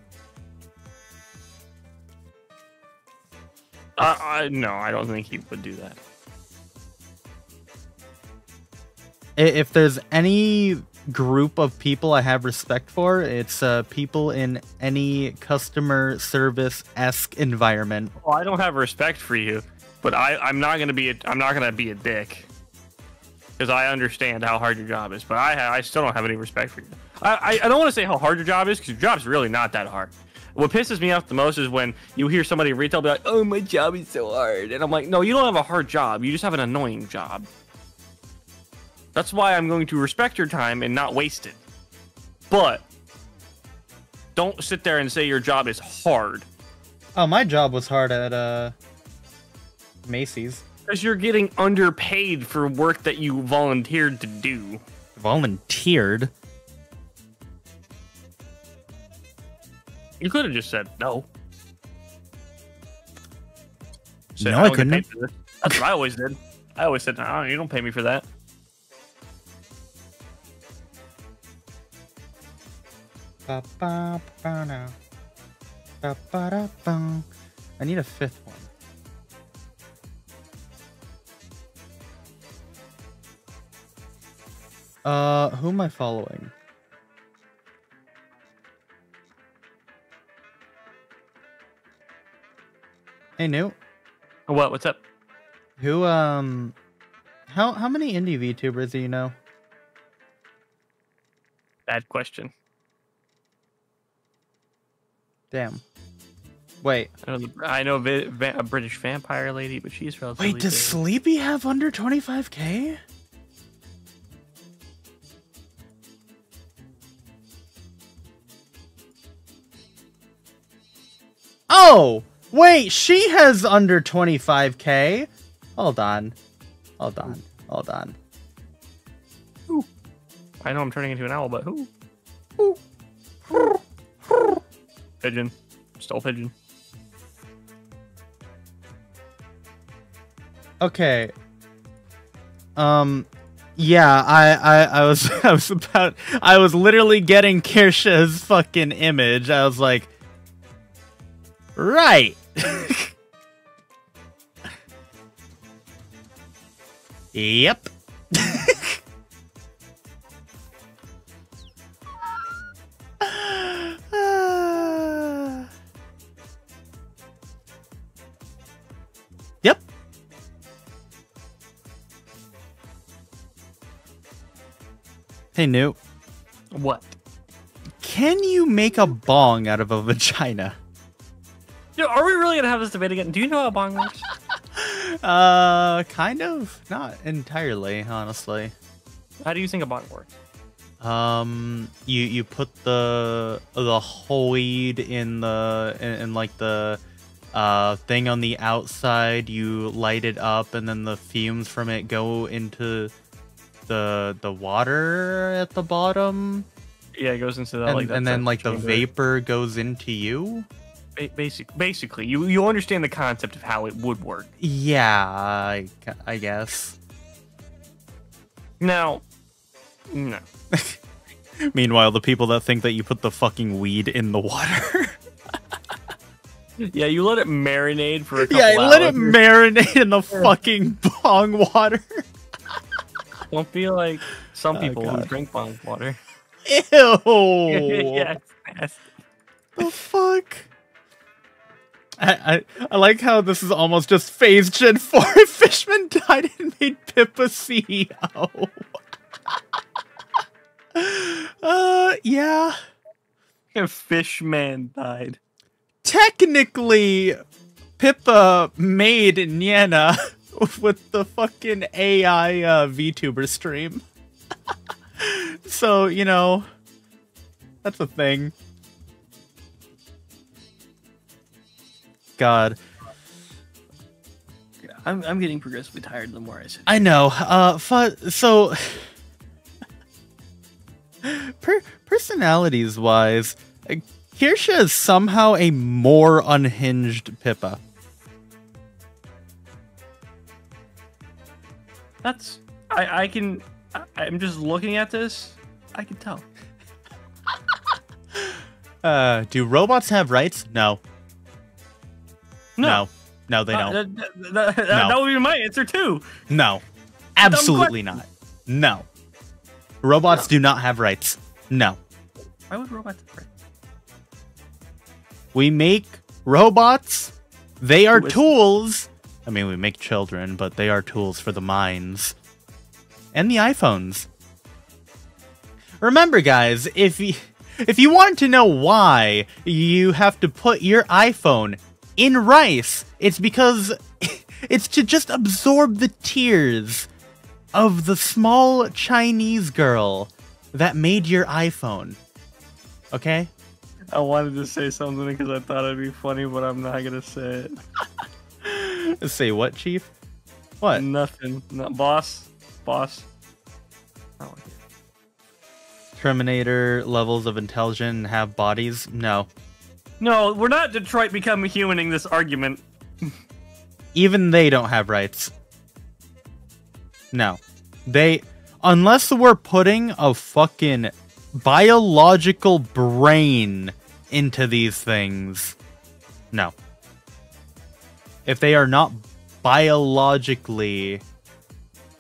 Uh, I, no, I don't think he would do that. If there's any group of people I have respect for, it's uh, people in any customer service esque environment. Well, I don't have respect for you, but I, I'm not gonna be a, I'm not gonna be a dick because I understand how hard your job is. But I I still don't have any respect for you. I I, don't want to say how hard your job is because your job's really not that hard. What pisses me off the most is when you hear somebody in retail be like, "Oh, my job is so hard," and I'm like, "No, you don't have a hard job. You just have an annoying job." That's why I'm going to respect your time and not waste it. But don't sit there and say your job is hard. Oh, my job was hard at uh Macy's. Because you're getting underpaid for work that you volunteered to do. Volunteered. You could have just said no. Said, No, I don't couldn't paid have. for this. That's what I always did. I always said, no, you don't pay me for that. I need a fifth one. Uh, who am I following? Hey, new. What? What's up? Who um, how how many indie VTubers do you know? Bad question. Damn. Wait, I know, the, I know vi- va- a British vampire lady, but she's relatively wait. Does big. Sleepy have under twenty five k? Oh, wait, she has under 25k. Hold on. Hold on. Hold on. I know I'm turning into an owl, but who? Pigeon. Stole pigeon. Okay. Um yeah, I, I I was I was about I was literally getting Kirsha's fucking image. I was like Right. Yep. yep. Hey, New. What? Can you make a bong out of a vagina? Yo, are we really gonna have this debate again? Do you know how a bong works? Uh, kind of. Not entirely, honestly. how do you think a bong works? Um, you you put the the weed in the in, in like the uh thing on the outside. You light it up, and then the fumes from it go into the the water at the bottom, Yeah, it goes into the and, like that and then like the chamber. vapor goes into you. Ba- basic, basically, you you understand the concept of how it would work. Yeah, I, I guess. Now, no. Meanwhile, the people that think that you put the fucking weed in the water. Yeah, you let it marinate for a couple yeah, let it marinate in the fucking bong water. Don't feel like some Oh, people who drink bong water. Ew. yeah. The fuck? I, I I like how this is almost just phase gen 4 Fishman died and made Pippa CEO. uh yeah. If Fishman died. Technically Pippa made Niana with the fucking AI uh, VTuber stream. so, you know, that's a thing. God. I'm, I'm getting progressively tired the more I sit. I know. Uh, fu- so per- personalities wise, Kirsha is somehow a more unhinged Pippa. That's I I can I, I'm just looking at this. I can tell. Uh, do robots have rights? No. No. No, they Uh, don't. that, that- that- No. that would be my answer too. No. Absolutely not. No. Robots do not have rights. No. Why would robots? have rights? We make robots. They are tools. I mean, we make children, but they are tools for the minds. And the iPhones. Remember, guys, if you, if you want to know why you have to put your iPhone in rice, it's because it's to just absorb the tears of the small Chinese girl that made your iPhone. Okay? I wanted to say something because I thought it'd be funny, but I'm not gonna say it. Say what, Chief? What? Nothing. No, boss. Boss. I don't like it. Terminator levels of intelligence have bodies? No. No, we're not Detroit becoming humaning this argument. Even they don't have rights. No. They unless we're putting a fucking biological brain into these things. No. If they are not biologically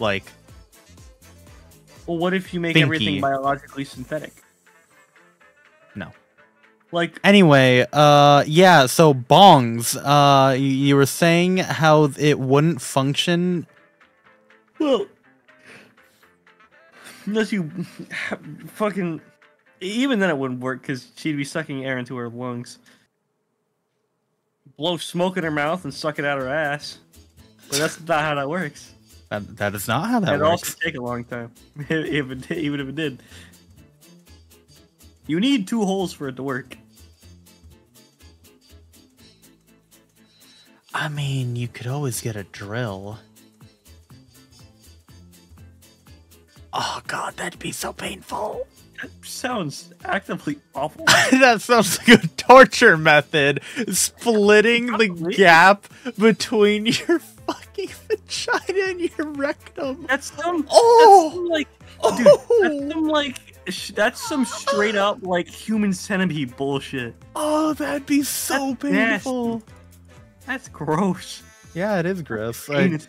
like Well, what if you make Thinky. everything biologically synthetic? Like, Anyway, uh yeah, so bongs, uh you, you were saying how it wouldn't function well, unless you fucking. Even then, it wouldn't work because she'd be sucking air into her lungs. Blow smoke in her mouth and suck it out her ass. But that's not how that works. that, that is not how that It'd works. also take a long time, if it did, even if it did. You need two holes for it to work. I mean, you could always get a drill. Oh god, that'd be so painful. That sounds actively awful. that sounds like a torture method. Splitting the Probably. gap between your fucking vagina and your rectum. That's some. Oh! That's some, like, oh! dude. That's some like. sh- That's some straight up like human centipede bullshit. Oh, that'd be so That's nasty. Painful. That's gross. Yeah, it is gross. Like,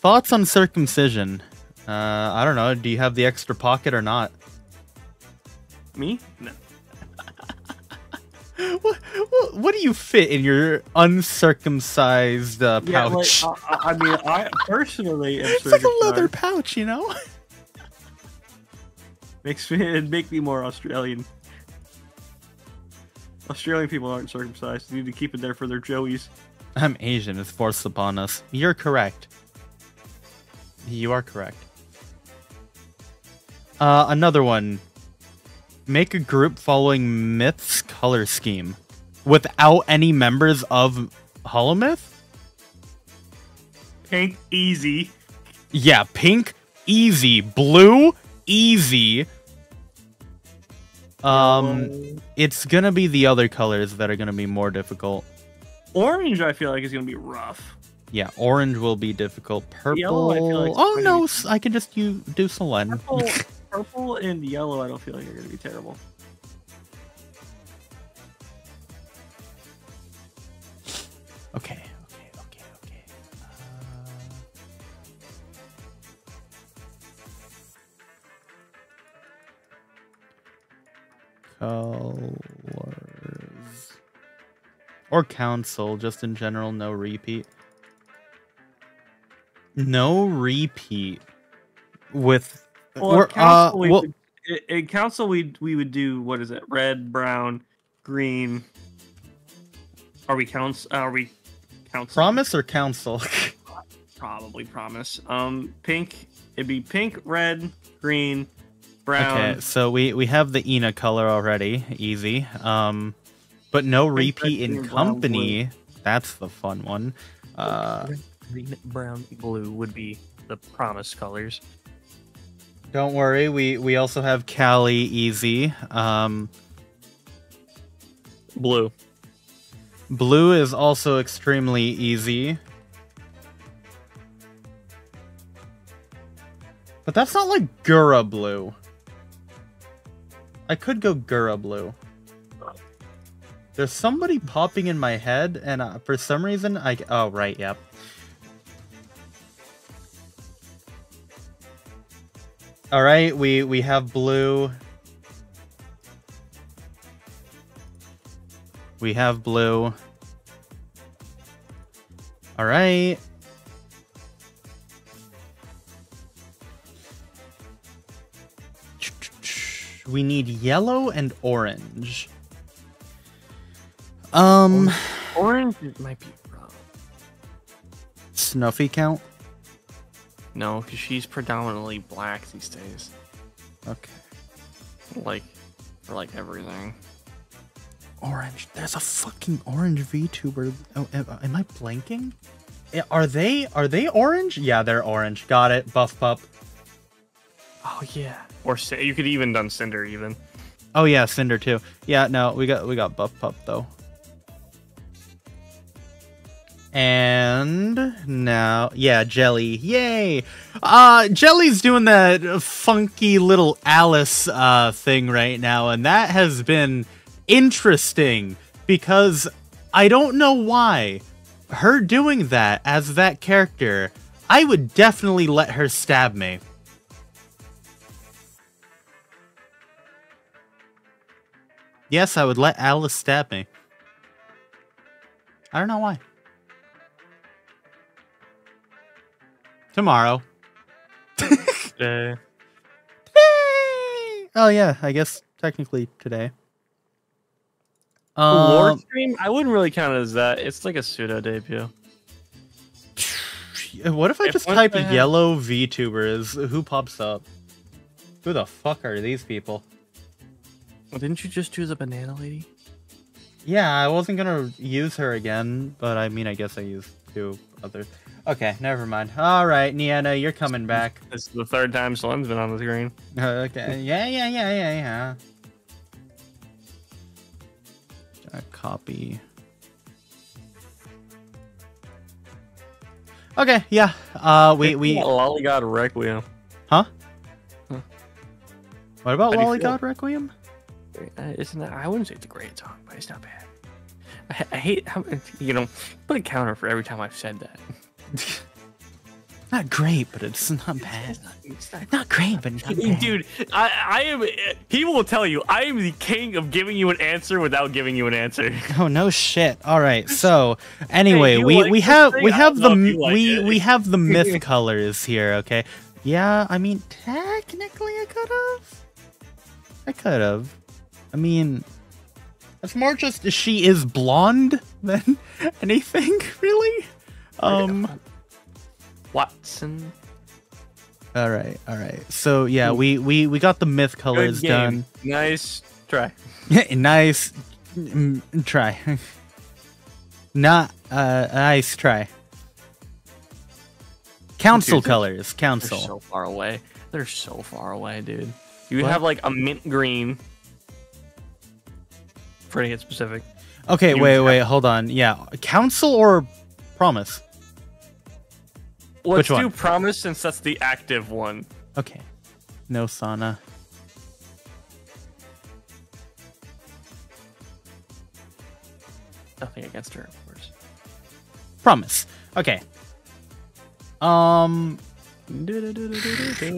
thoughts on circumcision? Uh, I don't know. Do you have the extra pocket or not? Me? No. What, what, what do you fit in your uncircumcised uh, Yeah, like? I, I I mean, I personally am it's like a leather pouch, you know? Makes me it'd make me more Australian. Australian people aren't circumcised. They need to keep it there for their joeys. I'm Asian. It's forced upon us. You're correct. You are correct. Uh, another one. Make a group following Myth's color scheme without any members of Holo Myth? Pink, easy. Yeah, pink, easy. Blue, easy. Um, it's gonna be the other colors that are gonna be more difficult. orange, I feel like is gonna be rough. Yeah, orange will be difficult. Purple. Yellow, I feel like oh no, I can just you do Solen. Purple, purple and yellow, I don't feel like are gonna be terrible. okay, Colors. Or council, just in general, no repeat. No repeat with Well, or, in council, uh, we well, would, in council we we would do what is it? Red, brown, green. Are we counts? Are we council? promise or council? Probably promise. Um, pink. It'd be pink, red, green, brown. Okay, so we we have the Ina color already, easy. Um, but no repeat in company. That's the fun one. Uh, Green, brown, blue would be the promise colors. don't worry, we we also have Calli easy. Um, Blue. blue is also extremely easy. But that's not like Gura blue. I could go Gura blue. There's somebody popping in my head, and uh, for some reason, I oh right, yep. All right, we we have blue. We have blue. All right. We need yellow and orange. Um, Orange it might be wrong. Snuffy count. No, because she's predominantly black these days. Okay. Like, for like everything. Orange. There's a fucking orange VTuber. Oh, am, am I blanking? Eh, Are they are they orange? Yeah, they're orange. Got it. Buff pup. Oh yeah. Or you could even done Cinder even. Oh yeah, Cinder too. Yeah, no, we got we got buff pup though. And now, yeah, Jelly. Yay! Uh Jelly's doing that funky little Alice uh thing right now and that has been interesting because I don't know why her doing that as that character, I would definitely let her stab me. Yes, I would let Alice stab me. I don't know why. Tomorrow. Uh, Oh yeah, I guess technically today. Lord Um, stream? I wouldn't really count it as that. It's like a pseudo debut. what if I If just type yellow VTubers? Who pops up? Who the fuck are these people? Well, didn't you just choose a banana lady? Yeah, I wasn't gonna use her again, but I mean, I guess I used two others. Okay, never mind. All right, Niana, you're coming back. This is the third time Solen's been on the screen. Uh, Okay. Yeah, yeah, yeah, yeah, yeah. Uh, copy. Okay, yeah. Uh, we we. Lollygod Requiem. Huh? What about How do you feel? Lollygod Requiem? Uh, isn't that? I wouldn't say it's a great song, but it's not bad. I, I hate how you know put a counter for every time I've said that. Not great, but it's not bad. It's not- Not great, but not bad. Dude, I, I am. He will tell you I am the king of giving you an answer without giving you an answer. Oh no shit. All right. So anyway, you we like we have we have the know if m- like we it. we have the myth colors here. Okay. Yeah. I mean, technically, I could have. I could have. I mean, it's more just she is blonde than anything, really. Um. Watson. All right. All right. So yeah, we we we got the myth colors done. Nice try. Yeah, nice mm, try. Not uh nice try. Council Dude, colors, They're council. so far away. They're so far away, dude. You What? have like a mint green. For to get specific. okay, you wait, wait, hold on. Yeah, council or promise? Let's Which do one? promise since that's the active one. Okay. No sauna. Nothing against her, of course. Promise. Okay. Um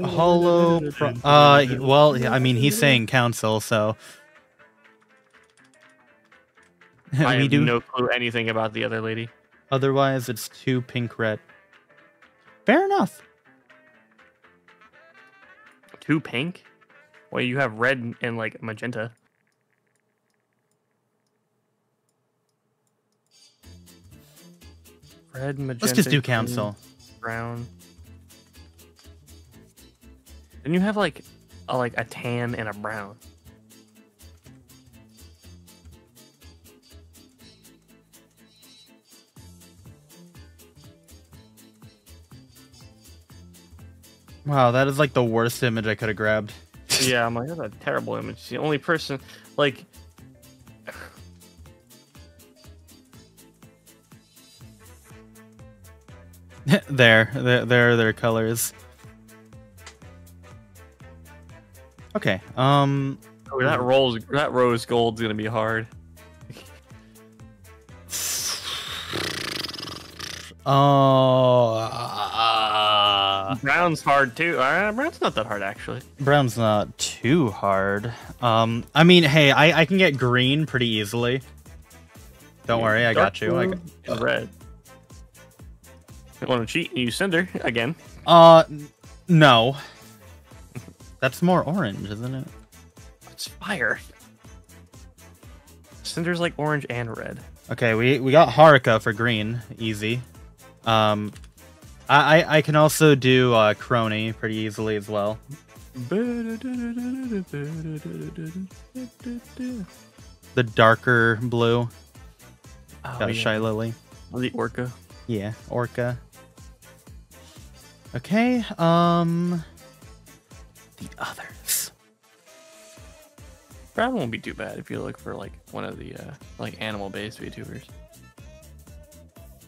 hollow pro- uh well, I mean he's saying council, so I have do no clue anything about the other lady. Otherwise, it's two pink red. Fair enough. Two pink? Well, you have red and like magenta. Red, magenta. Let's just do council. Brown. Then you have like a like a tan and a brown. Wow, that is like the worst image I could have grabbed. yeah, I'm like that's a terrible image. The only person like there, there, there are their colors. Okay. Um. oh, that rolls that rose gold's gonna be hard. Oh. uh, Brown's hard too. Uh, brown's not that hard actually. brown's not too hard. Um. I mean, hey, I I can get green pretty easily. Don't worry, I got you. I got, red. You want to cheat and use cinder again? uh, no. That's more orange, isn't it? It's fire. Cinder's like orange and red. Okay, we we got Haruka for green, easy. Um, I I, I can also do uh, Kronii pretty easily as well. The darker blue. Oh, Got a yeah. Shylily. The orca. Yeah, orca. Okay, um the others. Brown won't be too bad if you look for like one of the uh, like animal-based VTubers.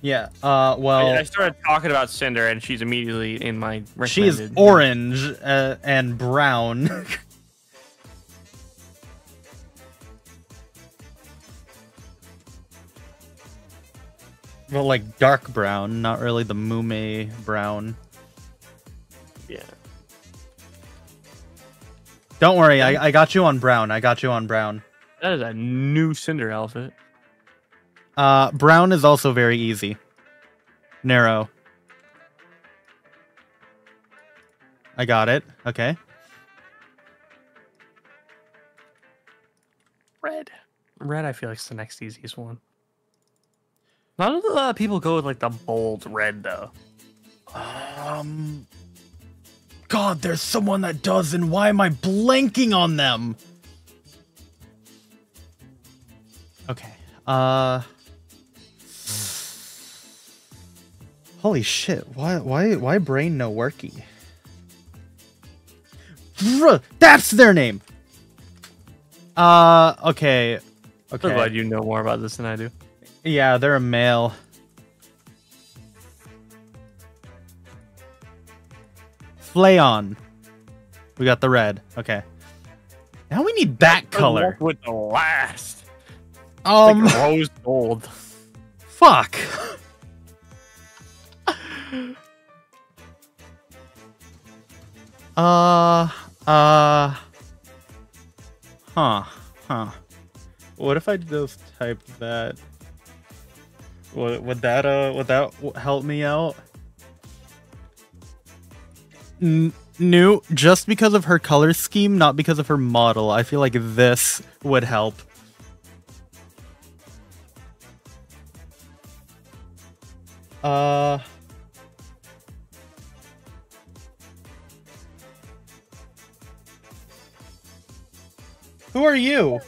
Yeah, uh well I, I started talking about Cinder, and she's immediately in my. she is orange uh, and brown. well, like dark brown, not really the Mumei brown. Yeah. Don't worry, I, I got you on brown. I got you on brown. That is a new Cinder outfit. Uh, brown is also very easy. Narrow. I got it. Okay. Red. Red, I feel like is the next easiest one. Not a lot of people go with like the bold red though. Um. God, there's someone that does, and why am I blanking on them? Okay. Uh. Holy shit! Why? Why? Why brain no worky? Bruh, That's their name. Uh. Okay. Okay. I'm glad you know more about this than I do. Yeah, they're a male. Flayon. We got the red. Okay. Now we need that color. with the last. Um, like rose gold. fuck. Uh, uh, huh, huh. What if I just type that? Would, would that uh would that help me out? N- new, just because of her color scheme, not because of her model. I feel like this would help. Uh. Who are you?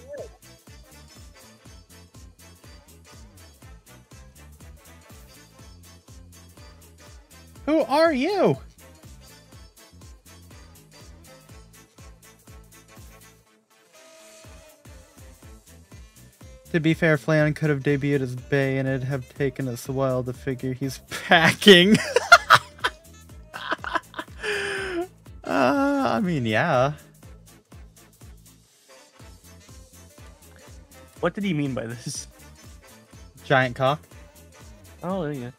Who are you? To be fair, Flan could have debuted as Bae and it'd have taken us a while to figure he's packing. uh, I mean, yeah. What did he mean by this? Giant cock. Oh yeah.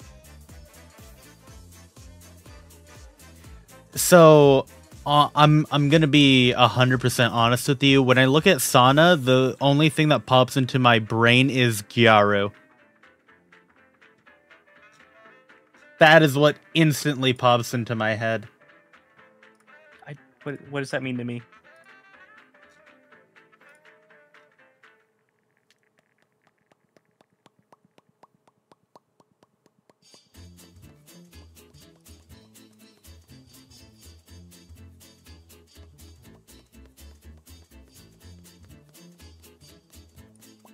So uh, I'm I'm gonna be hundred percent honest with you. When I look at Sana, the only thing that pops into my brain is Gyaru. That is what instantly pops into my head. I what what does that mean to me?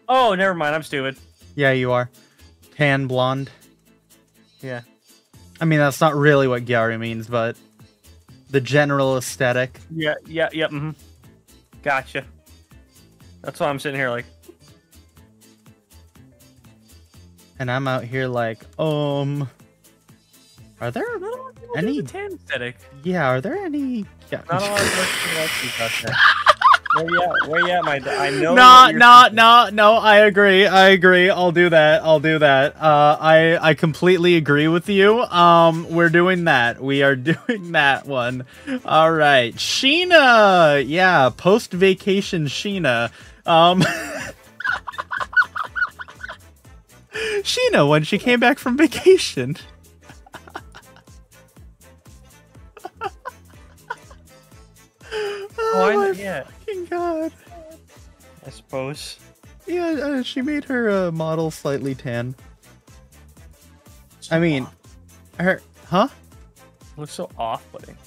Oh, never mind. I'm stupid. Yeah, you are. Tan blonde. Yeah. I mean, that's not really what Gyaru means, but the general aesthetic. Yeah. Yeah. Yeah. Mm-hmm. Gotcha. That's why I'm sitting here like. And I'm out here like, um, are there Not a lot of people do Any- the tan aesthetic. Yeah, are there any? Yeah. Not a lot of people actually got that. Where you at? Where you at, my? I know. no, no, no, no. I agree. I agree. I'll do that. I'll do that. Uh, I I completely agree with you. Um, we're doing that. We are doing that one. All right, Sheena. Yeah, post vacation Sheena. Um. Sheena when she came back from vacation. Oh, I, yeah. God. I suppose. Yeah, uh, she made her uh, model slightly tan. I mean, her, huh? looks so off-putting.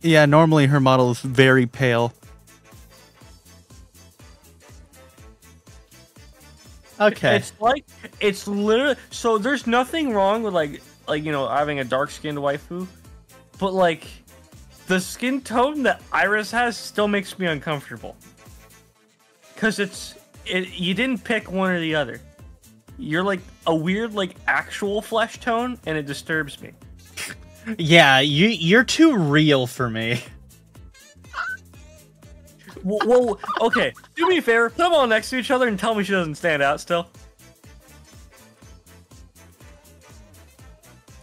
Yeah, normally her model is very pale. Okay. It's like it's literally so there's nothing wrong with like like you know having a dark skinned waifu, but like the skin tone that IRyS has still makes me uncomfortable. Cause it's it you didn't pick one or the other. You're like a weird like actual flesh tone and it disturbs me. Yeah, you you're too real for me. whoa, well okay, do me a favor, put them all next to each other and tell me she doesn't stand out still.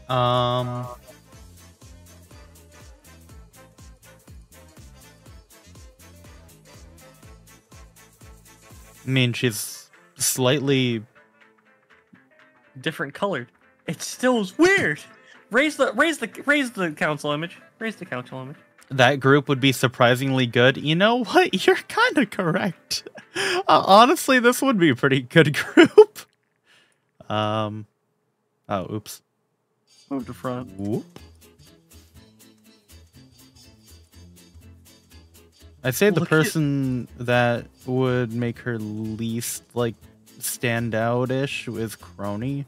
Um I mean, she's slightly Different colored. It still is weird. Raise the raise the raise the council image. Raise the council image. that group would be surprisingly good. You know what? You're kind of correct. Uh, honestly, this would be a pretty good group. Um Oh, oops. Move to front. Whoop. I'd say the Look at- person that would make her least like stand out ish is Kronii.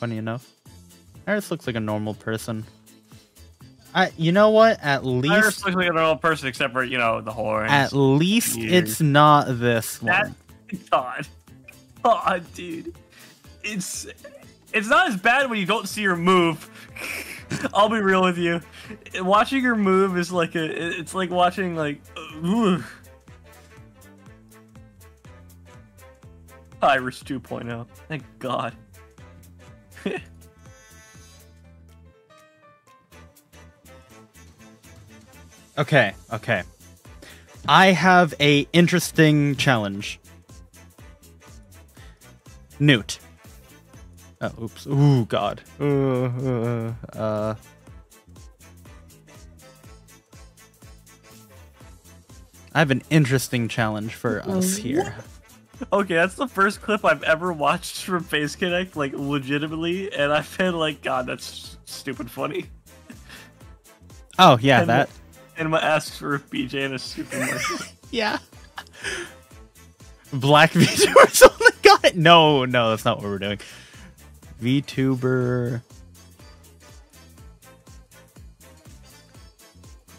Funny enough. IRyS looks like a normal person. I you know what? At IRyS least looks like a normal person except for you know the horns. at least Weird. it's not this That- one. God, God, dude, it's it's not as bad when you don't see her move. I'll be real with you. Watching her move is like a. It's like watching like. Ugh. IRyS 2.0. Thank God. Okay, okay. I have a interesting challenge. Newt. Oh, oops. Ooh, God. Uh, uh, uh. I have an interesting challenge for us here. Okay, that's the first clip I've ever watched from Phase Connect, like legitimately, and I've been like, God, that's stupid funny. Oh, yeah, And that. Enma asks for a BJ and a supermarket. Yeah. Black VTubers only got it. No, no, that's not what we're doing. VTuber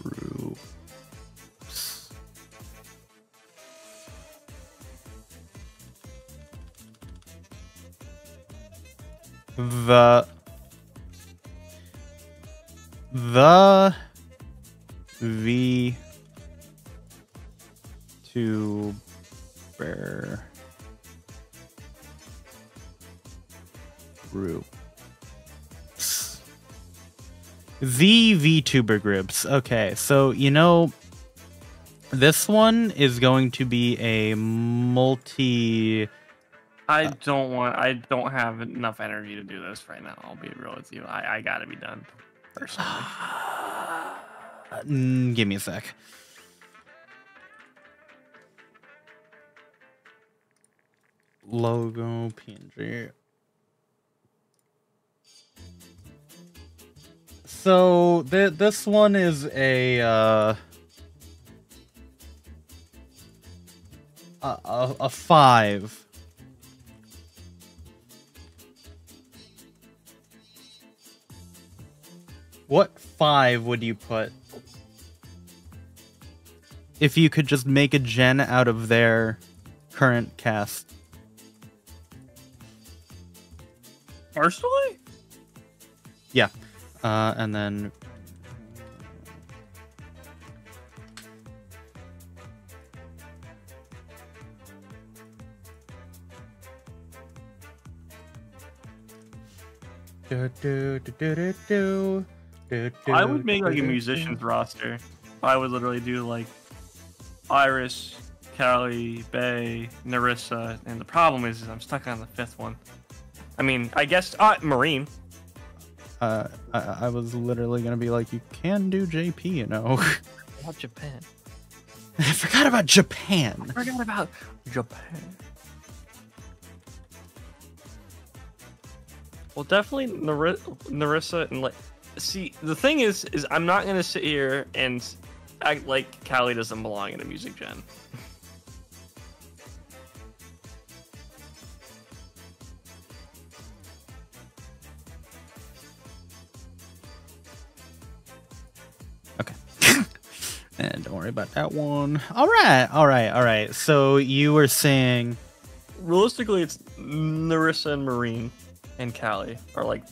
groups. The the V tuber groups. The VTuber groups. Okay, so you know this one is going to be a multi I don't want. I don't have enough energy to do this right now. I'll be real with you. I, I gotta be done. Personally. Mm, give me a sec. Logo PNG. So th- this one is a uh, a, a a five. What five would you put? If you could just make a gen out of their current cast. Personally, Yeah. Uh, and then. Do, do, do, I would make like a musicians roster. I would literally do like IRyS, Calli, Bae, Nerissa, and the problem is, is I'm stuck on the fifth one. I mean, I guess uh, Marine. Uh, I, I was literally gonna be like, you can do JP, you know. About Japan. I forgot about Japan. I forgot about Japan. Well, definitely Nari- Nerissa and like see, the thing is, is I'm not gonna sit here and act like Calli doesn't belong in a music gen. don't worry about that one. All right, all right, all right. So you were saying, Realistically, it's Nerissa and Marine and Calli are like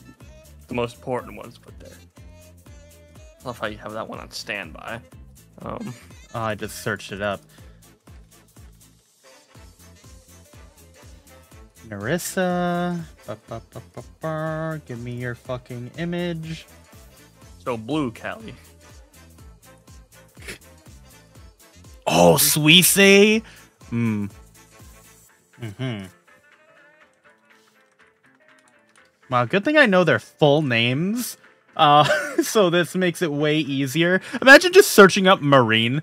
the most important ones put there. I love how you have that one on standby. Um, oh, I just searched it up. Nerissa, ba, ba, ba, ba, ba. give me your fucking image. so blue Calli. Oh, Suisei. Hmm. Hmm. Wow, good thing I know their full names. Uh, so this makes it way easier. Imagine just searching up Marine.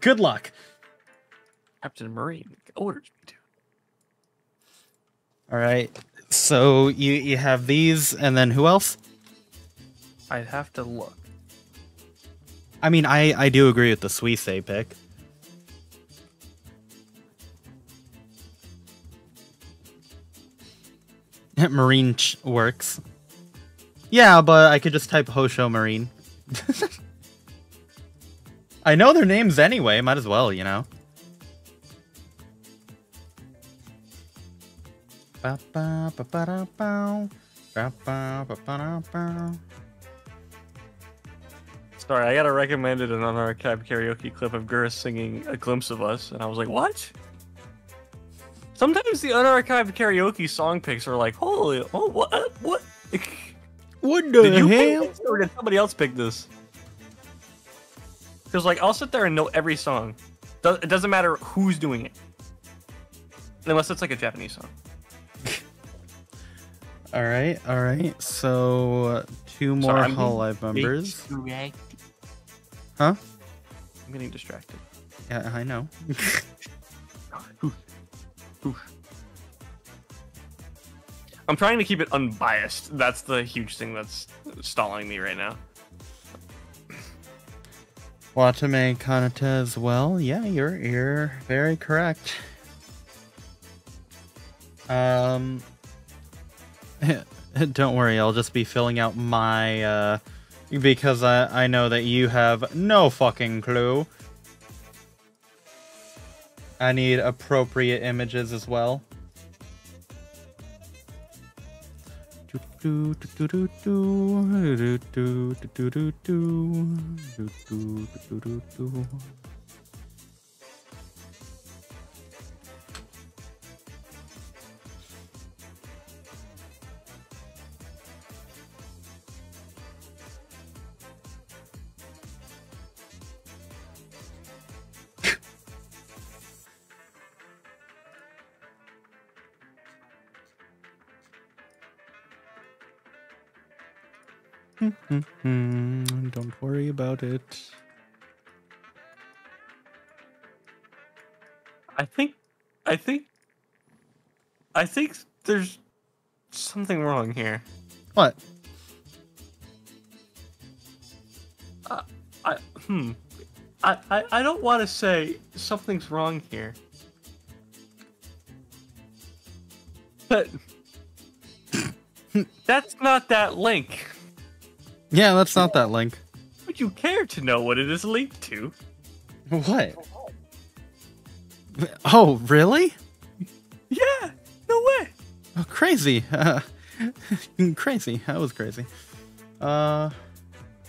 Good luck. Captain Marine orders me to. All right. So you you have these, and then who else? I'd have to look. I mean, I I do agree with the Suisei pick. Marine works. Yeah, but I could just type Houshou Marine. I know their names anyway. Might as well, you know. Ba ba ba Sorry, I got a recommended an unarchived karaoke clip of Gura's singing "A Glimpse of Us," and I was like, "What?" Sometimes the unarchived karaoke song picks are like, "Holy, oh, what? What? What the Did you pick this, or did somebody else pick this?" Because like, I'll sit there and know every song. It doesn't matter who's doing it, unless it's like a Japanese song. All right, all right. So uh, two more Sorry, Hololive members. Distracted. Huh? I'm getting distracted. Yeah, I know. I'm trying to keep it unbiased. That's the huge thing that's stalling me right now. Watame Kanata as well. Yeah, you're you're very correct. Um, don't worry, I'll just be filling out my uh, because I I know that you have no fucking clue. I need appropriate images as well. Don't worry about it. I think, I think, I think there's something wrong here. What? I hmm, I I, I don't want to say something's wrong here, but that's not that link. Yeah, that's not that link. Would you care to know what it is linked to? What? Oh, really? Yeah, no way. Oh, crazy. Uh, crazy. That was crazy. Uh.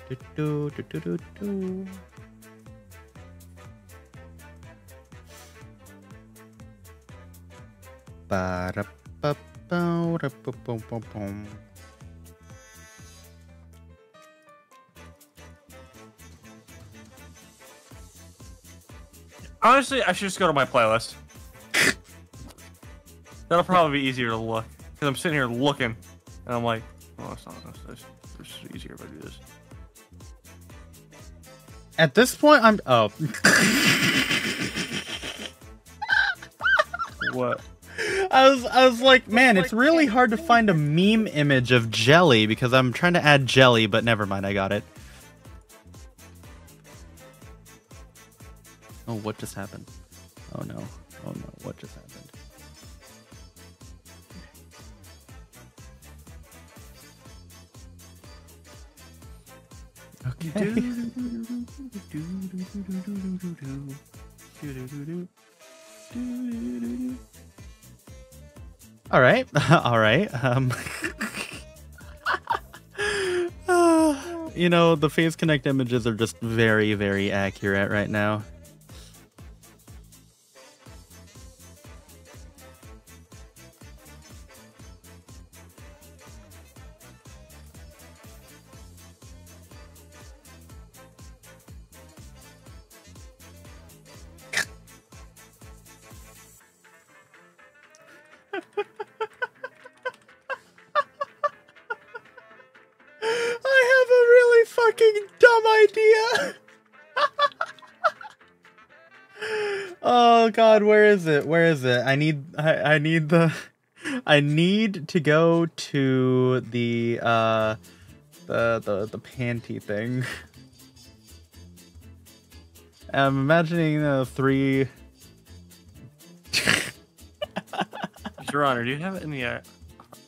Do, do, do, do, do, do. Ba-da-ba-ba-da-ba-bum-bum-bum. Honestly, I should just go to my playlist. That'll probably be easier to look. Because I'm sitting here looking, and I'm like, oh, it's not. It's, it's, it's easier if I do this. At this point, I'm. Oh. What? I was I was like, man, it's really hard to find a meme image of jelly because I'm trying to add jelly, but never mind, I got it. Oh, what just happened? Oh no. Oh no, what just happened? Okay. All right. All right. Um uh, you know, the Phase Connect images are just very very accurate right now. I, I need the I need to go to the uh the the the panty thing. I'm imagining uh, three Your Honor, do you have any uh,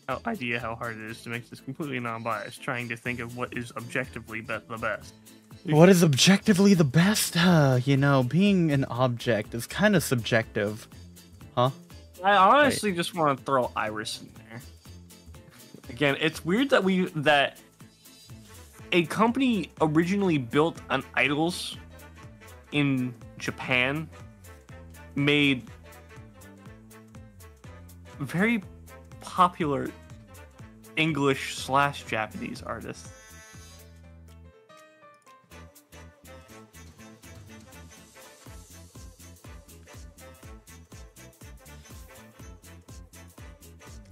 uh, idea how hard it is to make this completely non-biased, trying to think of what is objectively be- the best? What is objectively the best? Uh, you know, being an object is kind of subjective. Huh? I honestly just want to throw Iris in there. Again, it's weird that we that a company originally built on idols in Japan made very popular English slash Japanese artists.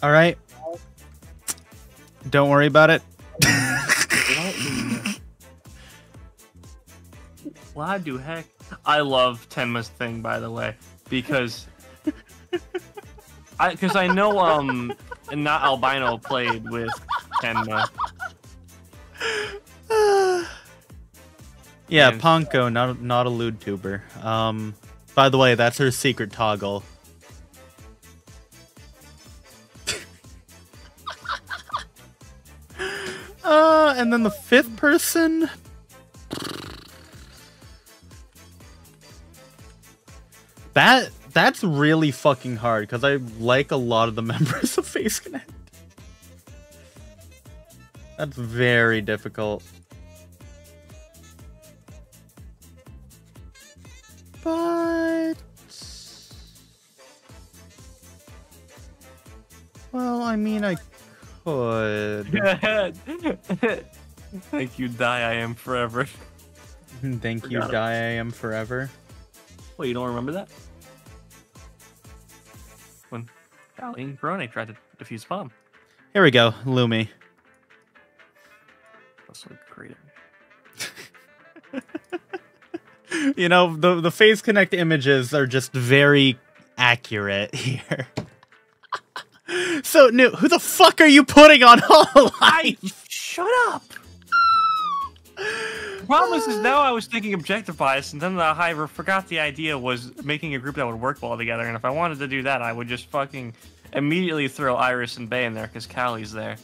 All right. Don't worry about it. Why do heck? I love Tenma's thing, by the way, because I because I know um not albino played with Tenma. Yeah, And- Ponko, not not a lewd tuber. Um, by the way, that's her secret toggle. Uh, and then the fifth person. That that's really fucking hard because I like a lot of the members of Phase Connect. That's very difficult. But well, I mean, I could. Thank you, Die I Am Forever. Thank you, it. die. I am forever. Wait, you don't remember that? When and Verone tried to defuse a bomb. Here we go, Lumi. That's a great You know, the the Phase Connect images are just very accurate here. So, new, who the fuck are you putting on Hololive? I shut up. Problem is, now I was thinking objective bias, and then the I forgot the idea was making a group that would work well together. And if I wanted to do that, I would just fucking immediately throw IRyS and Bae in there because Calli's there,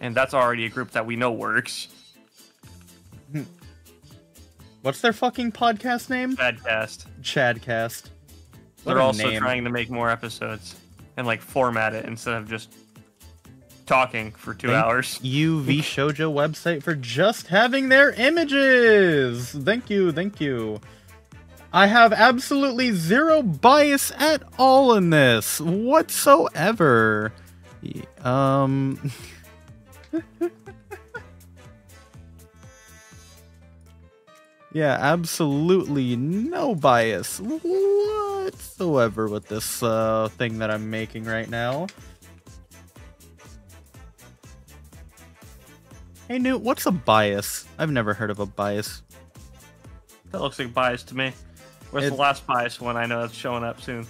and that's already a group that we know works. What's their fucking podcast name? Badcast. Chadcast. What They're also name. trying to make more episodes and like format it instead of just talking for two Thank hours. you, V Shoujo website, for just having their images. Thank you, thank you. I have absolutely zero bias at all in this whatsoever. Um. yeah, absolutely no bias whatsoever with this uh, thing that I'm making right now. Hey, Newt, what's a bias? I've never heard of a bias. That looks like bias to me. Where's It- the last bias one I know that's showing up soon?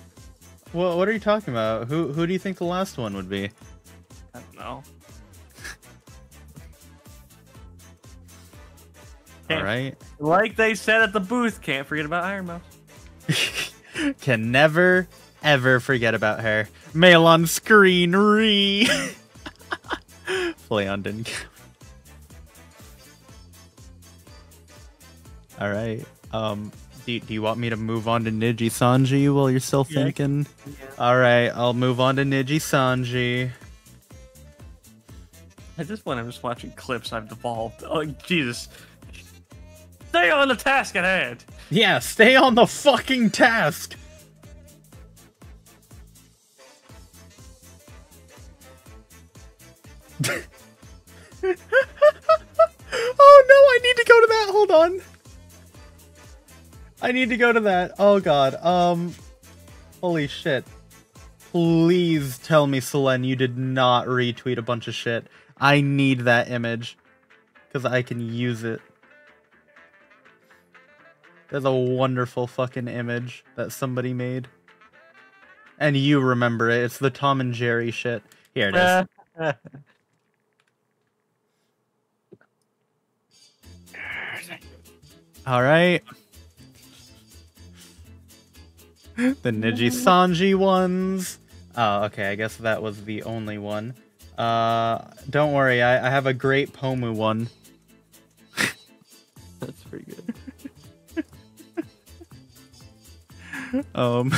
What What are you talking about? Who Who do you think the last one would be? I don't know. All right. Like they said at the booth, can't forget about Ironmouse. Can never ever forget about her. Mail on screen re. Fleon didn't. count. All right. Um. Do, do you want me to move on to Nijisanji while you're still Yeah. thinking? All right. I'll move on to Nijisanji. At this point, I'm just watching clips. I've devolved. Oh Jesus! Stay on the task at hand. Yeah. Stay on the fucking task. oh no, I need to go to that. Hold on. I need to go to that. Oh god. Um holy shit. Please tell me Selen you did not retweet a bunch of shit. I need that image cuz I can use it. There's a wonderful fucking image that somebody made. And you remember it. It's the Tom and Jerry shit. Here it is. All right. The Nijisanji ones. Oh, okay. I guess that was the only one. Uh, don't worry. I, I have a great Pomu one. Um.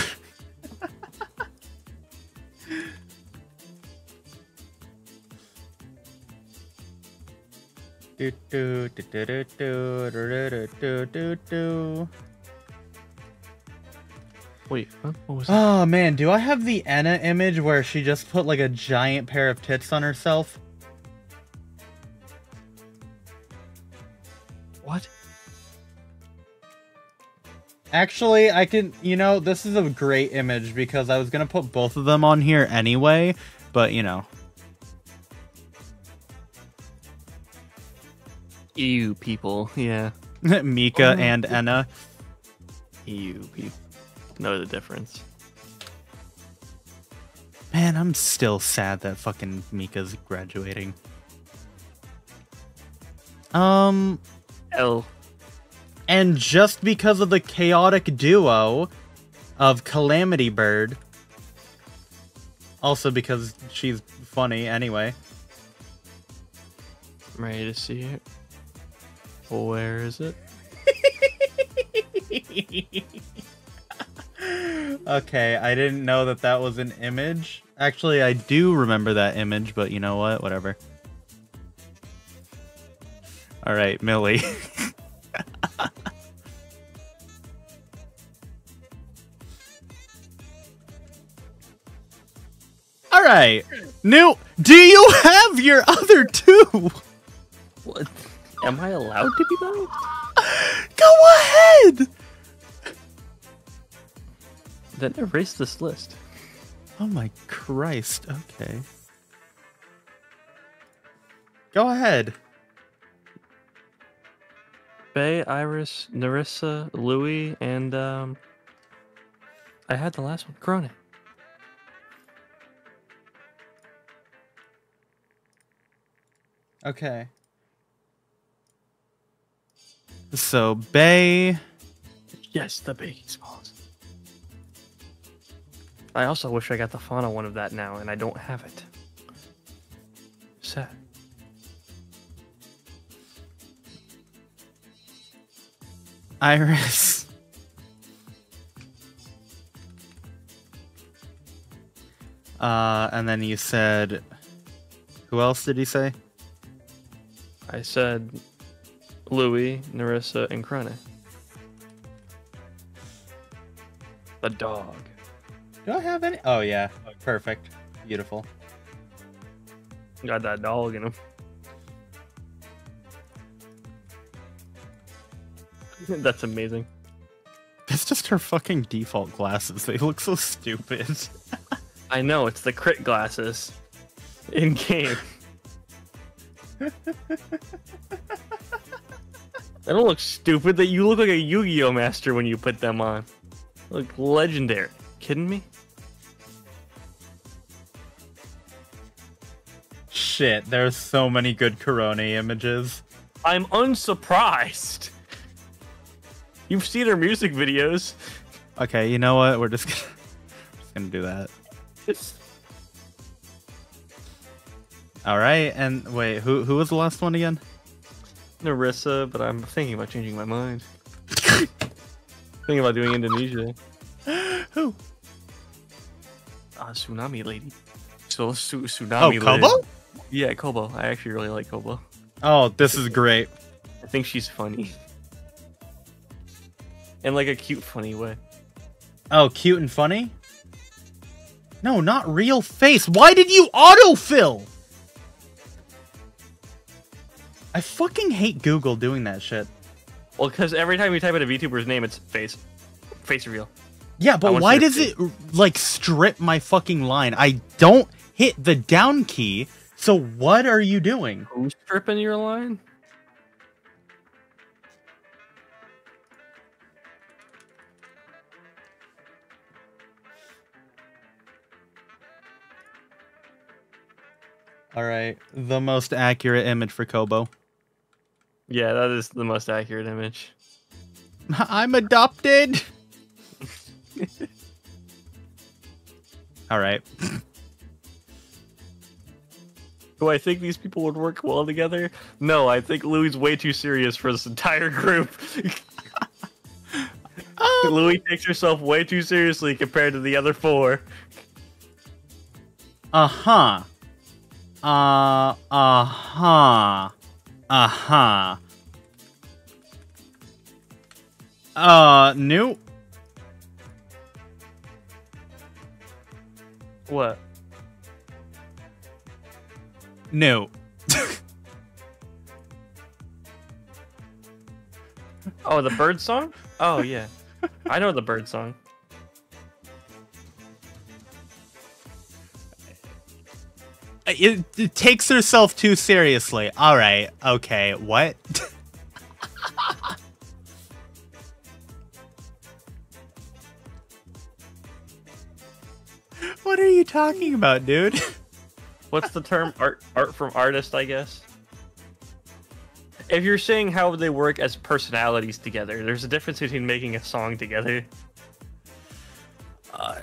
do do do do do do do do do do. Wait, huh? what was that? Oh man, do I have the Enna image where she just put like a giant pair of tits on herself? Actually, I can, you know, this is a great image because I was gonna put both of them on here anyway, but you know. Ew, people. Yeah. Mika Oh. and Enna. Ew, people. Know the difference. Man, I'm still sad that fucking Mika's graduating. Um, L. and just because of the chaotic duo of Calamity Bird, also because she's funny anyway. I'm ready to see it. Where is it? okay, I didn't know that that was an image. Actually, I do remember that image, but you know what? Whatever. All right, Millie. right. New, do you have your other two? What? Am I allowed to be loud? Go ahead. Then erase this list. Oh my Christ. Okay. Go ahead. Bae, IRyS, Nerissa, Louie, and um I had the last one. Korone. Okay. So Bae. Yes, the baby smalls. I also wish I got the fauna one of that now, and I don't have it. Sad. IRyS. Uh, and then you said, who else did he say? I said Louie, Nerissa, and Korone. The dog. Do I have any? Oh yeah, perfect, beautiful. Got that dog in him. That's amazing. It's just her fucking default glasses. They look so stupid. I know it's the crit glasses in game that don't look stupid. That you look like a Yu-Gi-Oh master when you put them on. Look legendary. Kidding me? Shit, there's so many good Korone images. I'm unsurprised. You've seen her music videos. Okay, you know what? We're just gonna, just gonna do that. Just... All right, and wait, who who was the last one again? Nerissa, but I'm thinking about changing my mind. thinking about doing Indonesia. Who? Ah, tsunami lady. So su- tsunami. Oh, Kobo? lady. Yeah, Kobo. I actually really like Kobo. Oh, this is great. I think she's funny. In like a cute, funny way. Oh, cute and funny? No, not real face. Why did you autofill? I fucking hate Google doing that shit. Well, because every time you type in a VTuber's name, it's face. Face reveal. Yeah, but why does it like strip my fucking line? I don't hit the down key. So what are you doing? Who's stripping your line? All right, the most accurate image for Kobo. Yeah, that is the most accurate image. I'm adopted. All right. Do I think these people would work well together? No, I think Louis way too serious for this entire group. Louis takes herself way too seriously compared to the other four. Uh-huh. Uh uh-huh. Uh-huh. Uh new What? no. Oh, the bird song? Oh yeah, I know the bird song. It, it takes herself too seriously. All right. Okay. What? what are you talking about, dude? What's the term? Art, art from artist, I guess. If you're saying how they work as personalities together, there's a difference between making a song together.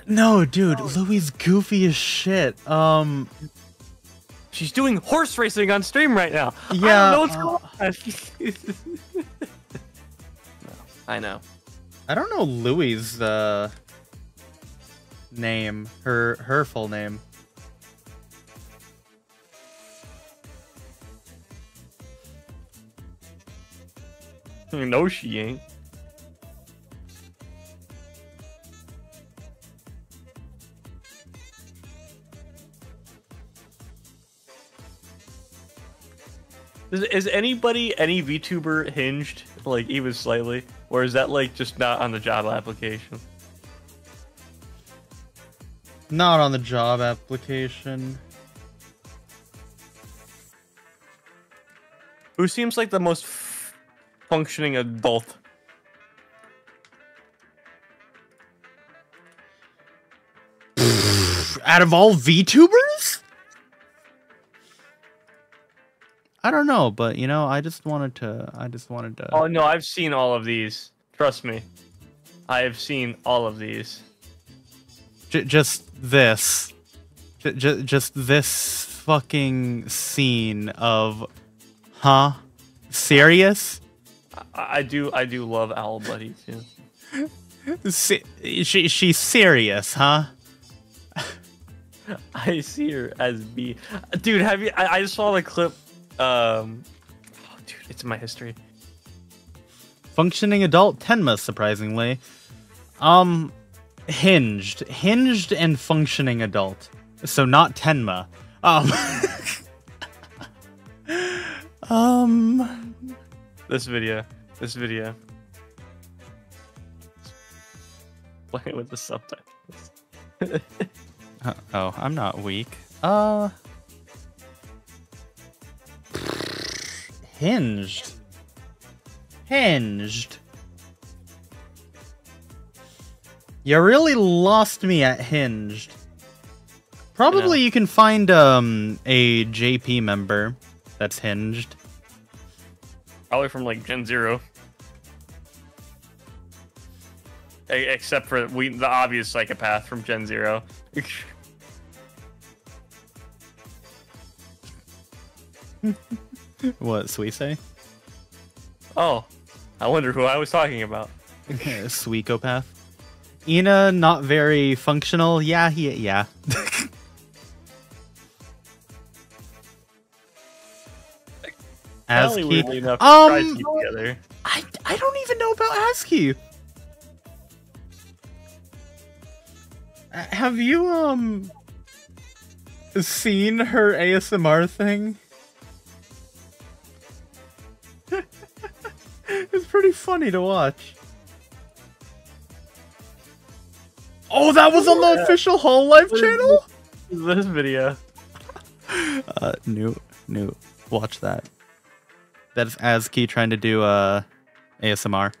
no, dude. Louis goofy as shit. Um. She's doing horse racing on stream right now. Yeah, I know what's uh, going on. no, I know. I don't know Louis' uh, name. Her her full name. No, she ain't. Is, is anybody, any VTuber hinged, like even slightly? Or is that like just not on the job application? Not on the job application. Who seems like the most f- functioning adult? Out of all VTubers? I don't know, but you know, I just wanted to. I just wanted to. Oh no, I've seen all of these. Trust me. I have seen all of these. J- just this. J- j- just this fucking scene of. Huh? Serious? I, I do I do love Owl Buddy too. Se- she, she's serious, huh? I see her as B. Dude, have you? I, I just saw the clip. Um, oh, dude, it's in my history. Functioning adult Tenma, surprisingly. Um, hinged. Hinged and functioning adult. So not Tenma. Um. um. This video. This video. Playing with the subtitles. uh, Oh, I'm not weak. Uh. Hinged. Hinged. You really lost me at hinged. Probably you can find um a JP member that's hinged. Probably from like Gen Zero. Except for we, the obvious psychopath from Gen Zero. What Suisse? oh, I wonder who I was talking about. Suicopath. Ina not very functional. Yeah, he yeah. AZKi. weirdly enough, Um, together. I, I don't even know about AZKi. Uh, Have you um seen her ASMR thing? it's pretty funny to watch. Oh, that was on the Yeah. official Hololive channel? This video. Uh, new, new. Watch that. That is AZKi trying to do uh ASMR.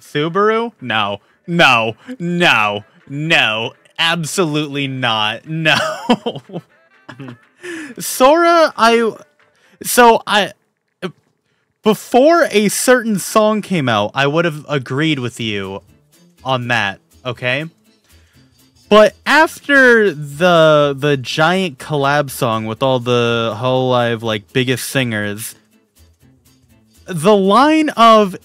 Subaru? No, no, no, no, absolutely not. No. Sora, I. So I. Before a certain song came out, I would have agreed with you on that. Okay. But after the the giant collab song with all the Hololive like biggest singers, the line of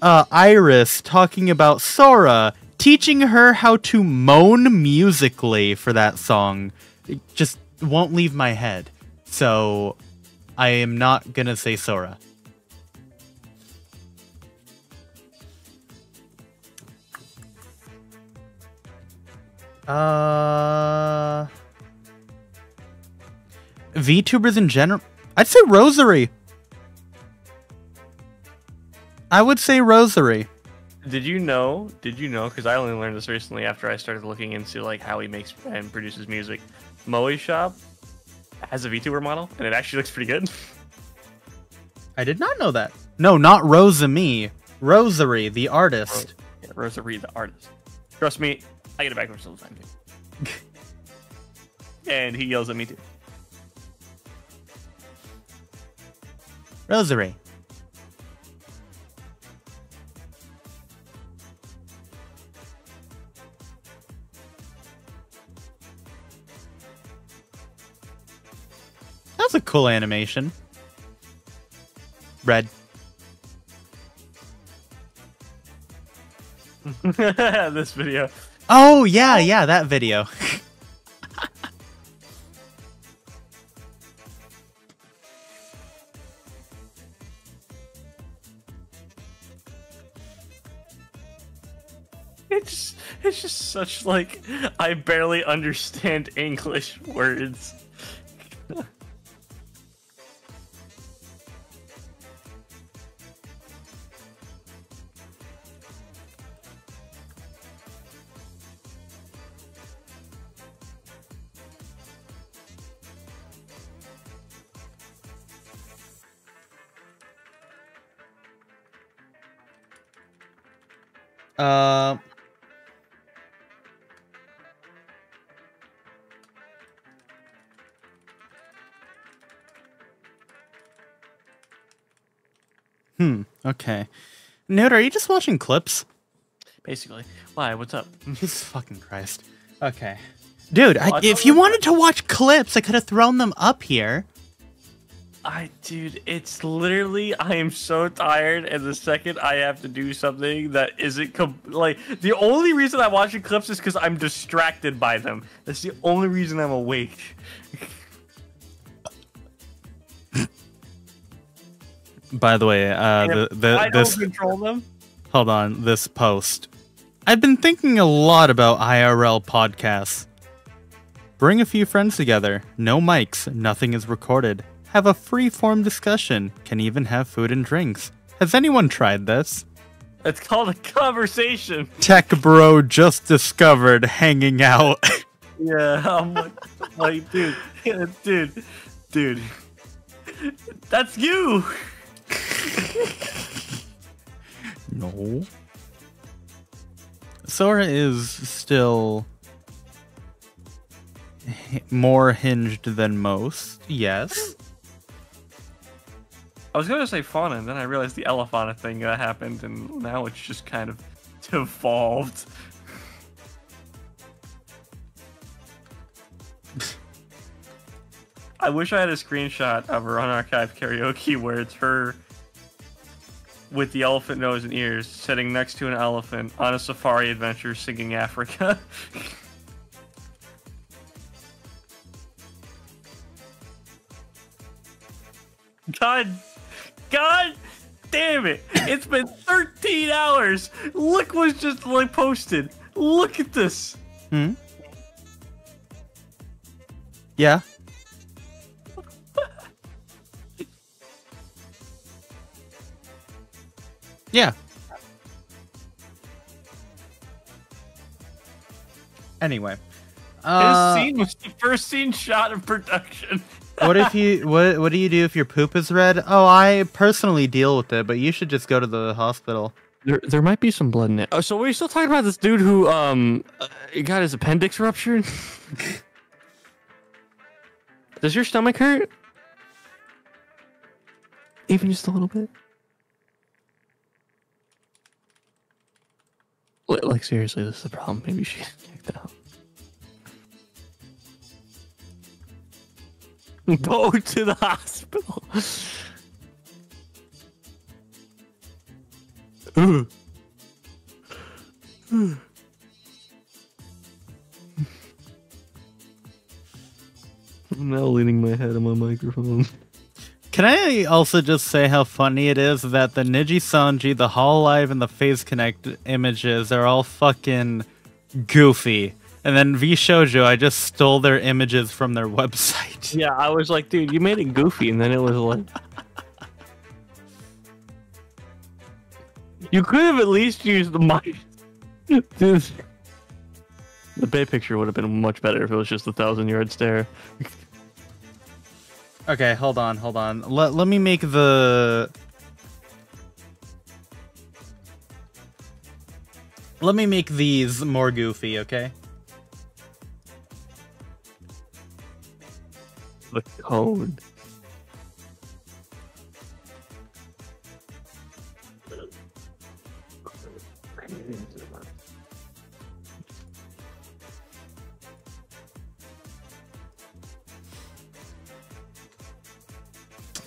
uh, IRyS talking about Sora teaching her how to moan musically for that song just won't leave my head. So I am not gonna say Sora. Uh, VTubers in general, I'd say Rosary. I would say Rosary. Did you know? Did you know? Because I only learned this recently after I started looking into like how he makes and produces music. Moe Shop has a VTuber model, and it actually looks pretty good. I did not know that. No, not Rosamy. Rosary, the artist. Yeah, Rosary, the artist. Trust me, I get it backwards all the time and he yells at me too. Rosary. That's a cool animation. Red. this video. Oh yeah, yeah, that video. It's it's just such like I barely understand English words. Uh, hmm. Okay. Newt, are you just watching clips? Basically. Why? What's up? Jesus fucking Christ. Okay. Dude, Well, I if you wanted to watch clips, I could have thrown them up here. I dude, it's literally I am so tired, and the second I have to do something that isn't com- like the only reason I'm watching clips is because I'm distracted by them. That's the only reason I'm awake. By the way, uh, the, the I don't this control them. hold on this post. I've been thinking a lot about IRL podcasts. Bring a few friends together. No mics. Nothing is recorded. Have a free form discussion. Can even have food and drinks. Has anyone tried this? It's called a conversation. Tech bro just discovered hanging out. Yeah, I'm like, like dude, dude, dude. That's you. No. Sora is still more hinged than most. Yes. I was gonna say fauna, and then I realized the elephanta thing that happened, and now it's just kind of devolved. I wish I had a screenshot of her unarchived karaoke where it's her with the elephant nose and ears sitting next to an elephant on a safari adventure singing Africa. God, God damn it! It's been 13 hours. Look what's just like posted. Look at this. Hmm. Yeah. yeah. Anyway. Uh, scene was the first scene shot of production. What if you what what do you do if your poop is red? Oh, I personally deal with it, but you should just go to the hospital. There, there might be some blood in it. Oh, so we're still talking about this dude who um uh, got his appendix ruptured. Does your stomach hurt? Even just a little bit. Like seriously, this is a problem. Maybe you should out. Go to the hospital. Ugh. I'm now leaning my head on my microphone. Can I also just say how funny it is that the Nijisanji, the Hololive, and the Phase Connect images are all fucking goofy. And then VShojo, I just stole their images from their website. Yeah, I was like, dude, you made it goofy, and then it was like. You could have at least used the mic. Dude. The Bae picture would have been much better if it was just a thousand yard stare. Okay, hold on, hold on. Let, let me make the. Let me make these more goofy, okay? The code.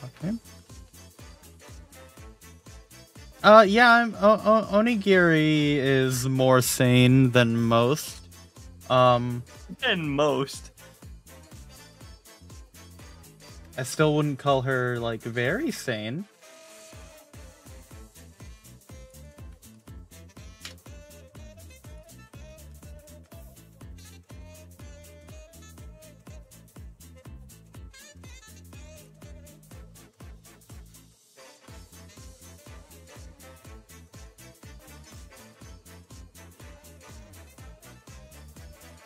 Okay. Uh, yeah, I'm, o- o- Onigiri is more sane than most. Um, than most. I still wouldn't call her like very sane.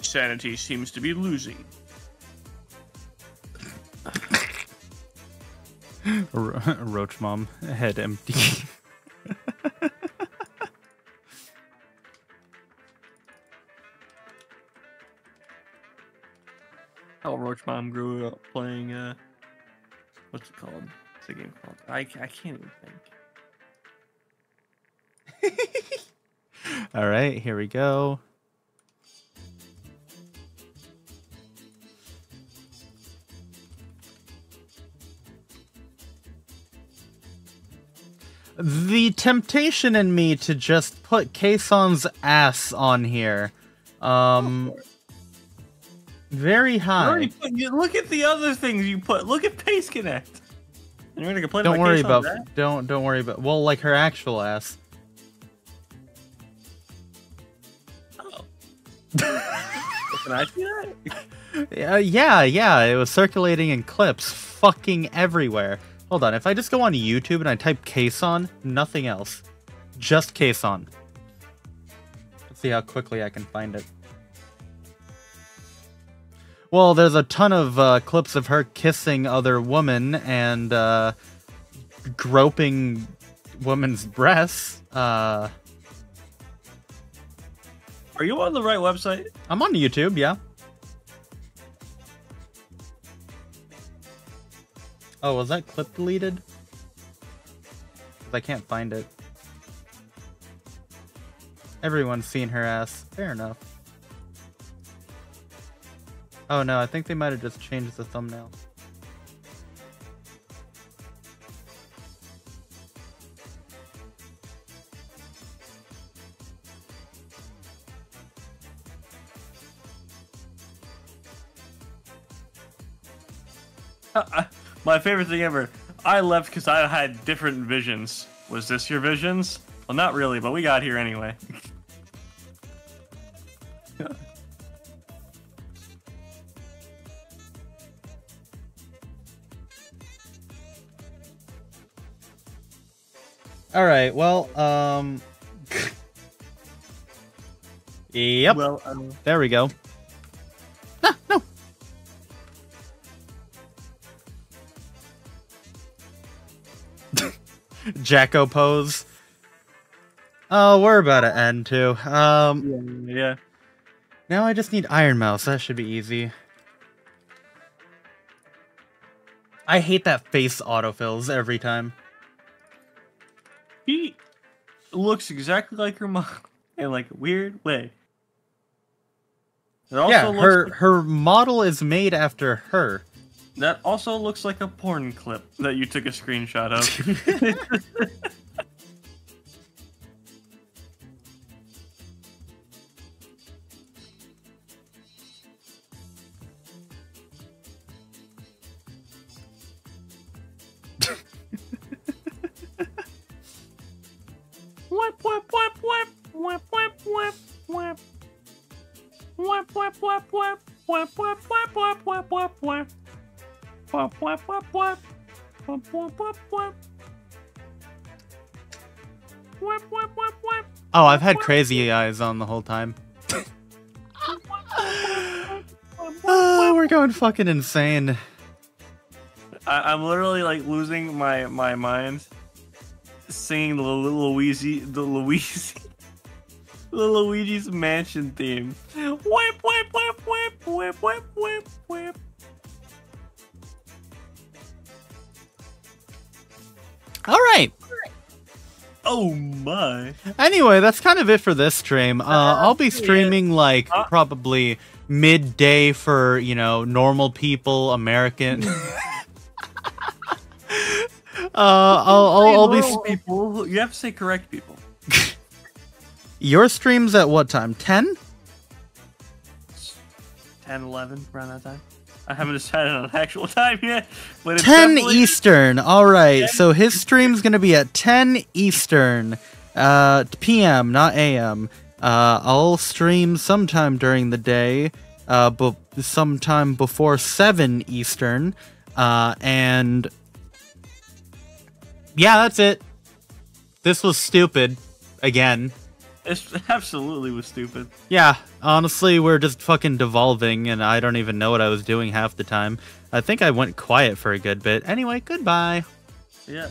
Sanity seems to be losing. Ro- Roach mom, head empty. How Roach Mom grew up playing, uh. What's it called? What's the game called? I, I can't even think. All right, here we go. The temptation in me to just put Kson's ass on here. Um very high. put- look at the other things you put. Look at Phase Connect. And you're gonna complain Don't about worry about that? don't don't worry about well like her actual ass. Oh. Can I see that? Uh, yeah, yeah, it was circulating in clips fucking everywhere. Hold on, if I just go on YouTube and I type Kson, nothing else. Just Kson. Let's see how quickly I can find it. Well, there's a ton of uh, clips of her kissing other women and uh, groping women's breasts. Uh, Are you on the right website? I'm on YouTube, yeah. Oh, was that clip deleted? 'Cause I can't find it. Everyone's seen her ass. Fair enough. Oh no, I think they might have just changed the thumbnail. My favorite thing ever. I left because I had different visions. Was this your visions? Well, not really, but we got here anyway. All right. Well, um. yep. Well, um, there we go. Jacko pose. Oh, we're about to end too. Um, yeah. now I just need Ironmouse. That should be easy. I hate that face autofills every time. He looks exactly like her mom in like a weird way. It also yeah, her like- her model is made after her. That also looks like a porn clip that you took a screenshot of. Whip. Whip, whip, whip, whip. Whip, whip, whip, whip. Whip, whip, whip, whip. Oh, I've had crazy eyes on the whole time. Oh, we're going fucking insane. I, I'm literally like losing my my mind, singing the Little Luigi, the Luigi, the Luigi's Mansion theme. Whip, whip, whip, whip, whip, whip, whip, whip. All right. Oh my! Anyway, that's kind of it for this stream. Uh, I'll be yeah. streaming like Uh. probably midday for you know normal people, American. uh, I'll I'll, I'll be. People. You have to say correct people. Your streams at what time? Ten? 10, 11, around that time. I haven't decided on actual time yet, but it's 10 definitely- Eastern. All right. So his stream's going to be at 10 Eastern, uh, PM, not AM. Uh, I'll stream sometime during the day, uh, but sometime before 7 Eastern. Uh, and yeah, that's it. This was stupid. Again. It's absolutely was stupid. Yeah, honestly, we're just fucking devolving, and I don't even know what I was doing half the time. I think I went quiet for a good bit. Anyway, goodbye. Yeah.